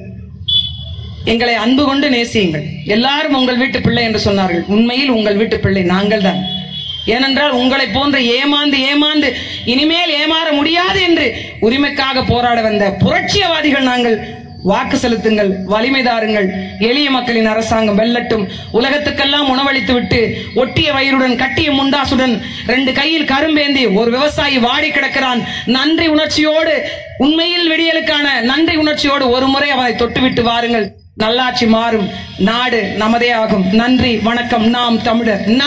எங்களை அன்பு கொண்டு நேசியுங்கள். எல்லாரும் உங்கள் வீட்டு பிள்ளை என்று சொன்னார்கள். உண்மையில் உங்கள் வீட்டு பிள்ளை நாங்கள் தான். ஏனென்றால் உங்களை போன்ற ஏமாந்து ஏமாந்து இனிமேல் ஏமாற முடியாது என்று உரிமைக்காக போராட வந்த புரட்சியவாதிகள் நாங்கள் வாக்கு செலுத்துங்கள் வலிமை தாருங்கள். எளிய மக்களின் அரசாங்கம் வெல்லட்டும். உலகத்துக்கெல்லாம் உணவளித்து விட்டு ஒட்டிய வயிறுடன் கட்டிய முண்டாசுடன் ரெண்டு கையில் கரும்பேந்தி ஒரு விவசாயி வாடி கிடக்கிறான். நன்றி உணர்ச்சியோடு உண்மையில் விடியலுக்கான நன்றி உணர்ச்சியோடு ஒரு முறை அவனை தொட்டுவிட்டு வாருங்கள். நல்லாட்சி மாறும். நாடு நமதே ஆகும். நன்றி வணக்கம். நாம் தமிழர். நாம்